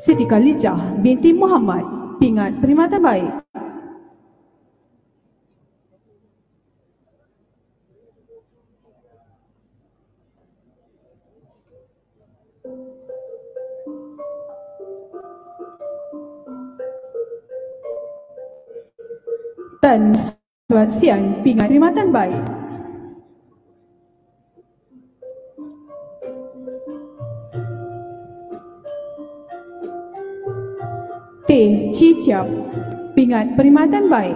Siti Khalijah binti Muhammad Pingat Perkhidmatan Baik? Tan Suat Sian Pingat Perkhidmatan Baik Chiap Pingat Perkhidmatan Baik.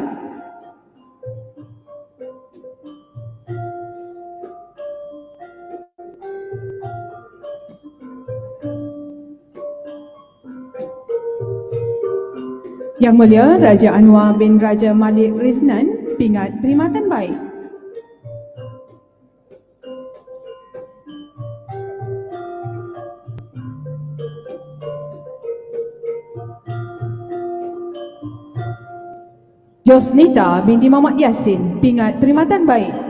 Yang Mulia Raja Anwar bin Raja Malik Riznan Pingat Perkhidmatan Baik Yosnita binti Muhammad Yasin Pingat Perkhidmatan Baik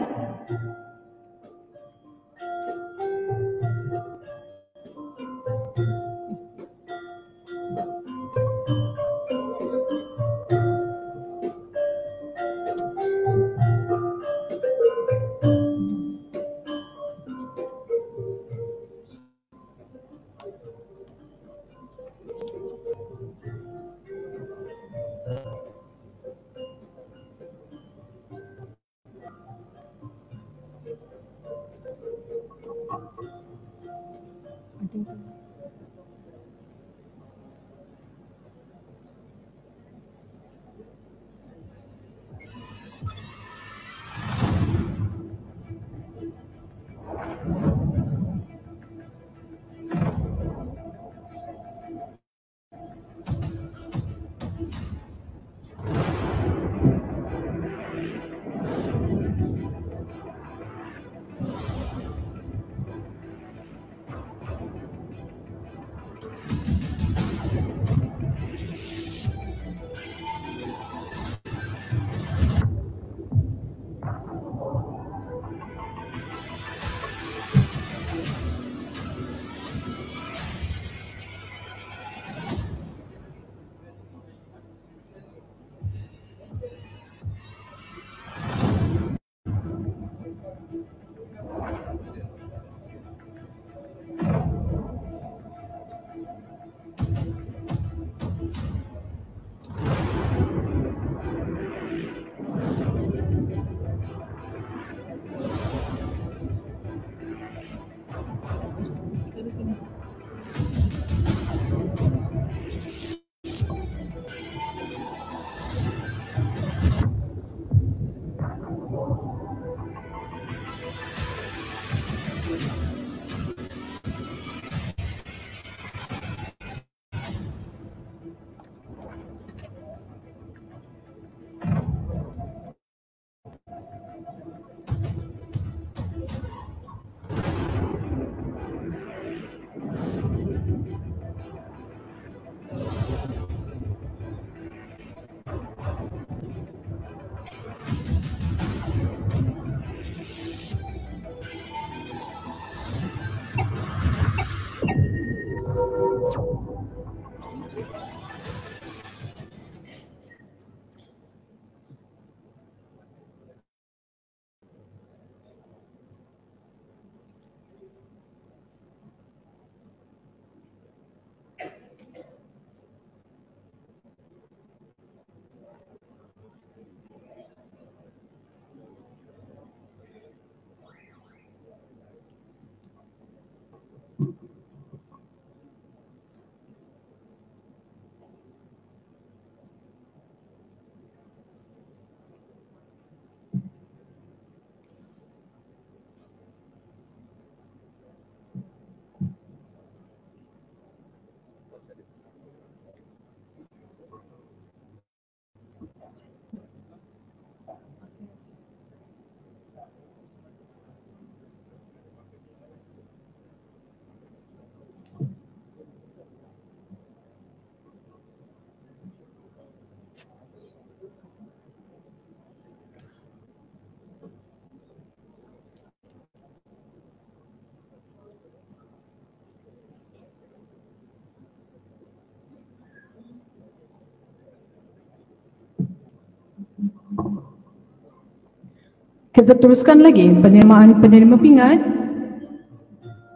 Kita teruskan lagi penerimaan penerima pingat.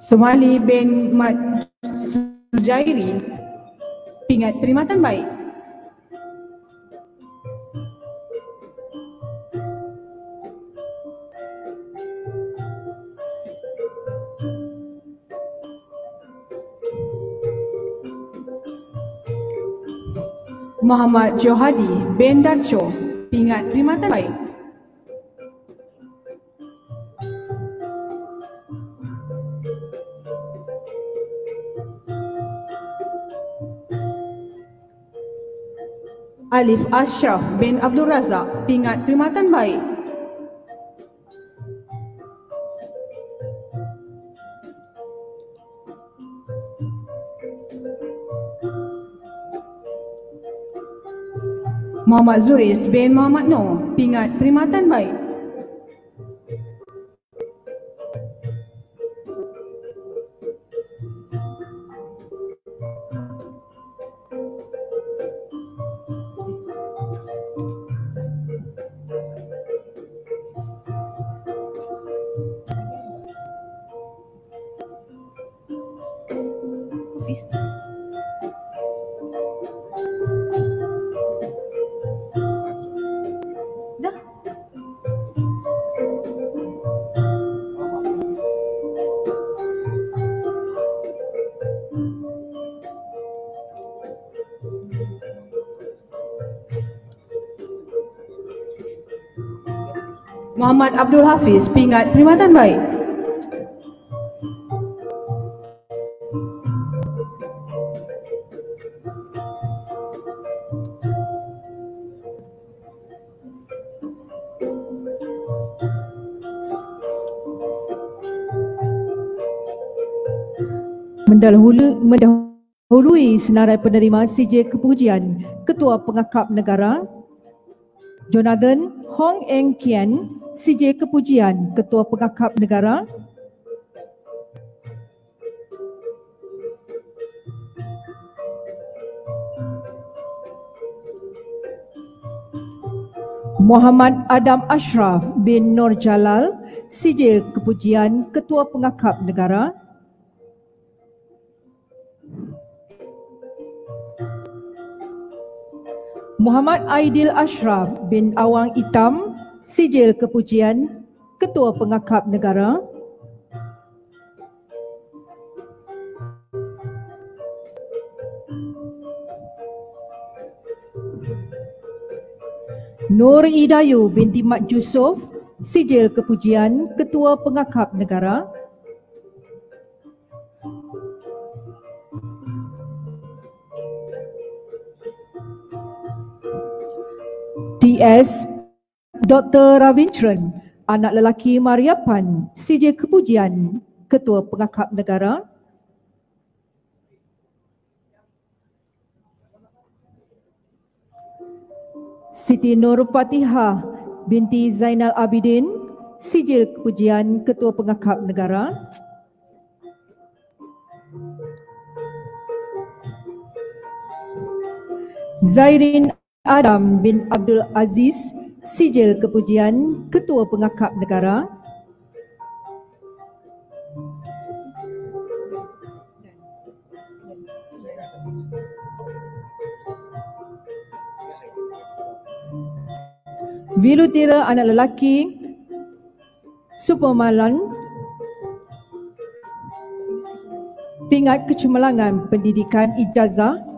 Somali bin Mat Sujairi, pingat perkhidmatan baik. Muhammad Johadi bin Darcho, pingat perkhidmatan baik. Alif Ashraf bin Abdul Razak, pingat perkhidmatan baik. Muhammad Zuris bin Muhammad Noor, pingat perkhidmatan baik. Muhammad Abdul Hafiz, pingat perkhidmatan baik. Mendahului, mendahului senarai penerima CJ Kepujian Ketua Pengakap Negara Jonathan Hong Eng Kian CJ Kepujian Ketua Pengakap Negara. Muhammad Adam Ashraf bin Nur Jalal Sijil Kepujian Ketua Pengakap Negara. Muhammad Aidil Ashraf bin Awang Itam Sijil Kepujian Ketua Pengakap Negara. Nur Idayu binti Mat Yusof Sijil Kepujian Ketua Pengakap Negara. TS Dr. Ravindran, anak lelaki Mariapan, CJ Kepujian, Ketua Pengakap Negara. Siti Nur Fatihah binti Zainal Abidin, Sijil Kepujian Ketua Pengakap Negara. Zairin Adam bin Abdul Aziz, Sijil Kepujian Ketua Pengakap Negara. Vilutira anak lelaki Supermalan Pingat Kecemerlangan Pendidikan Ijazah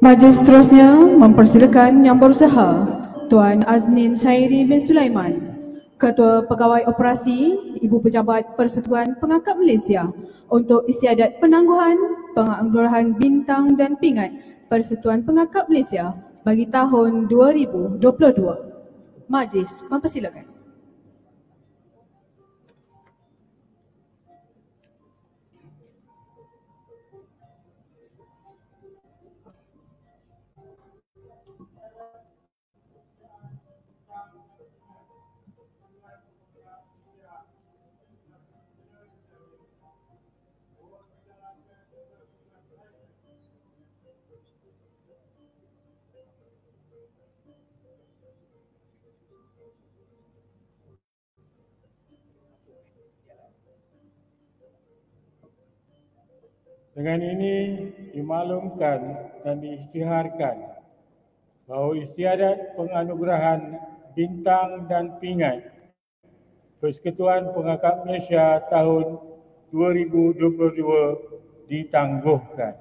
Majlis seterusnya mempersilakan yang berusaha Tuan Aznin Syairi bin Sulaiman Ketua Pegawai Operasi Ibu Pejabat Persatuan Pengangkat Malaysia untuk istiadat penangguhan penganugerahan bintang dan pingat Persatuan Pengangkat Malaysia bagi tahun 2022. Majlis mempersilakan. Dengan ini dimaklumkan dan diisytiharkan bahawa istiadat penganugerahan bintang dan pingat Persekutuan Pengakap Malaysia tahun 2022 ditangguhkan.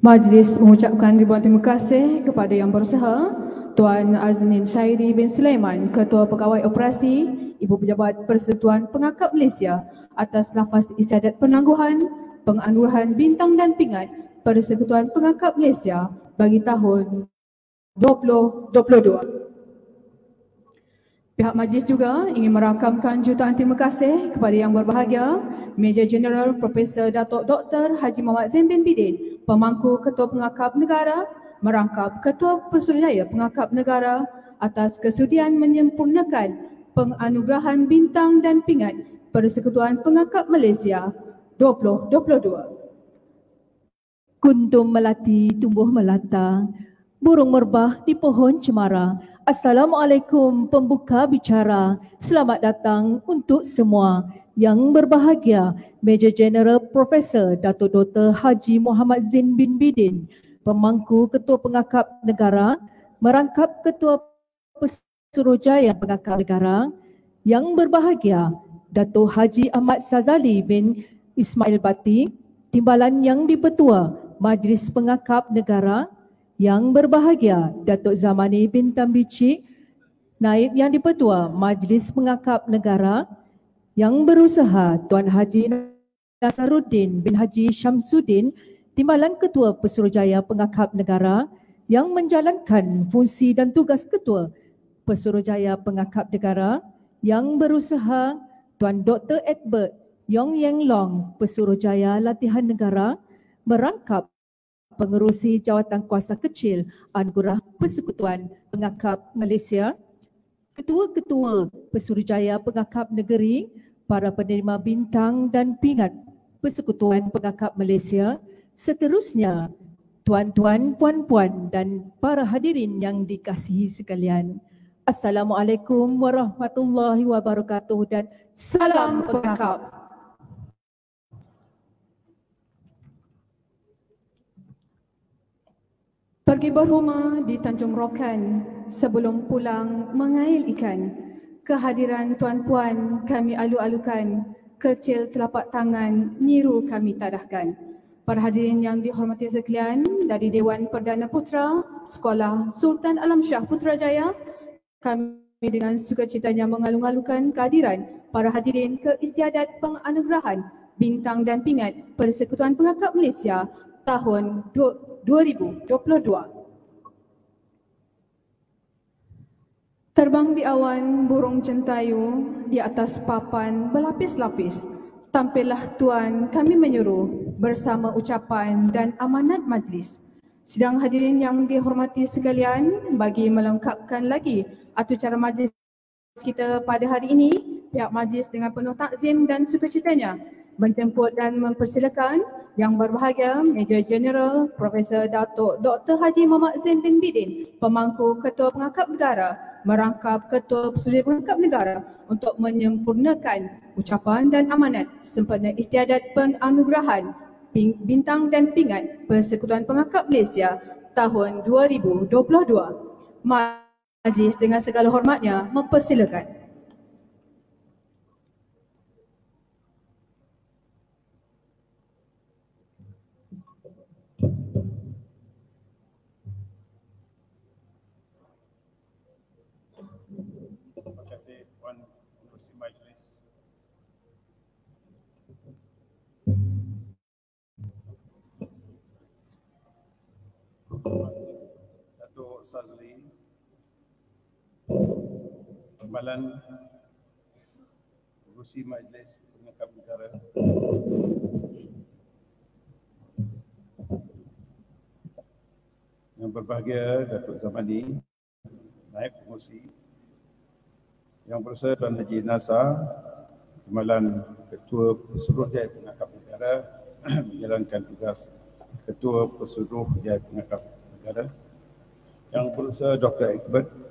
Majlis mengucapkan ribuan terima kasih kepada yang berusaha Tuan Aznin Syairi bin Sulaiman, Ketua Pegawai Operasi Ibu Pejabat Persekutuan Pengakap Malaysia atas lafaz isyadat penangguhan penganugerahan bintang dan pingat Persekutuan Pengakap Malaysia bagi tahun 2022. Pihak majlis juga ingin merakamkan jutaan terima kasih kepada yang berbahagia Major General Profesor Datuk Dr. Haji Muhammad Zain bin Bidin, pemangku Ketua Pengakap Negara, merangkap Ketua Pesuruhjaya Pengakap Negara atas kesudian menyempurnakan penganugerahan bintang dan pingat Persekutuan Pengakap Malaysia 2022. Kuntum melati tumbuh melata, burung merbah di pohon cemara. Assalamualaikum pembuka bicara. Selamat datang untuk semua yang berbahagia Major General Profesor Datuk Dr. Haji Muhammad Zain bin Bidin, pemangku Ketua Pengakap Negara, merangkap Ketua Pesuruhjaya Pengakap Negara, yang berbahagia Datuk Haji Ahmad Sazali bin Ismail Bati, Timbalan Yang Dipertua Majlis Pengakap Negara, yang berbahagia Datuk Zamani bin Tambici, Naib Yang Dipertua Majlis Pengakap Negara, yang berusaha Tuan Haji Nasaruddin bin Haji Syamsuddin, Timbalan Ketua Pesuruhjaya Pengakap Negara yang menjalankan fungsi dan tugas Ketua Pesuruhjaya Pengakap Negara yang berusaha Tuan Dr. Egbert Yong Yang Long, Pesuruhjaya Latihan Negara, merangkap pengerusi jawatan kuasa kecil Anugerah Persekutuan Pengakap Malaysia, ketua-ketua Pesuruhjaya Pengakap Negeri, para penerima bintang dan pingat Persekutuan Pengakap Malaysia, seterusnya tuan-tuan, puan-puan dan para hadirin yang dikasihi sekalian. Assalamualaikum warahmatullahi wabarakatuh dan salam pengakap. Pergi berhumah di Tanjung Rokan sebelum pulang mengail ikan. Kehadiran tuan-puan kami alu-alukan, kecil telapak tangan niru kami tadahkan. Para hadirin yang dihormati sekalian dari Dewan Perdana Putra Sekolah Sultan Alam Shah Putrajaya, kami dengan sukacitanya mengalu-alukan kehadiran para hadirin ke istiadat penganugerahan bintang dan pingat Persekutuan Pengakap Malaysia tahun 2022. Terbang di awan burung centayu di atas papan berlapis-lapis. Tampillah Tuan kami menyuruh bersama ucapan dan amanat majlis. Sidang hadirin yang dihormati sekalian bagi melengkapkan lagi atur cara majlis kita pada hari ini, pihak majlis dengan penuh takzim dan sukacitanya menjemput dan mempersilakan yang berbahagia Major General Profesor Datuk Dr. Haji Muhammad Zain bin Bidin, pemangku Ketua Pengakap Negara, merangkap Ketua Persekutuan Pengakap Negara untuk menyempurnakan ucapan dan amanat sempena istiadat penganugerahan bintang dan pingat Persekutuan Pengakap Malaysia tahun 2022. Majlis dengan segala hormatnya mempersilakan. Datuk Sazli Timbalan Pengurusi Majlis Pengakap Negara Yang berbahagia Datuk Zamani Naib Pengurusi Yang berusaha Tuan Haji Nasa Timbalan Ketua Pesuruhjaya Pengakap Negara menjalankan tugas Ketua Pesuruh Jaya Pengakap Negara Yang Berusaha Dr. Egbert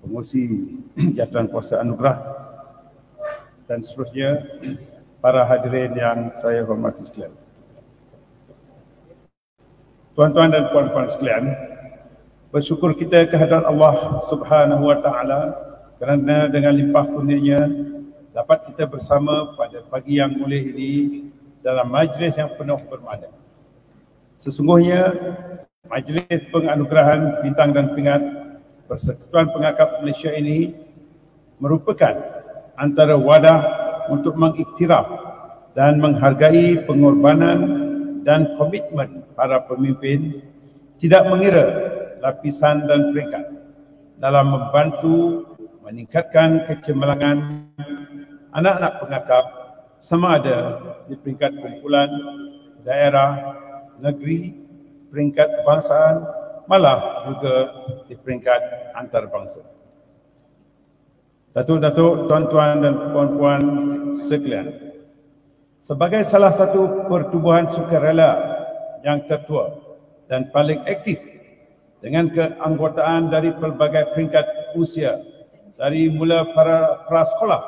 Pengusi Jatuhan Kuasa Anugerah dan seterusnya para hadirin yang saya hormati sekalian. Tuan-tuan dan puan-puan sekalian, bersyukur kita kehadiran Allah Subhanahu wa taala kerana dengan limpah kurnianya dapat kita bersama pada pagi yang mulia ini dalam majlis yang penuh bermakna. Sesungguhnya majlis penganugerahan bintang dan pingat Persekutuan Pengakap Malaysia ini merupakan antara wadah untuk mengiktiraf dan menghargai pengorbanan dan komitmen para pemimpin tidak mengira lapisan dan peringkat dalam membantu meningkatkan kecemerlangan anak-anak pengakap sama ada di peringkat kumpulan, daerah, negeri, peringkat kebangsaan, malah juga di peringkat antarabangsa. Datuk-datuk, tuan-tuan dan puan-puan sekalian. Sebagai salah satu pertubuhan sukarela yang tertua dan paling aktif dengan keanggotaan dari pelbagai peringkat usia dari mula para prasekolah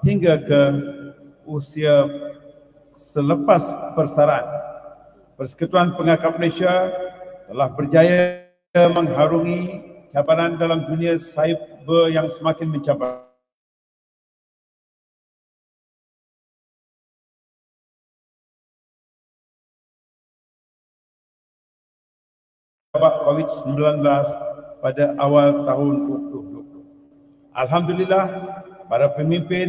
hingga ke usia selepas persaraan. Persekutuan Pengakap Malaysia telah berjaya mengharungi cabaran dalam dunia cyber yang semakin mencabar. Wabak COVID-19 pada awal tahun 2020. Alhamdulillah, para pemimpin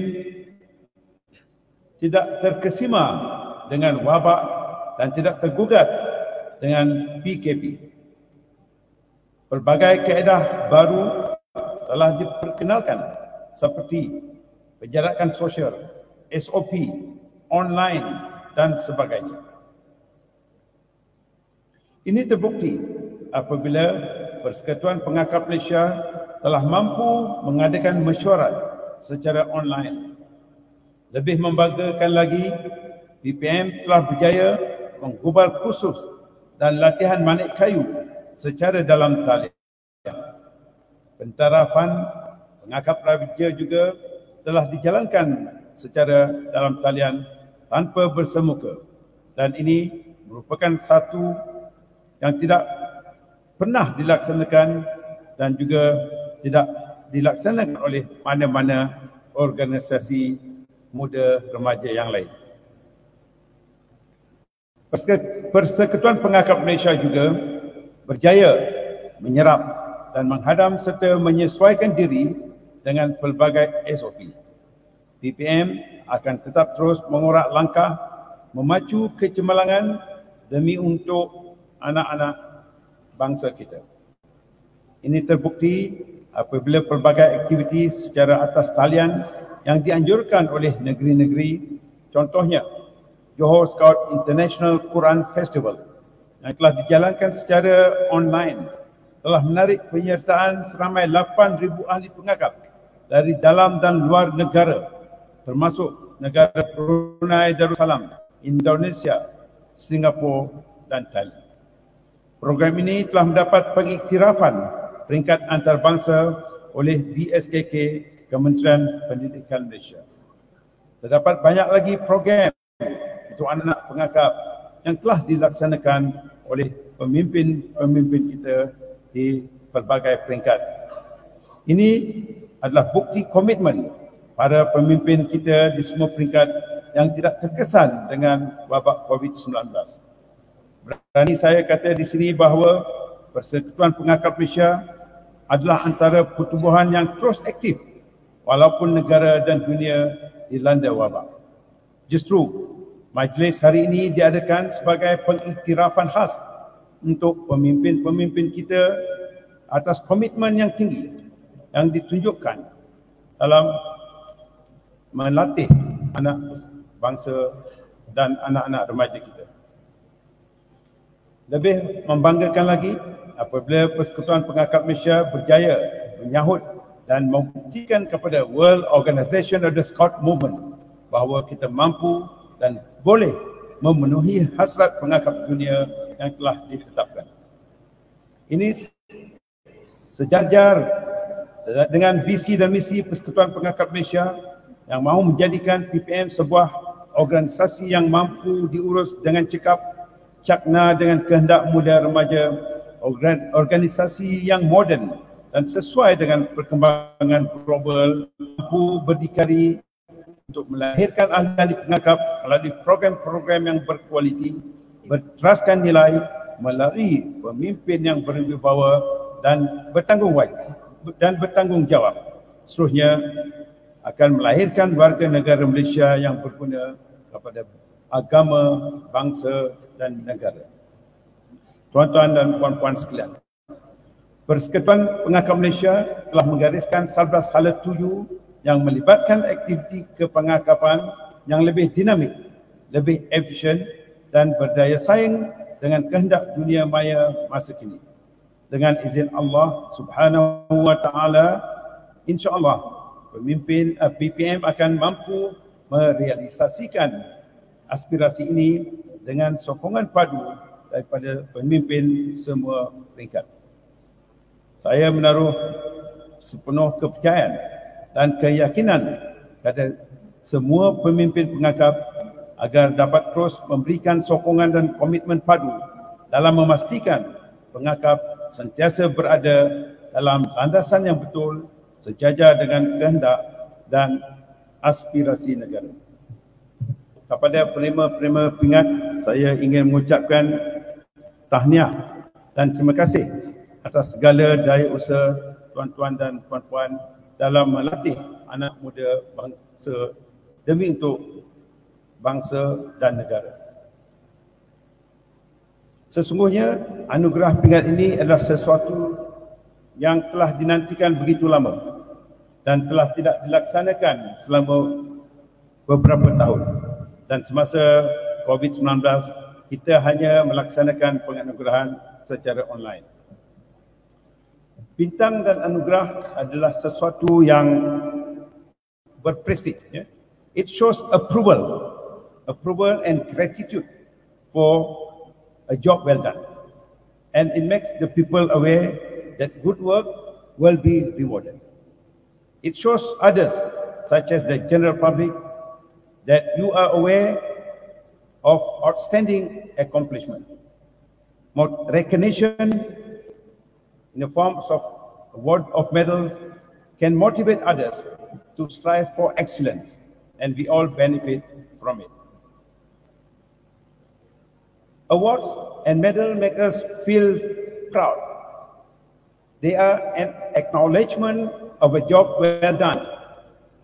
tidak terkesima dengan wabak dan tidak tergugat dengan PKP. Pelbagai kaedah baru telah diperkenalkan seperti penjarakan sosial, SOP, online dan sebagainya. Ini terbukti apabila Persekutuan Pengakap Malaysia telah mampu mengadakan mesyuarat secara online. Lebih membanggakan lagi, BPM telah berjaya menggubal khusus dan latihan manik kayu secara dalam talian. Pentarafan pengakap raja juga telah dijalankan secara dalam talian tanpa bersemuka dan ini merupakan satu yang tidak pernah dilaksanakan dan juga tidak dilaksanakan oleh mana-mana organisasi muda remaja yang lain. Persekutuan Pengakap Malaysia juga berjaya menyerap dan menghadam serta menyesuaikan diri dengan pelbagai SOP. BPM akan tetap terus mengorak langkah memacu kecemerlangan demi untuk anak-anak bangsa kita. Ini terbukti apabila pelbagai aktiviti secara atas talian yang dianjurkan oleh negeri-negeri contohnya Johor Scout International Quran Festival yang telah dijalankan secara online telah menarik penyertaan seramai 8,000 ahli pengakap dari dalam dan luar negara termasuk negara Brunei Darussalam, Indonesia, Singapura dan Thailand. Program ini telah mendapat pengiktirafan peringkat antarabangsa oleh BSKK Kementerian Pendidikan Malaysia. Terdapat banyak lagi program untuk anak-anak pengakap yang telah dilaksanakan oleh pemimpin-pemimpin kita di pelbagai peringkat. Ini adalah bukti komitmen para pemimpin kita di semua peringkat yang tidak terkesan dengan wabak COVID-19. Berani saya kata di sini bahawa Persekutuan Pengakap Malaysia adalah antara pertubuhan yang terus aktif walaupun negara dan dunia dilanda wabak. Justru Majlis hari ini diadakan sebagai pengiktirafan khas untuk pemimpin-pemimpin kita atas komitmen yang tinggi yang ditunjukkan dalam melatih anak bangsa dan anak-anak remaja kita. Lebih membanggakan lagi apabila Persekutuan Pengakap Malaysia berjaya menyahut dan membuktikan kepada World Organization of the Scout Movement bahawa kita mampu dan boleh memenuhi hasrat pengakap dunia yang telah ditetapkan. Ini sejajar dengan visi dan misi Persekutuan Pengakap Malaysia yang mahu menjadikan PPM sebuah organisasi yang mampu diurus dengan cekap, cakna dengan kehendak muda remaja, organ- organisasi yang moden dan sesuai dengan perkembangan global, mampu berdikari untuk melahirkan ahli-ahli pengakap melalui program-program yang berkualiti, berteraskan nilai melalui pemimpin yang berwibawa dan bertanggung dan bertanggungjawab. Seterusnya akan melahirkan warga negara Malaysia yang berguna kepada agama, bangsa dan negara. Tuan-tuan dan puan-puan sekalian, Persekutuan Pengakap Malaysia telah menggariskan 11 hala tuju yang melibatkan aktiviti kepengakapan yang lebih dinamik, lebih efisien dan berdaya saing dengan kehendak dunia maya masa kini. Dengan izin Allah Subhanahu wa taala, insya-Allah pemimpin uh, PPM akan mampu merealisasikan aspirasi ini dengan sokongan padu daripada pemimpin semua peringkat. Saya menaruh sepenuh kepercayaan dan keyakinan pada semua pemimpin pengakap agar dapat terus memberikan sokongan dan komitmen padu dalam memastikan pengakap sentiasa berada dalam landasan yang betul sejajar dengan kehendak dan aspirasi negara. Kepada penerima-penerima pingat, saya ingin mengucapkan tahniah dan terima kasih atas segala daya usaha tuan-tuan dan puan-puan dalam melatih anak muda bangsa demi untuk bangsa dan negara. Sesungguhnya anugerah pingat ini adalah sesuatu yang telah dinantikan begitu lama dan telah tidak dilaksanakan selama beberapa tahun. Dan semasa COVID-19 kita hanya melaksanakan penganugerahan secara online. Bintang dan anugerah adalah sesuatu yang berprestij. Ya. It shows approval, approval and gratitude for a job well done. And it makes the people aware that good work will be rewarded. It shows others, such as the general public, that you are aware of outstanding accomplishment. More recognition in the forms of award of medals can motivate others to strive for excellence and we all benefit from it. Awards and medals make us feel proud. They are an acknowledgement of a job well done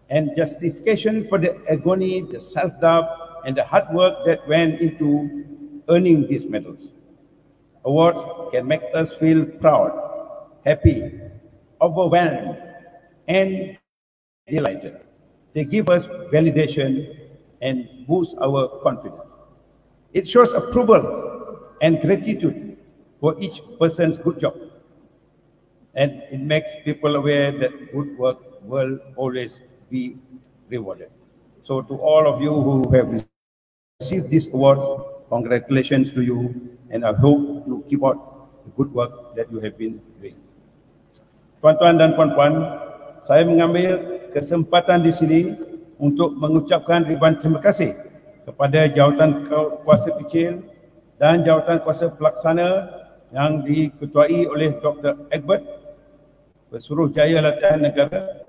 and justification for the agony, the self-doubt, and the hard work that went into earning these medals. Awards can make us feel proud, happy, overwhelmed, and delighted. They give us validation and boost our confidence. It shows approval and gratitude for each person's good job. And it makes people aware that good work will always be rewarded. So to all of you who have received these awards, congratulations to you. And I hope you keep out the good work that you have been doing. Tuan-tuan dan puan-puan, saya mengambil kesempatan di sini untuk mengucapkan ribuan terima kasih kepada jawatan kuasa kecil dan jawatan kuasa pelaksana yang diketuai oleh Dr. Egbert Pesuruh Jaya Latihan Negara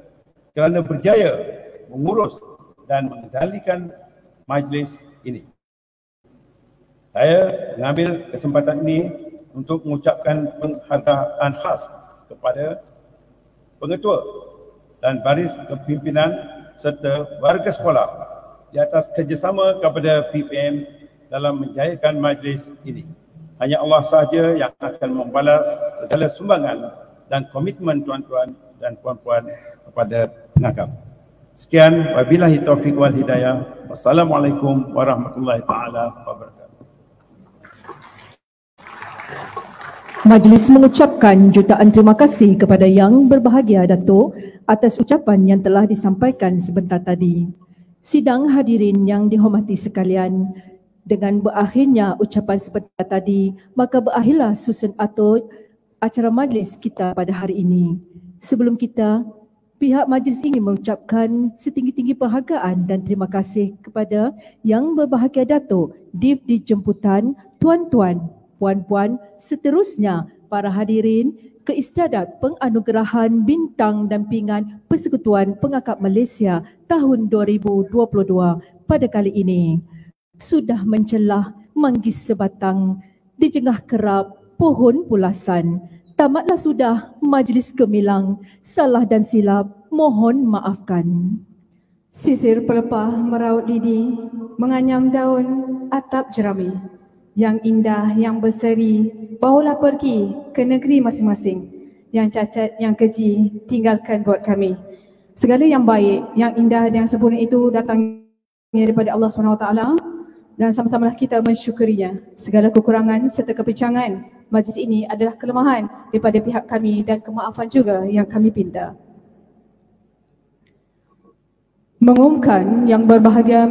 kerana berjaya mengurus dan mengendalikan majlis ini. Saya mengambil kesempatan ini untuk mengucapkan penghargaan khas kepada pengetua dan baris kepimpinan serta warga sekolah di atas kerjasama kepada PPM dalam menjayakan majlis ini. Hanya Allah sahaja yang akan membalas segala sumbangan dan komitmen tuan-tuan dan puan-puan kepada pengakap. Sekian, wabillahi taufiq wal hidayah. Wassalamualaikum warahmatullahi taala wabarakatuh. Majlis mengucapkan jutaan terima kasih kepada yang berbahagia Datuk atas ucapan yang telah disampaikan sebentar tadi. Sidang hadirin yang dihormati sekalian, Dengan berakhirnya ucapan seperti tadi, maka berakhirlah susun atur acara majlis kita pada hari ini. Sebelum kita, pihak majlis ingin mengucapkan setinggi-tinggi penghargaan dan terima kasih kepada yang berbahagia Datuk, Div di jemputan, tuan-tuan, puan-puan, seterusnya para hadirin keistiadat penganugerahan bintang dampingan Persekutuan Pengakap Malaysia tahun 2022 pada kali ini sudah mencelah manggis sebatang di jengah kerap pohon pulasan. Tamatlah sudah majlis gemilang, salah dan silap mohon maafkan. Sisir pelepah meraut lidi, menganyam daun atap jerami. Yang indah, yang berseri, bawalah pergi ke negeri masing-masing. Yang cacat, yang keji, tinggalkan buat kami. Segala yang baik, yang indah dan yang sempurna itu datang daripada Allah SWT dan sama-samalah kita mensyukurinya. Segala kekurangan serta kepincangan majlis ini adalah kelemahan daripada pihak kami dan kemaafan juga yang kami pinta. Mengumumkan yang berbahagia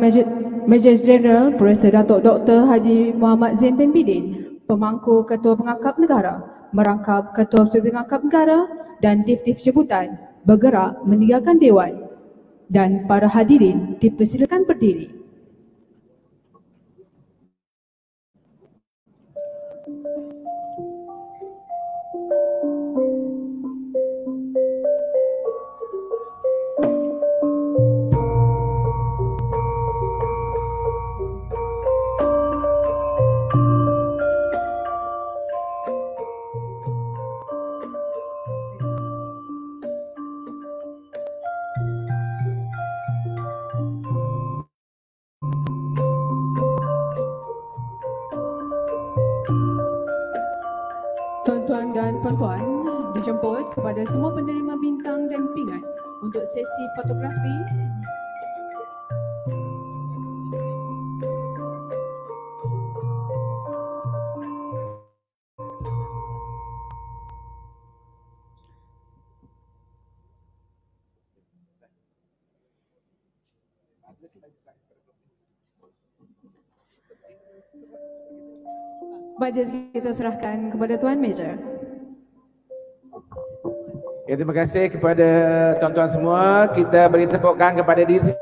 Major General Profesor Datuk Dr. Haji Muhammad Zain bin Bidin, pemangku Ketua Pengangkap Negara, merangkap Ketua Pengangkap Negara dan Div-Div Jabatan bergerak meninggalkan Dewan dan para hadirin dipersilakan berdiri. Tuan-tuan dijemput kepada semua penerima bintang dan pingat untuk sesi fotografi Bajet kita serahkan kepada Tuan Major. Ya, terima kasih kepada tuan-tuan semua. Kita beri tepukan kepada diri